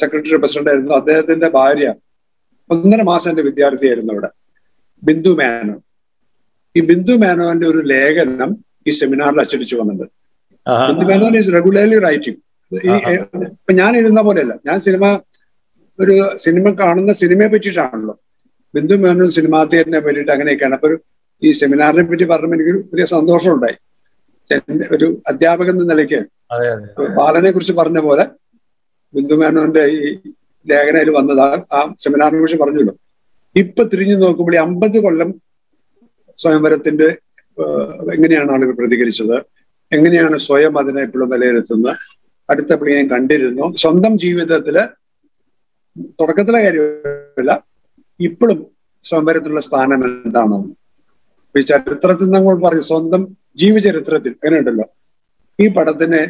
സെക്രട്ടറി പ്രസിഡന്റ് ആയിരുന്നു. അദ്ദേഹത്തിന്റെ ഭാര്യ ഒന്നര മാസം എന്റെ വിദ്യാർത്ഥിയായിരുന്നു അവിടെ. ബിന്ദു മേനോ ഈ ബിന്ദു മേനോന്റെ ഒരു ലേഖനം ഈ സെമിനാറിൽ അച്ചടിച്ചു വന്നിട്ടുണ്ട് Bindu Menon is regularly writing ഇപ്പൊ ഞാൻ എഴുതുന്ന പോലെയല്ല. ഞാൻ സിനിമ ഒരു സിനിമ കാണുന്ന സിനിമയെ പറ്റിയിട്ടാണല്ലോ. ബിന്ദു മേനോൻ സിനിമാ തിയേറ്ററിനെ പറ്റിയിട്ട് അങ്ങനെയൊക്കെയാണ്. അപ്പൊ ഈ സെമിനാറിനെ പറ്റി പറഞ്ഞപ്പോൾ എനിക്ക് വലിയ സന്തോഷമുണ്ടായി. ഒരു അധ്യാപകൻ എന്ന നിലയ്ക്ക് ബാലനെ കുറിച്ച് പറഞ്ഞ പോലെ ബിന്ദു മേനോന്റെ ഈ ലേഖനയിൽ വന്നത് ആ- സെമിനാറിനെ കുറിച്ച് പറഞ്ഞല്ലോ. ഇപ്പൊ തിരിഞ്ഞു നോക്കുമ്പോൾ ഈ അമ്പത് കൊല്ലം സ്വയംവരത്തിന്റെ എങ്ങനെയാണ് ആളുകൾ പ്രതികരിച്ചത്? എങ്ങനെയാണ് സ്വയം അതിനെ ഇപ്പോഴും വിലയിരുത്തുന്നത് അടുത്തപ്പോഴും ഞാൻ കണ്ടിരുന്നു. സ്വന്തം ജീവിതത്തിൽ തുടക്കത്തിലെ കാര്യമല്ല ഇപ്പോഴും സ്വയംവരത്തിലുള്ള സ്ഥാനം എന്താണോ. ഈ ചരിത്രത്തിൽ നമ്മൾ പറയും സ്വന്തം ജീവചരിത്രത്തിൽ അങ്ങനെ ഉണ്ടല്ലോ ഈ പടത്തിന്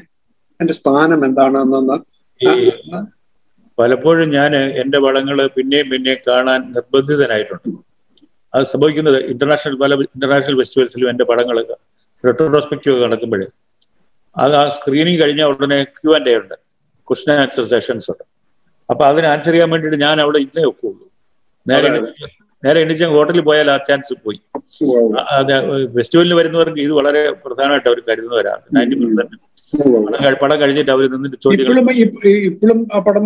എന്റെ സ്ഥാനം എന്താണെന്നൊന്ന് പലപ്പോഴും ഞാൻ എന്റെ പടങ്ങൾ പിന്നെയും പിന്നെയും കാണാൻ നിർബന്ധിതനായിട്ടുണ്ട്. അത് സംഭവിക്കുന്നത് ഇന്റർനാഷണൽ പല ഇന്റർനാഷണൽ ഫെസ്റ്റിവൽസിലും എന്റെ പടങ്ങൾ റെട്രോസ്പെക്റ്റീവ് നടക്കുമ്പോൾ അത് ആ സ്ക്രീനിങ് കഴിഞ്ഞ ഉടനെ ക്യൂ ആൻഡ് എ ഉണ്ട്. ക്വസ്റ്റൻ ആൻസർ സെഷൻസ് ഉണ്ട്. അപ്പൊ അതിന് ആൻസർ ചെയ്യാൻ വേണ്ടിയിട്ട് ഞാൻ അവിടെ ഇന്നേ ഒക്കുള്ളൂ. നേരെ നേരെ എണീച്ച ഹോട്ടലിൽ പോയാൽ ആ ചാൻസ് പോയി. ഫെസ്റ്റിവലിന് വരുന്നവർക്ക് ഇത് വളരെ പ്രധാനമായിട്ട് അവർ കരുതുന്നവരാണ്. നയന്റി പെർസെന്റ് പടം കഴിഞ്ഞിട്ട് അവർ നിന്നിട്ട് ചോദ്യങ്ങൾ ഇപ്പോഴും ആ പടം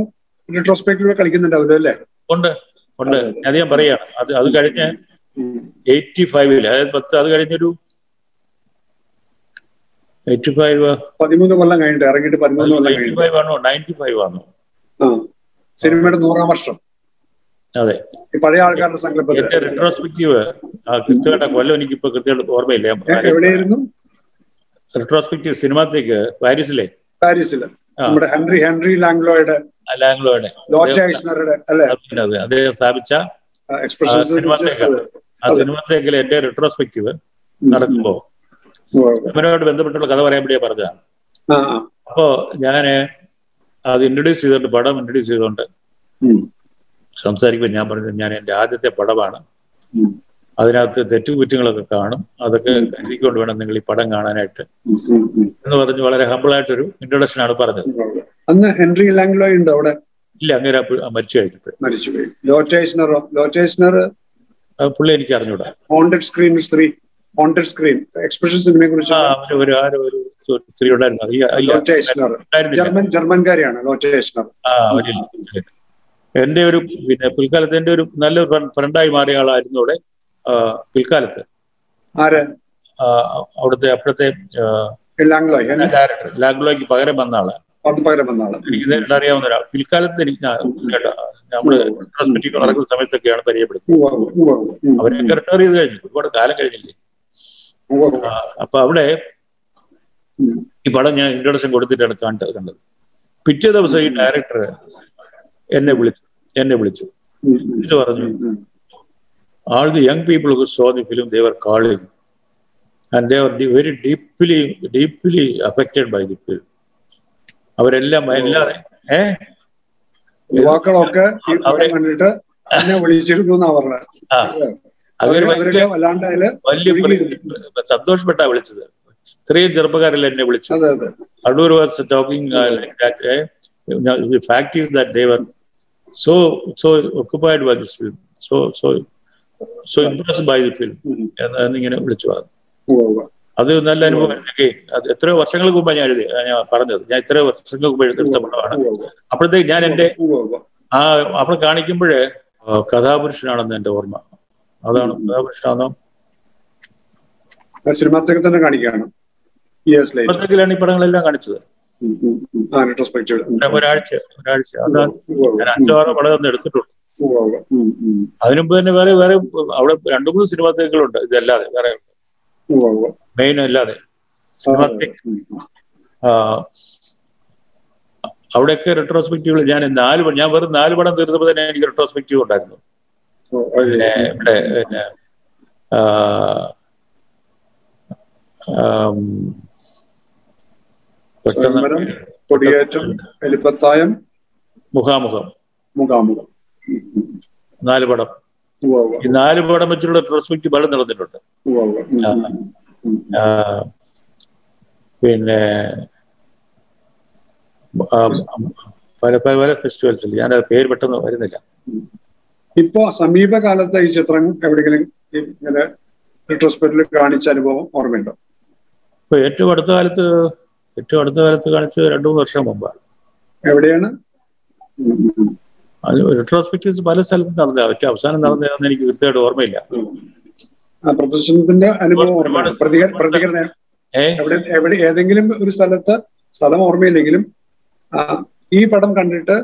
റിട്രോസ്പെക്റ്റീവ് കളിക്കുന്നുണ്ടാവില്ല അല്ലേ? ഉണ്ട് ഉണ്ട്. അത്. ഞാൻ പറയാണ് അത് അത് കഴിഞ്ഞ് എയ്റ്റി ഫൈവിൽ അതായത് പത്ത് അത് കഴിഞ്ഞൊരു എയ്റ്റി ഫൈവ് പതിമൂന്ന് കൊല്ലം കഴിഞ്ഞിട്ട് ഇറങ്ങിയിട്ട് പതിമൂന്ന് കൊല്ലം ആണോ? നയന്റി ഫൈവ് ആണോ സിനിമയുടെ നൂറാം വർഷം. അതെ. പഴയ ആൾക്കാരുടെ സങ്കല്പത്തിൽ റിട്രോസ്പെക്റ്റീവ് കൃത്യമായിട്ട് കൊല്ലം എനിക്ക് ഇപ്പൊ കൃത്യമായിട്ട് ഓർമ്മയില്ല. റിട്രോസ്പെക്റ്റീവ് എവിടെയായിരുന്നു? റെട്രോസ്പെക്റ്റീവ് സിനിമാത്തേക്ക് പാരീസിലെ? പാരീസിൽ. നമ്മുടെ ഹെൻറി ഹെൻറി ലാംഗ്ലോയുടെ ലാംഗ്ലോയുടെ. അല്ലെ? അതെ അദ്ദേഹം സ്ഥാപിച്ച ആ സിനിമത്തേക്കിൽ എന്റെ റിട്രോസ്പെക്റ്റീവ് നടക്കുമ്പോ ഇവരോട് ബന്ധപ്പെട്ടുള്ള കഥ പറയാൻ വേണ്ടിയാ പറഞ്ഞതാണ്. അപ്പോ ഞാൻ അത് ഇൻട്രൊഡ്യൂസ് ചെയ്തോണ്ട് പടം ഇൻട്രൊഡ്യൂസ് ചെയ്തോണ്ട്. സംസാരിക്കുമ്പോൾ ഞാൻ പറഞ്ഞത് ഞാൻ എന്റെ ആദ്യത്തെ പടമാണ്. അതിനകത്ത് തെറ്റുകുറ്റങ്ങളൊക്കെ കാണും. അതൊക്കെ കരുതിക്കൊണ്ട് വേണം നിങ്ങൾ ഈ പടം കാണാനായിട്ട്. എന്ന് പറഞ്ഞ് വളരെ ഹമ്പിൾ ആയിട്ടൊരു ഇൻട്രൊഡക്ഷൻ ആണ് പറഞ്ഞത്. അന്ന് ഹെൻറി ലാംഗ്ലോ ഉണ്ട് അവിടെ? ഇല്ല അങ്ങനെ മരിച്ചു പുള്ളി എനിക്ക് അറിഞ്ഞൂടാ. ഹോണ്ടഡ് സ്ക്രീൻ സ്ത്രീ. ഹോണ്ടഡ് സ്ക്രീൻ എക്സ്പ്രഷൻ സിനിമയെ കുറിച്ച്. ഒരു ആരോ ഒരു സ്ത്രീ ഉണ്ടായിരുന്നു. ജർമ്മൻകാരിയാണ് എന്റെ ഒരു പിന്നെ പിൽക്കാലത്ത് എന്റെ ഒരു നല്ലൊരു ഫ്രണ്ടായി മാറിയ ആളായിരുന്നു അവിടെ പിൽക്കാലത്ത്. അവിടുത്തെ അപ്പോഴത്തെ ലാംഗ്ലോയ്ക്ക് ഡയറക്ടർ. ലാഗ്ലോയ്ക്ക് പകരം വന്ന ആൾ. എനിക്ക് നേരിട്ട് അറിയാവുന്ന ഒരാൾ. പിൽക്കാലത്ത് എനിക്ക് നമ്മൾ നടക്കുന്ന സമയത്തൊക്കെയാണ് പരിചയപ്പെടുന്നത്. അവരെയൊക്കെ. അവരൊക്കെ റിട്ടയർ ചെയ്ത് കഴിഞ്ഞു. ഒരുപാട് കാലം കഴിഞ്ഞില്ലേ. അപ്പൊ അവിടെ ഈ പടം ഞാൻ ഇൻട്രൊഡക്ഷൻ കൊടുത്തിട്ടാണ് കണ്ടത് കണ്ടത്. പിറ്റേ ദിവസം ഈ ഡയറക്ടർ എന്നെ വിളിച്ചു. എന്നെ വിളിച്ചു. വിളിച്ചു പറഞ്ഞു all the young people who saw the film they were calling and they were the very deeply deeply affected by the film. അവരെല്ലാം എല്ലാ ഏ? യുവാക്കളൊക്കെ കണ്ടിട്ട് എന്നെ വിളിച്ചിരുന്നു എന്നാ പറഞ്ഞത്. വലിയ സന്തോഷപ്പെട്ടാ വിളിച്ചത്. ഇത്രയും ചെറുപ്പക്കാരെല്ലാം എന്നെ വിളിച്ചു. Adoor was talking fact is that they were so so occupied by this film, so so so impressed by the film. എന്നിങ്ങനെ വിളിച്ചു പറഞ്ഞു. അത് നല്ല അനുഭവം എനിക്ക് അത് എത്രയോ വർഷങ്ങൾക്ക് മുമ്പ് ഞാൻ എഴുതി ഞാൻ പറഞ്ഞത്. ഞാൻ ഇത്ര വർഷങ്ങൾക്ക് മുമ്പ് എടുത്ത പടമാണ്. അപ്പോഴത്തേക്ക് ഞാൻ എന്റെ. ആ അവിടെ കാണിക്കുമ്പോഴേ കഥാപുരുഷനാണെന്ന് എന്റെ ഓർമ്മ. അതാണ് കഥാപുരുഷനാണെന്നോ? സിനിമാത്തേക്ക് തന്നെ കാണിക്കുകയാണ്. ഈ പടങ്ങളെല്ലാം കാണിച്ചത്. റെട്രോസ്പെക്റ്റീവ് ഒരാഴ്ച ഒരാഴ്ച. ഞാൻ പടം എടുത്തിട്ടുള്ളൂ അതിനുമ്പ് തന്നെ വേറെ വേറെ അവിടെ രണ്ടു മൂന്ന് സിനിമാത്തേക്കുകളുണ്ട് ഇതല്ലാതെ വേറെ മെയിൻ അല്ലാതെ. ആ, അവിടെയൊക്കെ റെട്രോസ്പെക്റ്റീവ് ഞാൻ നാല് ഞാൻ വെറും നാല് പടം തീർന്നപ്പോൾ തന്നെ എനിക്ക് റെട്രോസ്പെക്റ്റീവ് ഉണ്ടായിരുന്നു. പിന്നെ ഇവിടെ പിന്നെ സ്വയംവരം, കൊടിയേറ്റം എലിപ്പത്തായം മുഖാമുഖം. മുഖാമുഖം. നാല് പടം. ഈ നാല് പടം വെച്ചുള്ള റെട്രോസ്പെക്റ്റീവ് ബലം നടന്നിട്ടുണ്ട് പിന്നെ പല പല പല ഫെസ്റ്റിവൽസിൽ ഞാൻ പേര് പെട്ടെന്ന് വരുന്നില്ല. ഇപ്പോ സമീപകാലത്തെ ഈ ചിത്രം എവിടെയെങ്കിലും ഇങ്ങനെ റെട്രോസ്പെക്റ്റിൽ കാണിച്ച അനുഭവം ഓർമ്മയുണ്ടോ? ഇപ്പൊ ഏറ്റവും അടുത്ത കാലത്ത് ഏറ്റവും അടുത്ത കാലത്ത് കാണിച്ചത് രണ്ടു മൂന്ന് വർഷം മുമ്പാണ് എവിടെയാണ്? റിട്രോസ്പെക്ടീവ്സ് പല സ്ഥലത്തും നടന്ന ഏറ്റവും അവസാനം നടന്നതെന്ന് എനിക്ക് കൃത്യമായിട്ട് ഓർമ്മയില്ല. പ്രദർശനത്തിന്റെ അനുഭവം പ്രതികര പ്രതികരണം എവിടെ ഏതെങ്കിലും ഒരു സ്ഥലത്ത് സ്ഥലം ഓർമ്മയില്ലെങ്കിലും ഈ പടം കണ്ടിട്ട്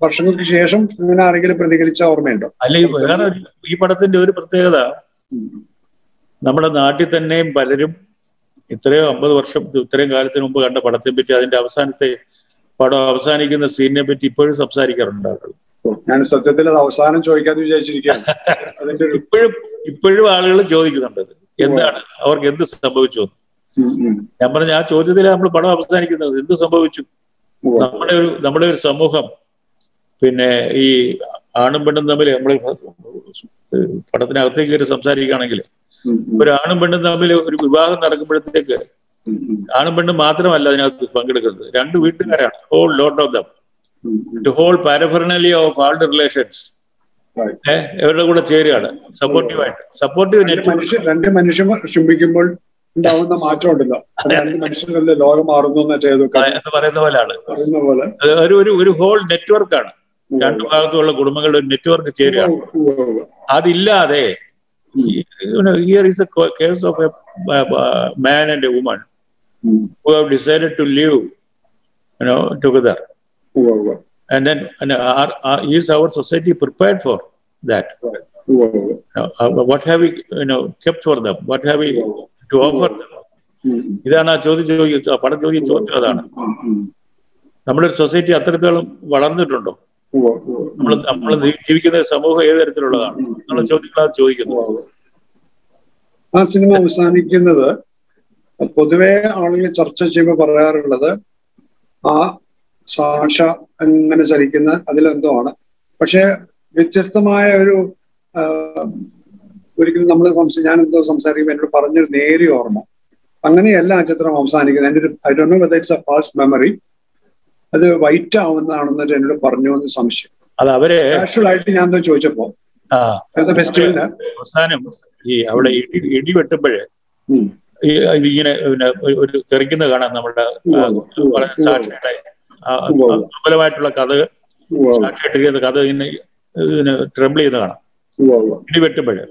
വർഷങ്ങൾക്ക് ശേഷം അങ്ങനെ ആരെങ്കിലും പ്രതികരിച്ച ഓർമ്മയുണ്ടോ? അല്ല വേറെ ഈ പടത്തിന്റെ ഒരു പ്രത്യേകത നമ്മുടെ നാട്ടിൽ തന്നെയും പലരും ഇത്രയോ അമ്പത് വർഷം ഇത്രയും കാലത്തിന് മുമ്പ് കണ്ട പടത്തെ പറ്റി അതിന്റെ അവസാനത്തെ പടം അവസാനിക്കുന്ന സീനിനെ പറ്റി ഇപ്പോഴും സംസാരിക്കാറുണ്ട് ആളുകൾ. ഞാൻ സത്യത്തിൽ അത് അവസാനം ചോദിക്കാന്ന് വിചാരിച്ചിരിക്കുകയാണ്. ഇപ്പോഴും ഇപ്പോഴും ആളുകൾ ചോദിക്കുന്നുണ്ട് എന്താണ് അവർക്ക് എന്ത് സംഭവിച്ചു. ഞാൻ പറഞ്ഞ ആ ചോദ്യത്തിലാണ് നമ്മൾ പടം അവസാനിക്കുന്നത് എന്ത് സംഭവിച്ചു? നമ്മുടെ ഒരു നമ്മുടെ ഒരു സമൂഹം പിന്നെ ഈ ആണും പെണ്ണും തമ്മിൽ നമ്മൾ പടത്തിനകത്തേക്ക് കയറി സംസാരിക്കുകയാണെങ്കിൽ. ഒരു ആണും പെണ്ണും തമ്മിൽ ഒരു വിവാഹം നടക്കുമ്പോഴത്തേക്ക്. ആണും പെണ്ണും മാത്രമല്ല അതിനകത്ത് പങ്കെടുക്കുന്നത്. രണ്ട് വീട്ടുകാരാണ് whole lot of them. The whole paraphernalia of all relations. ഏഹ് ഇവരുടെ കൂടെ ചേരുകയാണ് സപ്പോർട്ടീവായിട്ട് സപ്പോർട്ടീവ് രണ്ട് മനുഷ്യർ രണ്ട് ചുംബിക്കുമ്പോൾ ഉണ്ടാവുന്ന മാറ്റം ഉണ്ടല്ലോ. മനുഷ്യരല്ലേ ലോകം മാറുന്നു എന്ന് പറയുന്ന പോലെയാണ്. പറയുന്ന പോലെ. ഒരു ഒരു ഒരു ഹോൾ നെറ്റ്വർക്കാണ് രണ്ടു ഭാഗത്തുള്ള കുടുംബങ്ങളുടെ ഒരു നെറ്റ്വർക്ക് ചേരുകയാണ്. ഉവ്വ് ഉവ്വ്. അതില്ലാതെ here is a case of a man and a woman ഉം. who have decided to live you know together ഉവ്വ് ഉവ്വ്. and then and are, are, is our society prepared for that ഉവ്വ് ഉവ്വ്. You know, uh, what have we you know kept for them what have we to offer them ഉം, ഉം. ഇതാണ് ആ ചോദ്യം ചോദിക്കുക ആ പടം ചോദ്യം ചോദ്യം അതാണ് ഉം, ഉം. നമ്മുടെ ഒരു സൊസൈറ്റി അത്രത്തോളം വളർന്നിട്ടുണ്ടോ ഉവ്വ് ഉവ്വ്. നമ്മൾ നമ്മൾ ജീവിക്കുന്ന സമൂഹം ഏത് തരത്തിലുള്ളതാണ് എന്നുള്ള ചോദ്യങ്ങളാണ് ചോദിക്കുന്നത് ഉവ്വ് ഉവ്വ്. ആ സിനിമ അവസാനിക്കുന്നത് പൊതുവെ ആളുകൾ ചർച്ച ചെയ്യുമ്പോൾ പറയാറുള്ളത് ആ സാക്ഷ അങ്ങനെ ചലിക്കുന്ന അതിലെന്തോ ആണ് പക്ഷെ വ്യത്യസ്തമായ ഒരു ഒരിക്കലും നമ്മൾ സംസ ഞാൻ എന്തോ സംസാരിക്കുമ്പോൾ എന്നോട് പറഞ്ഞൊരു നേരിയ ഓർമ്മ. അങ്ങനെയല്ല ആ ചിത്രം അവസാനിക്കുന്നത്. എന്റെ ഒരു I do know whether it's a false memory. അത് വൈറ്റ് ആവുന്നതാണെന്നൊരു എന്നോട് പറഞ്ഞു എന്ന് സംശയം. അത് അവർ കാഷ്വൽ ആയിട്ട് ഞാൻ എന്തോ ചോദിച്ചപ്പോ ഫെസ്റ്റിവലിന് അവസാനം ഈ അവിടെ ഇടി ഇടി വെട്ടുമ്പോഴേ ഇതിങ്ങനെ പിന്നെ ഒരു- തെറിക്കുന്നത് കാണാൻ കാണാം നമ്മുടെ വളരെ സാക്ഷിയുടെ ദുർബലമായിട്ടുള്ള കഥ സാക്ഷിയായിട്ട്. കഥ ഇങ്ങനെ ഇതിന് ട്രംബിൾ ചെയ്യുന്ന കാണാം. ഇടി വെട്ടുമ്പോഴേ.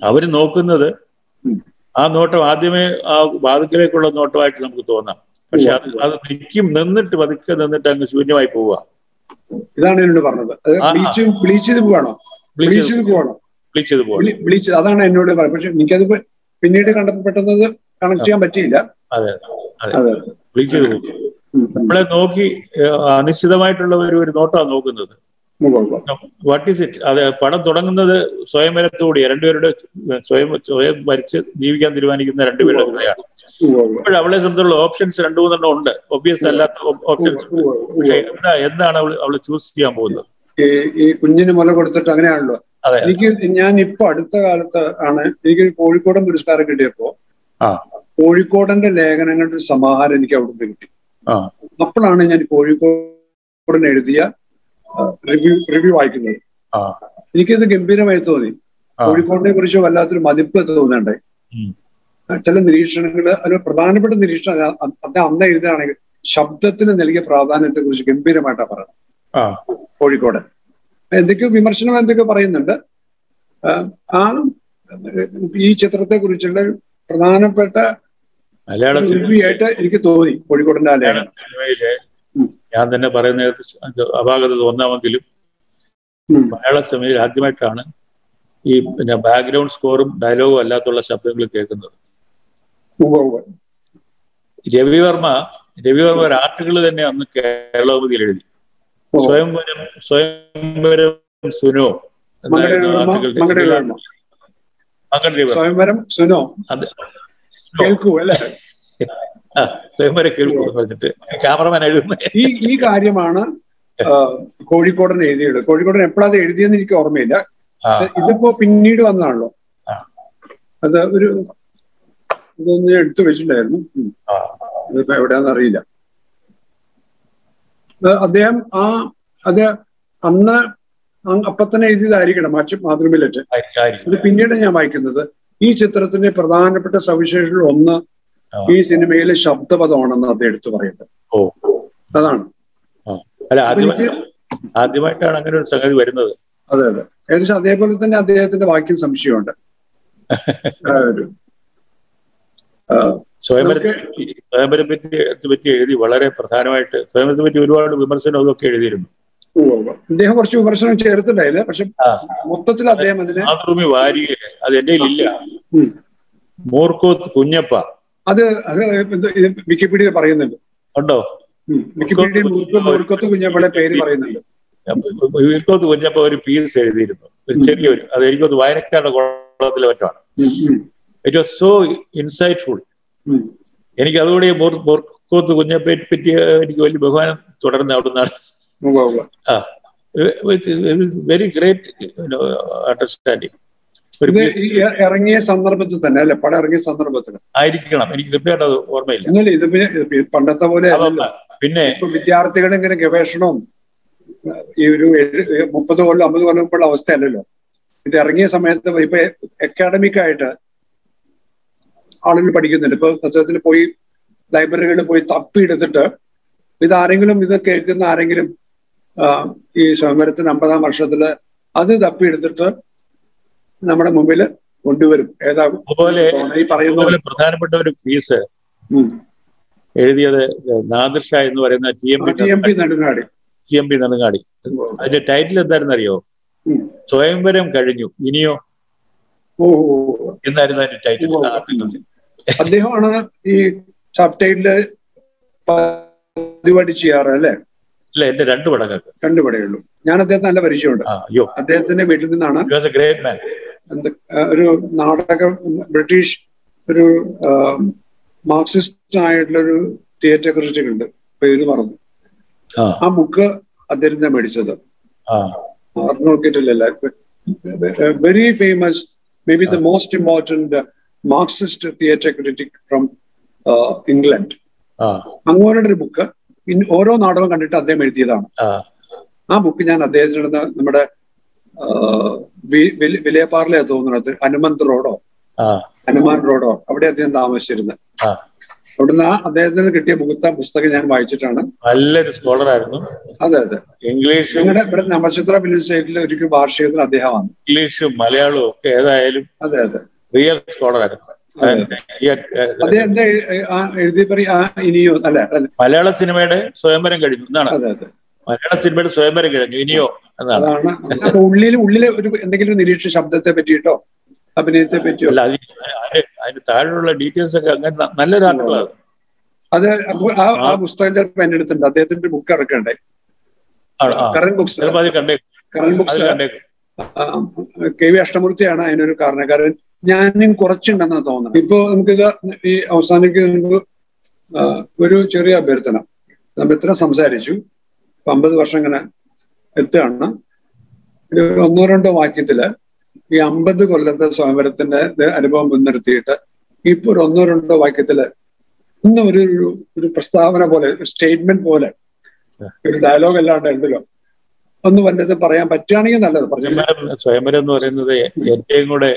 അവർ നോക്കുന്നത് ആ നോട്ടം ആദ്യമേ ആ വാതിക്കലേക്കുള്ള നോട്ടമായിട്ട് നമുക്ക് തോന്നാം പക്ഷെ അത് അത് നിൽക്കും നിന്നിട്ട് പതുക്കെ നിന്നിട്ട് അങ്ങ് ശൂന്യമായി പോവുക ഇതാണ് എന്നോട് പറഞ്ഞത്. അത്. ബ്ലീച്ച് ബ്ലീച്ച് ചെയ്ത് പോവാണോ? ബ്ലീച്ച് ചെയ്ത് പോവാണോ? ബ്ലീച്ച് ചെയ്ത് പോകണം ബ്ലീച്ച് അതാണ് എന്നോട് പറഞ്ഞത്. പക്ഷെ എനിക്കത് പിന്നീട് കണ്ടപ്പോ പെട്ടെന്ന് കണക്ട് ചെയ്യാൻ പറ്റിയില്ല. അതെ അതെ. വിളിച്ച് ചെയ്ത്. നമ്മളെ നോക്കി അനിശ്ചിതമായിട്ടുള്ള ഒരു ഒരു നോട്ടാണ് നോക്കുന്നത്. വാട്ട് ഈസ് ഇറ്റ് അത് പടം തുടങ്ങുന്നത് സ്വയംവരത്തോടെ രണ്ടുപേരുടെ സ്വയം സ്വയം മരിച്ച് ജീവിക്കാൻ തീരുമാനിക്കുന്ന രണ്ടുപേരുടെ കഥയാണ്. ഇപ്പോൾ അവളെ സംബന്ധിച്ചുള്ള ഓപ്ഷൻസ് രണ്ടു മൂന്നെണ്ണം ഉണ്ട്. ഒബ്വിയസ് അല്ലാത്ത ഓപ്ഷൻസ്. പക്ഷെ എന്താ എന്താണ് അവൾ അവൾ ചൂസ് ചെയ്യാൻ പോകുന്നത്? ഈ കുഞ്ഞിന് മുല കൊടുത്തിട്ട് അങ്ങനെയാണല്ലോ. അതെ എനിക്ക് ഞാൻ ഇപ്പൊ അടുത്ത കാലത്ത് ആണ് എനിക്ക് കോഴിക്കോടൻ പുരസ്കാരം കിട്ടിയപ്പോ ആ. കോഴിക്കോടന്റെ ലേഖനങ്ങളുടെ സമാഹാരം എനിക്ക് അവിടുന്ന് കിട്ടി. ആ. അപ്പോഴാണ് ഞാൻ കോഴിക്കോടൻ എഴുതിയ റിവ്യൂ റിവ്യൂ വായിക്കുന്നത്. ആ. എനിക്കിത് ഗംഭീരമായി തോന്നി. കോഴിക്കോടിനെ കുറിച്ച് വല്ലാത്തൊരു മതിപ്പ് തോന്നണ്ടേ. ചില നിരീക്ഷണങ്ങൾ ഒരു പ്രധാനപ്പെട്ട നിരീക്ഷണം അദ്ദേഹം അന്ന് എഴുതുകയാണെങ്കിൽ ശബ്ദത്തിന് നൽകിയ പ്രാധാന്യത്തെ കുറിച്ച് ഗംഭീരമായിട്ടാണ് പറയുന്നത്. ആ. കോഴിക്കോട് എന്തൊക്കെയോ വിമർശനം എന്തൊക്കെയോ പറയുന്നുണ്ട്. ആ, ഈ ചിത്രത്തെ കുറിച്ചുള്ള പ്രധാനപ്പെട്ട ആയിട്ട് എനിക്ക് തോന്നി കോഴിക്കോടിന്റെ ആ മലയാള ലേഖനം സിനിമയിലെ ഉം. ഞാൻ തന്നെ പറയുന്ന അപാകത തോന്നാമെങ്കിലും. മലയാള സിനിമയിൽ ആദ്യമായിട്ടാണ് ഈ പിന്നെ ബാക്ക്ഗ്രൗണ്ട് സ്കോറും ഡയലോഗും അല്ലാത്തുള്ള ശബ്ദങ്ങൾ കേൾക്കുന്നത്. രവിവർമ്മ രവിവർമ്മ ഒരു ആർട്ടിക്കിൾ തന്നെ അന്ന് കേരളോപതിയിൽ എഴുതി സ്വയംവരം സ്വയംവരം സുനോ മങ്കട എന്നായിരുന്നു രവിവർമ്മ, ആർട്ടിക്കിൾ മങ്കട രവിവർമ്മ. സ്വയംവരം സുനോ അതെ കേൾക്കൂ അല്ലെ സ്വയംവരം പറഞ്ഞിട്ട് ക്യാമറമാൻ എഴുതുന്ന. ഈ ഈ കാര്യമാണ് കോഴിക്കോടൻ എഴുതിയത്. കോഴിക്കോടൻ എപ്പോഴാണ് എഴുതിയെന്ന് എനിക്ക് ഓർമ്മയില്ല. ഇതിപ്പോ പിന്നീട് വന്നതാണല്ലോ അത് ഒരു ഇതൊന്ന് എടുത്തു വെച്ചിട്ടുണ്ടായിരുന്നു. ഇതിപ്പോ എവിടെയാന്ന് അറിയില്ല. അദ്ദേഹം ആ അത് അന്ന് അപ്പൊ തന്നെ എഴുതിയതായിരിക്കണം മാച്ച് മാതൃമില്ലറ്റ്. ഇത് പിന്നീട് ഞാൻ വായിക്കുന്നത്. ഈ ചിത്രത്തിന്റെ പ്രധാനപ്പെട്ട സവിശേഷതകൾ ഒന്ന്. ഈ സിനിമയിലെ ശബ്ദപദമാണെന്ന് അദ്ദേഹം എടുത്തു പറയുന്നത് ഓ. അതാണ്. അല്ല ആദ്യമായിട്ടാണ് അങ്ങനെ ഒരു സംഗതി വരുന്നത്. അതെ അതെ. ഏകദേശം അതേപോലെ തന്നെ അദ്ദേഹത്തിന്റെ വാക്യം സംശയമുണ്ട്. സ്വയംവരത്തെ പറ്റി സ്വയംവരം പറ്റി പറ്റി എഴുതി വളരെ പ്രധാനമായിട്ട് സ്വയംവരത്തെ പറ്റി ഒരുപാട് വിമർശനം അതൊക്കെ എഴുതിയിരുന്നു. അദ്ദേഹം കുറച്ച് വിമർശനം ചേർത്തിട്ടായില്ല? പക്ഷെ മൊത്തത്തിൽ അദ്ദേഹം അതിനെ വാരികയിൽ അത് എന്റെ ഇല്ല. മൂർക്കോത്ത് കുഞ്ഞപ്പ. അത് അത് വിക്കിപീഡിയ പറയുന്നുണ്ട്. ഉണ്ടോ? മൂർക്കത്ത് പേര് പറയുന്നുണ്ട്. കുഞ്ഞപ്പ ഒരു പീസ് എഴുതിയിരുന്നു. ഒരു ചെറിയൊരു അത് എനിക്കത് വായനക്കാരുടെ കുളത്തിലെ മറ്റാണ് ഇറ്റ് വാസ് സോ ഇൻസൈറ്റ്ഫുൾ. എനിക്ക് അതുകൂടി മൂർക്കോത്ത് കുഞ്ഞപ്പയെ പറ്റി എനിക്ക് വലിയ ബഹുമാനം തുടർന്ന് അവിടുന്നാണ്. ഉവ്വ്. ആ. വെരി ഗ്രേറ്റ് അണ്ടർസ്റ്റാൻഡിങ് ഇറങ്ങിയ സന്ദർഭത്തിൽ തന്നെ അല്ലെ? പടം ഇറങ്ങിയ സന്ദർഭത്തിൽ. ആയിരിക്കണം. എനിക്ക് കൃത്യമായിട്ട് അത് ഓർമ്മയില്ല. എന്നല്ല ഇത് പിന്നെ പണ്ടത്തെ പോലെ. പിന്നെ വിദ്യാർത്ഥികൾ ഇങ്ങനെ ഗവേഷണവും ഈ ഒരു മുപ്പത് കൊല്ലം അമ്പത് കൊല്ലം മുമ്പുള്ള അവസ്ഥയല്ലല്ലോ ഇത് ഇറങ്ങിയ സമയത്ത് ഇപ്പൊ അക്കാഡമിക് ആയിട്ട് ആളുകൾ പഠിക്കുന്നുണ്ട്. ഇപ്പൊ സത്യത്തിൽ പോയി ലൈബ്രറികളിൽ പോയി തപ്പി എടുത്തിട്ട് ഇത് ആരെങ്കിലും ഇത് കേൾക്കുന്ന ആരെങ്കിലും ഈ സ്വയംവരത്തിന് അമ്പതാം വർഷത്തിൽ അത് തപ്പി എടുത്തിട്ട് നമ്മുടെ മുമ്പിൽ കൊണ്ടുവരും. ഏതാ അതുപോലെ പ്രധാനപ്പെട്ട ഒരു ഫീസ്. എഴുതിയത് നാദിർഷ എന്ന് പറയുന്ന T M P T M P Nedungadi. T M P Nedungadi. അതിന്റെ ടൈറ്റിൽ എന്തായിരുന്നു അറിയോ സ്വയംവരം കഴിഞ്ഞു. ഇനിയോ? ഓ. എന്നായിരുന്നു അതിന്റെ ടൈറ്റിൽ. അദ്ദേഹമാണ് ഈ സബ് ടൈറ്റിൽ പതിവടി ചെയ്യാറ് അല്ലെ? അല്ല എന്റെ രണ്ട് പടങ്ങൾക്ക്. രണ്ടു പടയുള്ളൂ ഞാൻ അദ്ദേഹത്തെ നല്ല പരിചയമുണ്ട്. അയ്യോ. അദ്ദേഹത്തിന്റെ വീട്ടിൽ നിന്നാണ് ഗ്രേറ്റ് മാൻ ഒരു നാടക ബ്രിട്ടീഷ് ഒരു മാർക്സിസ്റ്റ് ആയിട്ടുള്ളൊരു തിയേറ്റർ ക്രിറ്റിക് ഉണ്ട്. പേര് പറഞ്ഞു ആ. ബുക്ക് അദ്ദേഹത്തിന്റെ മേടിച്ചത്. നോക്കിയിട്ടില്ലല്ല very famous maybe the most important Marxist theatre critic from England അങ്ങോട്ടൊരു അങ്ങോരുടെ ഒരു ബുക്ക് ഓരോ നാടകവും കണ്ടിട്ട് അദ്ദേഹം എഴുതിയതാണ്. ആ. ബുക്ക് ഞാൻ അദ്ദേഹത്തിന് നമ്മുടെ വിലയപ്പാറിലെ തോന്നുന്നത് ഹനുമന്ത് റോഡോ? ഹനുമാൻ റോഡോ? അവിടെ അദ്ദേഹം താമസിച്ചിരുന്നത് അവിടുന്ന് ആ അദ്ദേഹത്തിന് കിട്ടിയ ബുക്ക് പുസ്തകം ഞാൻ വായിച്ചിട്ടാണ്. നല്ലൊരു സ്കോളർ ആയിരുന്നു അതെ അതെ. ഇംഗ്ലീഷ് ഞങ്ങളുടെ ഇവിടെ നമചിത്ര ഫിലിം സ്റ്റേറ്റിൽ ഒരിക്കലും വാർഷികത്തിന് അദ്ദേഹമാണ്. ഇംഗ്ലീഷും മലയാളവും ഒക്കെ ഏതായാലും അതെ അതെ. റിയൽ സ്കോളർ ആയിരുന്നു മലയാള സിനിമയുടെ സ്വയംവരം കഴിഞ്ഞു. എന്നാണ് മലയാള സിനിമയുടെ സ്വയംവരം കഴിഞ്ഞു. ഇനിയോ എന്നാണ് ഉള്ളിൽ ഉള്ളിൽ ഒരു എന്തെങ്കിലും നിരീക്ഷ ശബ്ദത്തെ പറ്റിയിട്ടോ അഭിനയത്തെ പറ്റിയോ? അല്ല അതിന് താഴെയുള്ള ഡീറ്റെയിൽസ് ഒക്കെ അങ്ങനെ നല്ല നല്ലൊരു ആർട്ടിക്കിളാണ് അത് ആ ആ പുസ്തകം ചിലപ്പോൾ എന്റെ അടുത്തുണ്ട്. അദ്ദേഹത്തിന്റെ ബുക്ക് ഇറക്കണ്ടേ? കറന്റ് ബുക്സ് കറന്റ് ബുക്സ് കണ്ടേക്കും. കെ വി അഷ്ടമൂർത്തിയാണ് അതിനൊരു കാരണക്കാരൻ. ഞാനും കുറച്ചുണ്ടെന്നാണ് തോന്നുന്നത്. ഇപ്പോ നമുക്കിത് ഈ അവസാനിക്കുന്നതിന് ഒരു ചെറിയ അഭ്യർത്ഥന. നമ്മൾ ഇത്ര സംസാരിച്ചു. അമ്പത് വർഷം ഇങ്ങനെ എത്തുകയാണ്. ഒന്നോ രണ്ടോ വാക്യത്തിൽ ഈ അമ്പത് കൊല്ലത്തെ സ്വയംവരത്തിന്റെ അനുഭവം മുൻനിർത്തിയിട്ട് ഇപ്പൊ ഒരു ഒന്നോ രണ്ടോ വാക്യത്തിൽ ഇന്ന് ഒരു ഒരു- ഒരു പ്രസ്താവന പോലെ ഒരു സ്റ്റേറ്റ്മെന്റ് പോലെ ഒരു ഡയലോഗ് അല്ലാണ്ട് ഉണ്ടല്ലോ. ഒന്ന് വല്ലതും പറയാൻ പറ്റുകയാണെങ്കിൽ നല്ലത്. സ്വയംവരം എന്ന് പറയുന്നത് എന്റെയും കൂടെ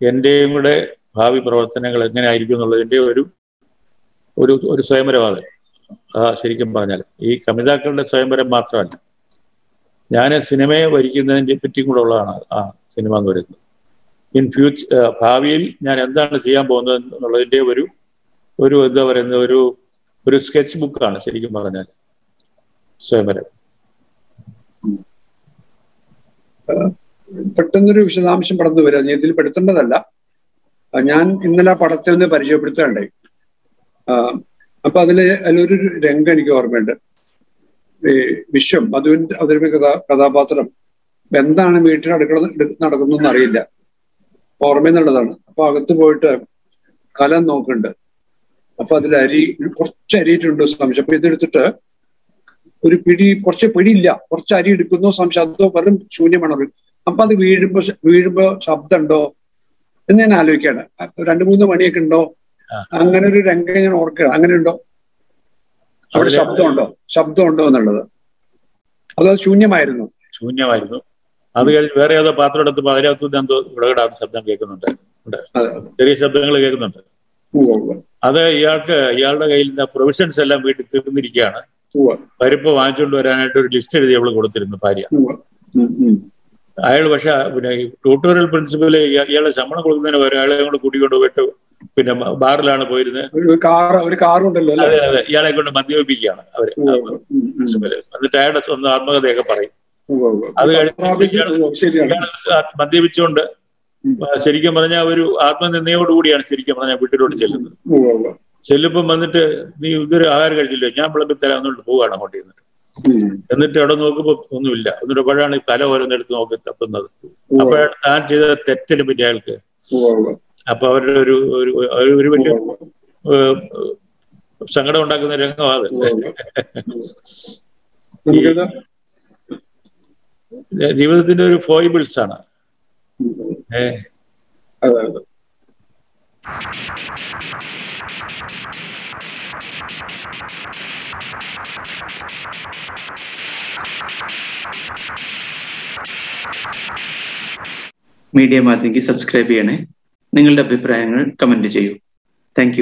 എന്റെയും കൂടെ ഭാവി പ്രവർത്തനങ്ങൾ എങ്ങനെ ആയിരിക്കും എന്നുള്ളതിന്റെ ഒരു ഒരു ഒരു ആ ശരിക്കും പറഞ്ഞാൽ. ഈ കമിതാക്കളുടെ സ്വയംവരം മാത്രമല്ല ഞാൻ സിനിമയെ വരിക്കുന്നതിനെ പറ്റിയും കൂടെ ഉള്ളതാണ് ആ സിനിമ എന്ന് പറയുന്നത്. ഇൻ ഫ്യൂച്ചർ ഭാവിയിൽ ഞാൻ എന്താണ് ചെയ്യാൻ പോകുന്നത് എന്നുള്ളതിന്റെ ഒരു ഒരു എന്താ പറയുന്നത് ഒരു ഒരു സ്കെച്ച് ബുക്കാണ് ശരിക്കും പറഞ്ഞാൽ സ്വയംവരം. പെട്ടെന്നൊരു വിശദാംശം പടന്നു വരിക. ഞാൻ ഇതിൽ പെടുത്തേണ്ടതല്ല. ഞാൻ ഇന്നലെ ആ പടത്തിൽ നിന്ന് പരിചയപ്പെടുത്താണ്ടായി അപ്പൊ അതിൽ അതിലൊരു രംഗം എനിക്ക് ഓർമ്മയുണ്ട്. ഈ വിശ്വം മധുവിന്റെ അവതരിപ്പിക്കുന്ന കഥാ കഥാപാത്രം എന്താണ് വീട്ടിൽ അടുക്കള നടക്കുന്നതെന്ന് അറിയില്ല. ഓർമ്മയെന്നുള്ളതാണ്. അപ്പൊ അകത്ത് പോയിട്ട് കലം നോക്കുന്നുണ്ട്. അപ്പൊ അതിൽ അരി കുറച്ച് അരിയിട്ടുണ്ട് സംശയം. അപ്പൊ ഇതെടുത്തിട്ട് ഒരു പിടി കുറച്ച് പിടിയില്ല. കുറച്ച് അരി എടുക്കുന്നു അതോ വെറും ശൂന്യമാണ്. അപ്പൊ അത് വീഴുമ്പോ വീഴുമ്പോ ശബ്ദമുണ്ടോ എന്ന് ഞാൻ ആലോചിക്കുകയാണ്. രണ്ടു മൂന്ന് മണിയൊക്കെ ഉണ്ടോ? അങ്ങനെ ഒരു രംഗം ഞാൻ ഓർക്കുക. അങ്ങനെ ഉണ്ടോ? അവിടെ ശബ്ദമുണ്ടോ? ശബ്ദമുണ്ടോ എന്നുള്ളത്. അത് ശൂന്യമായിരുന്നു. ശൂന്യമായിരുന്നു. അത് കഴിഞ്ഞ് വേറെ ഏതോ പാത്രം എടുത്തപ്പോ അതിനകത്തുനിന്ന് എന്തോ ഇടകിടാത്ത ശബ്ദം കേൾക്കുന്നുണ്ട്. ചെറിയ ശബ്ദങ്ങൾ കേൾക്കുന്നുണ്ട്. അത് ഇയാൾക്ക് ഇയാളുടെ കയ്യിൽ നിന്ന് പ്രൊവിഷൻസ് എല്ലാം വീട്ടിൽ തീർന്നിരിക്കുകയാണ്. പരിപ്പ് വാങ്ങിച്ചുകൊണ്ട് വരാനായിട്ട് ഒരു ലിസ്റ്റ് എഴുതി അവൾ കൊടുത്തിരുന്നു ഭാര്യ. അയാൾ പക്ഷെ പിന്നെ ട്യൂട്ടോറിയൽ പ്രിൻസിപ്പൽ ഇയാളെ ശമ്പളം കൊടുക്കുന്നതിന് പകരം അയാളെ കൊണ്ട് കൂട്ടിക്കൊണ്ട് പോയിട്ട് പിന്നെ ബാറിലാണ് പോയിരുന്നത്. അതെ അതെ. ഇയാളെ കൊണ്ട് മദ്യപിപ്പിക്കുകയാണ് അവർ. പ്രിൻസിപ്പൽ എന്നിട്ട് അയാളുടെ സ്വന്തം ആത്മകഥയൊക്കെ പറയും. അത് കഴിഞ്ഞ് പ്രാപിച്ച് ഉവ്വ് ശരിയാണ്. ഇയാൾ മദ്യപിച്ചുകൊണ്ട് ശരിക്കും പറഞ്ഞാൽ ഒരു ആത്മനിന്ദയോടുകൂടിയാണ് ശരിക്കും പറഞ്ഞാൽ വീട്ടിലോട്ട് ചെല്ലുന്നത്. ചെല്ലുമ്പം വന്നിട്ട് നീ ഇതൊരു ആഹാരം കഴിച്ചില്ലേ? ഞാൻ വിളമ്പി തരാം എന്നിട്ട് പോവുകയാണ് അങ്ങോട്ട് ഇരുന്നിട്ട്. എന്നിട്ട് അവിടെ നോക്കുമ്പോൾ ഒന്നുമില്ല. എന്നിട്ട് അപ്പോഴാണ് ഈ തല ഓരോന്നെടുത്ത് നോക്കി തപ്പുന്നത്. അപ്പോഴാണ് താൻ ചെയ്ത തെറ്റിനെ പറ്റി അയാൾക്ക്. അപ്പൊ അവരുടെ ഒരു ഒരു വലിയ സങ്കടം ഉണ്ടാക്കുന്ന രംഗമാണ് അത് ജീവിതത്തിന്റെ ഒരു ഫോയിബിൾസ് ആണ്. ഉം. മീഡിയ മാധ്യമയ്ക്ക് സബ്സ്ക്രൈബ് ചെയ്യണേ. നിങ്ങളുടെ അഭിപ്രായങ്ങൾ കമന്റ് ചെയ്യൂ. താങ്ക്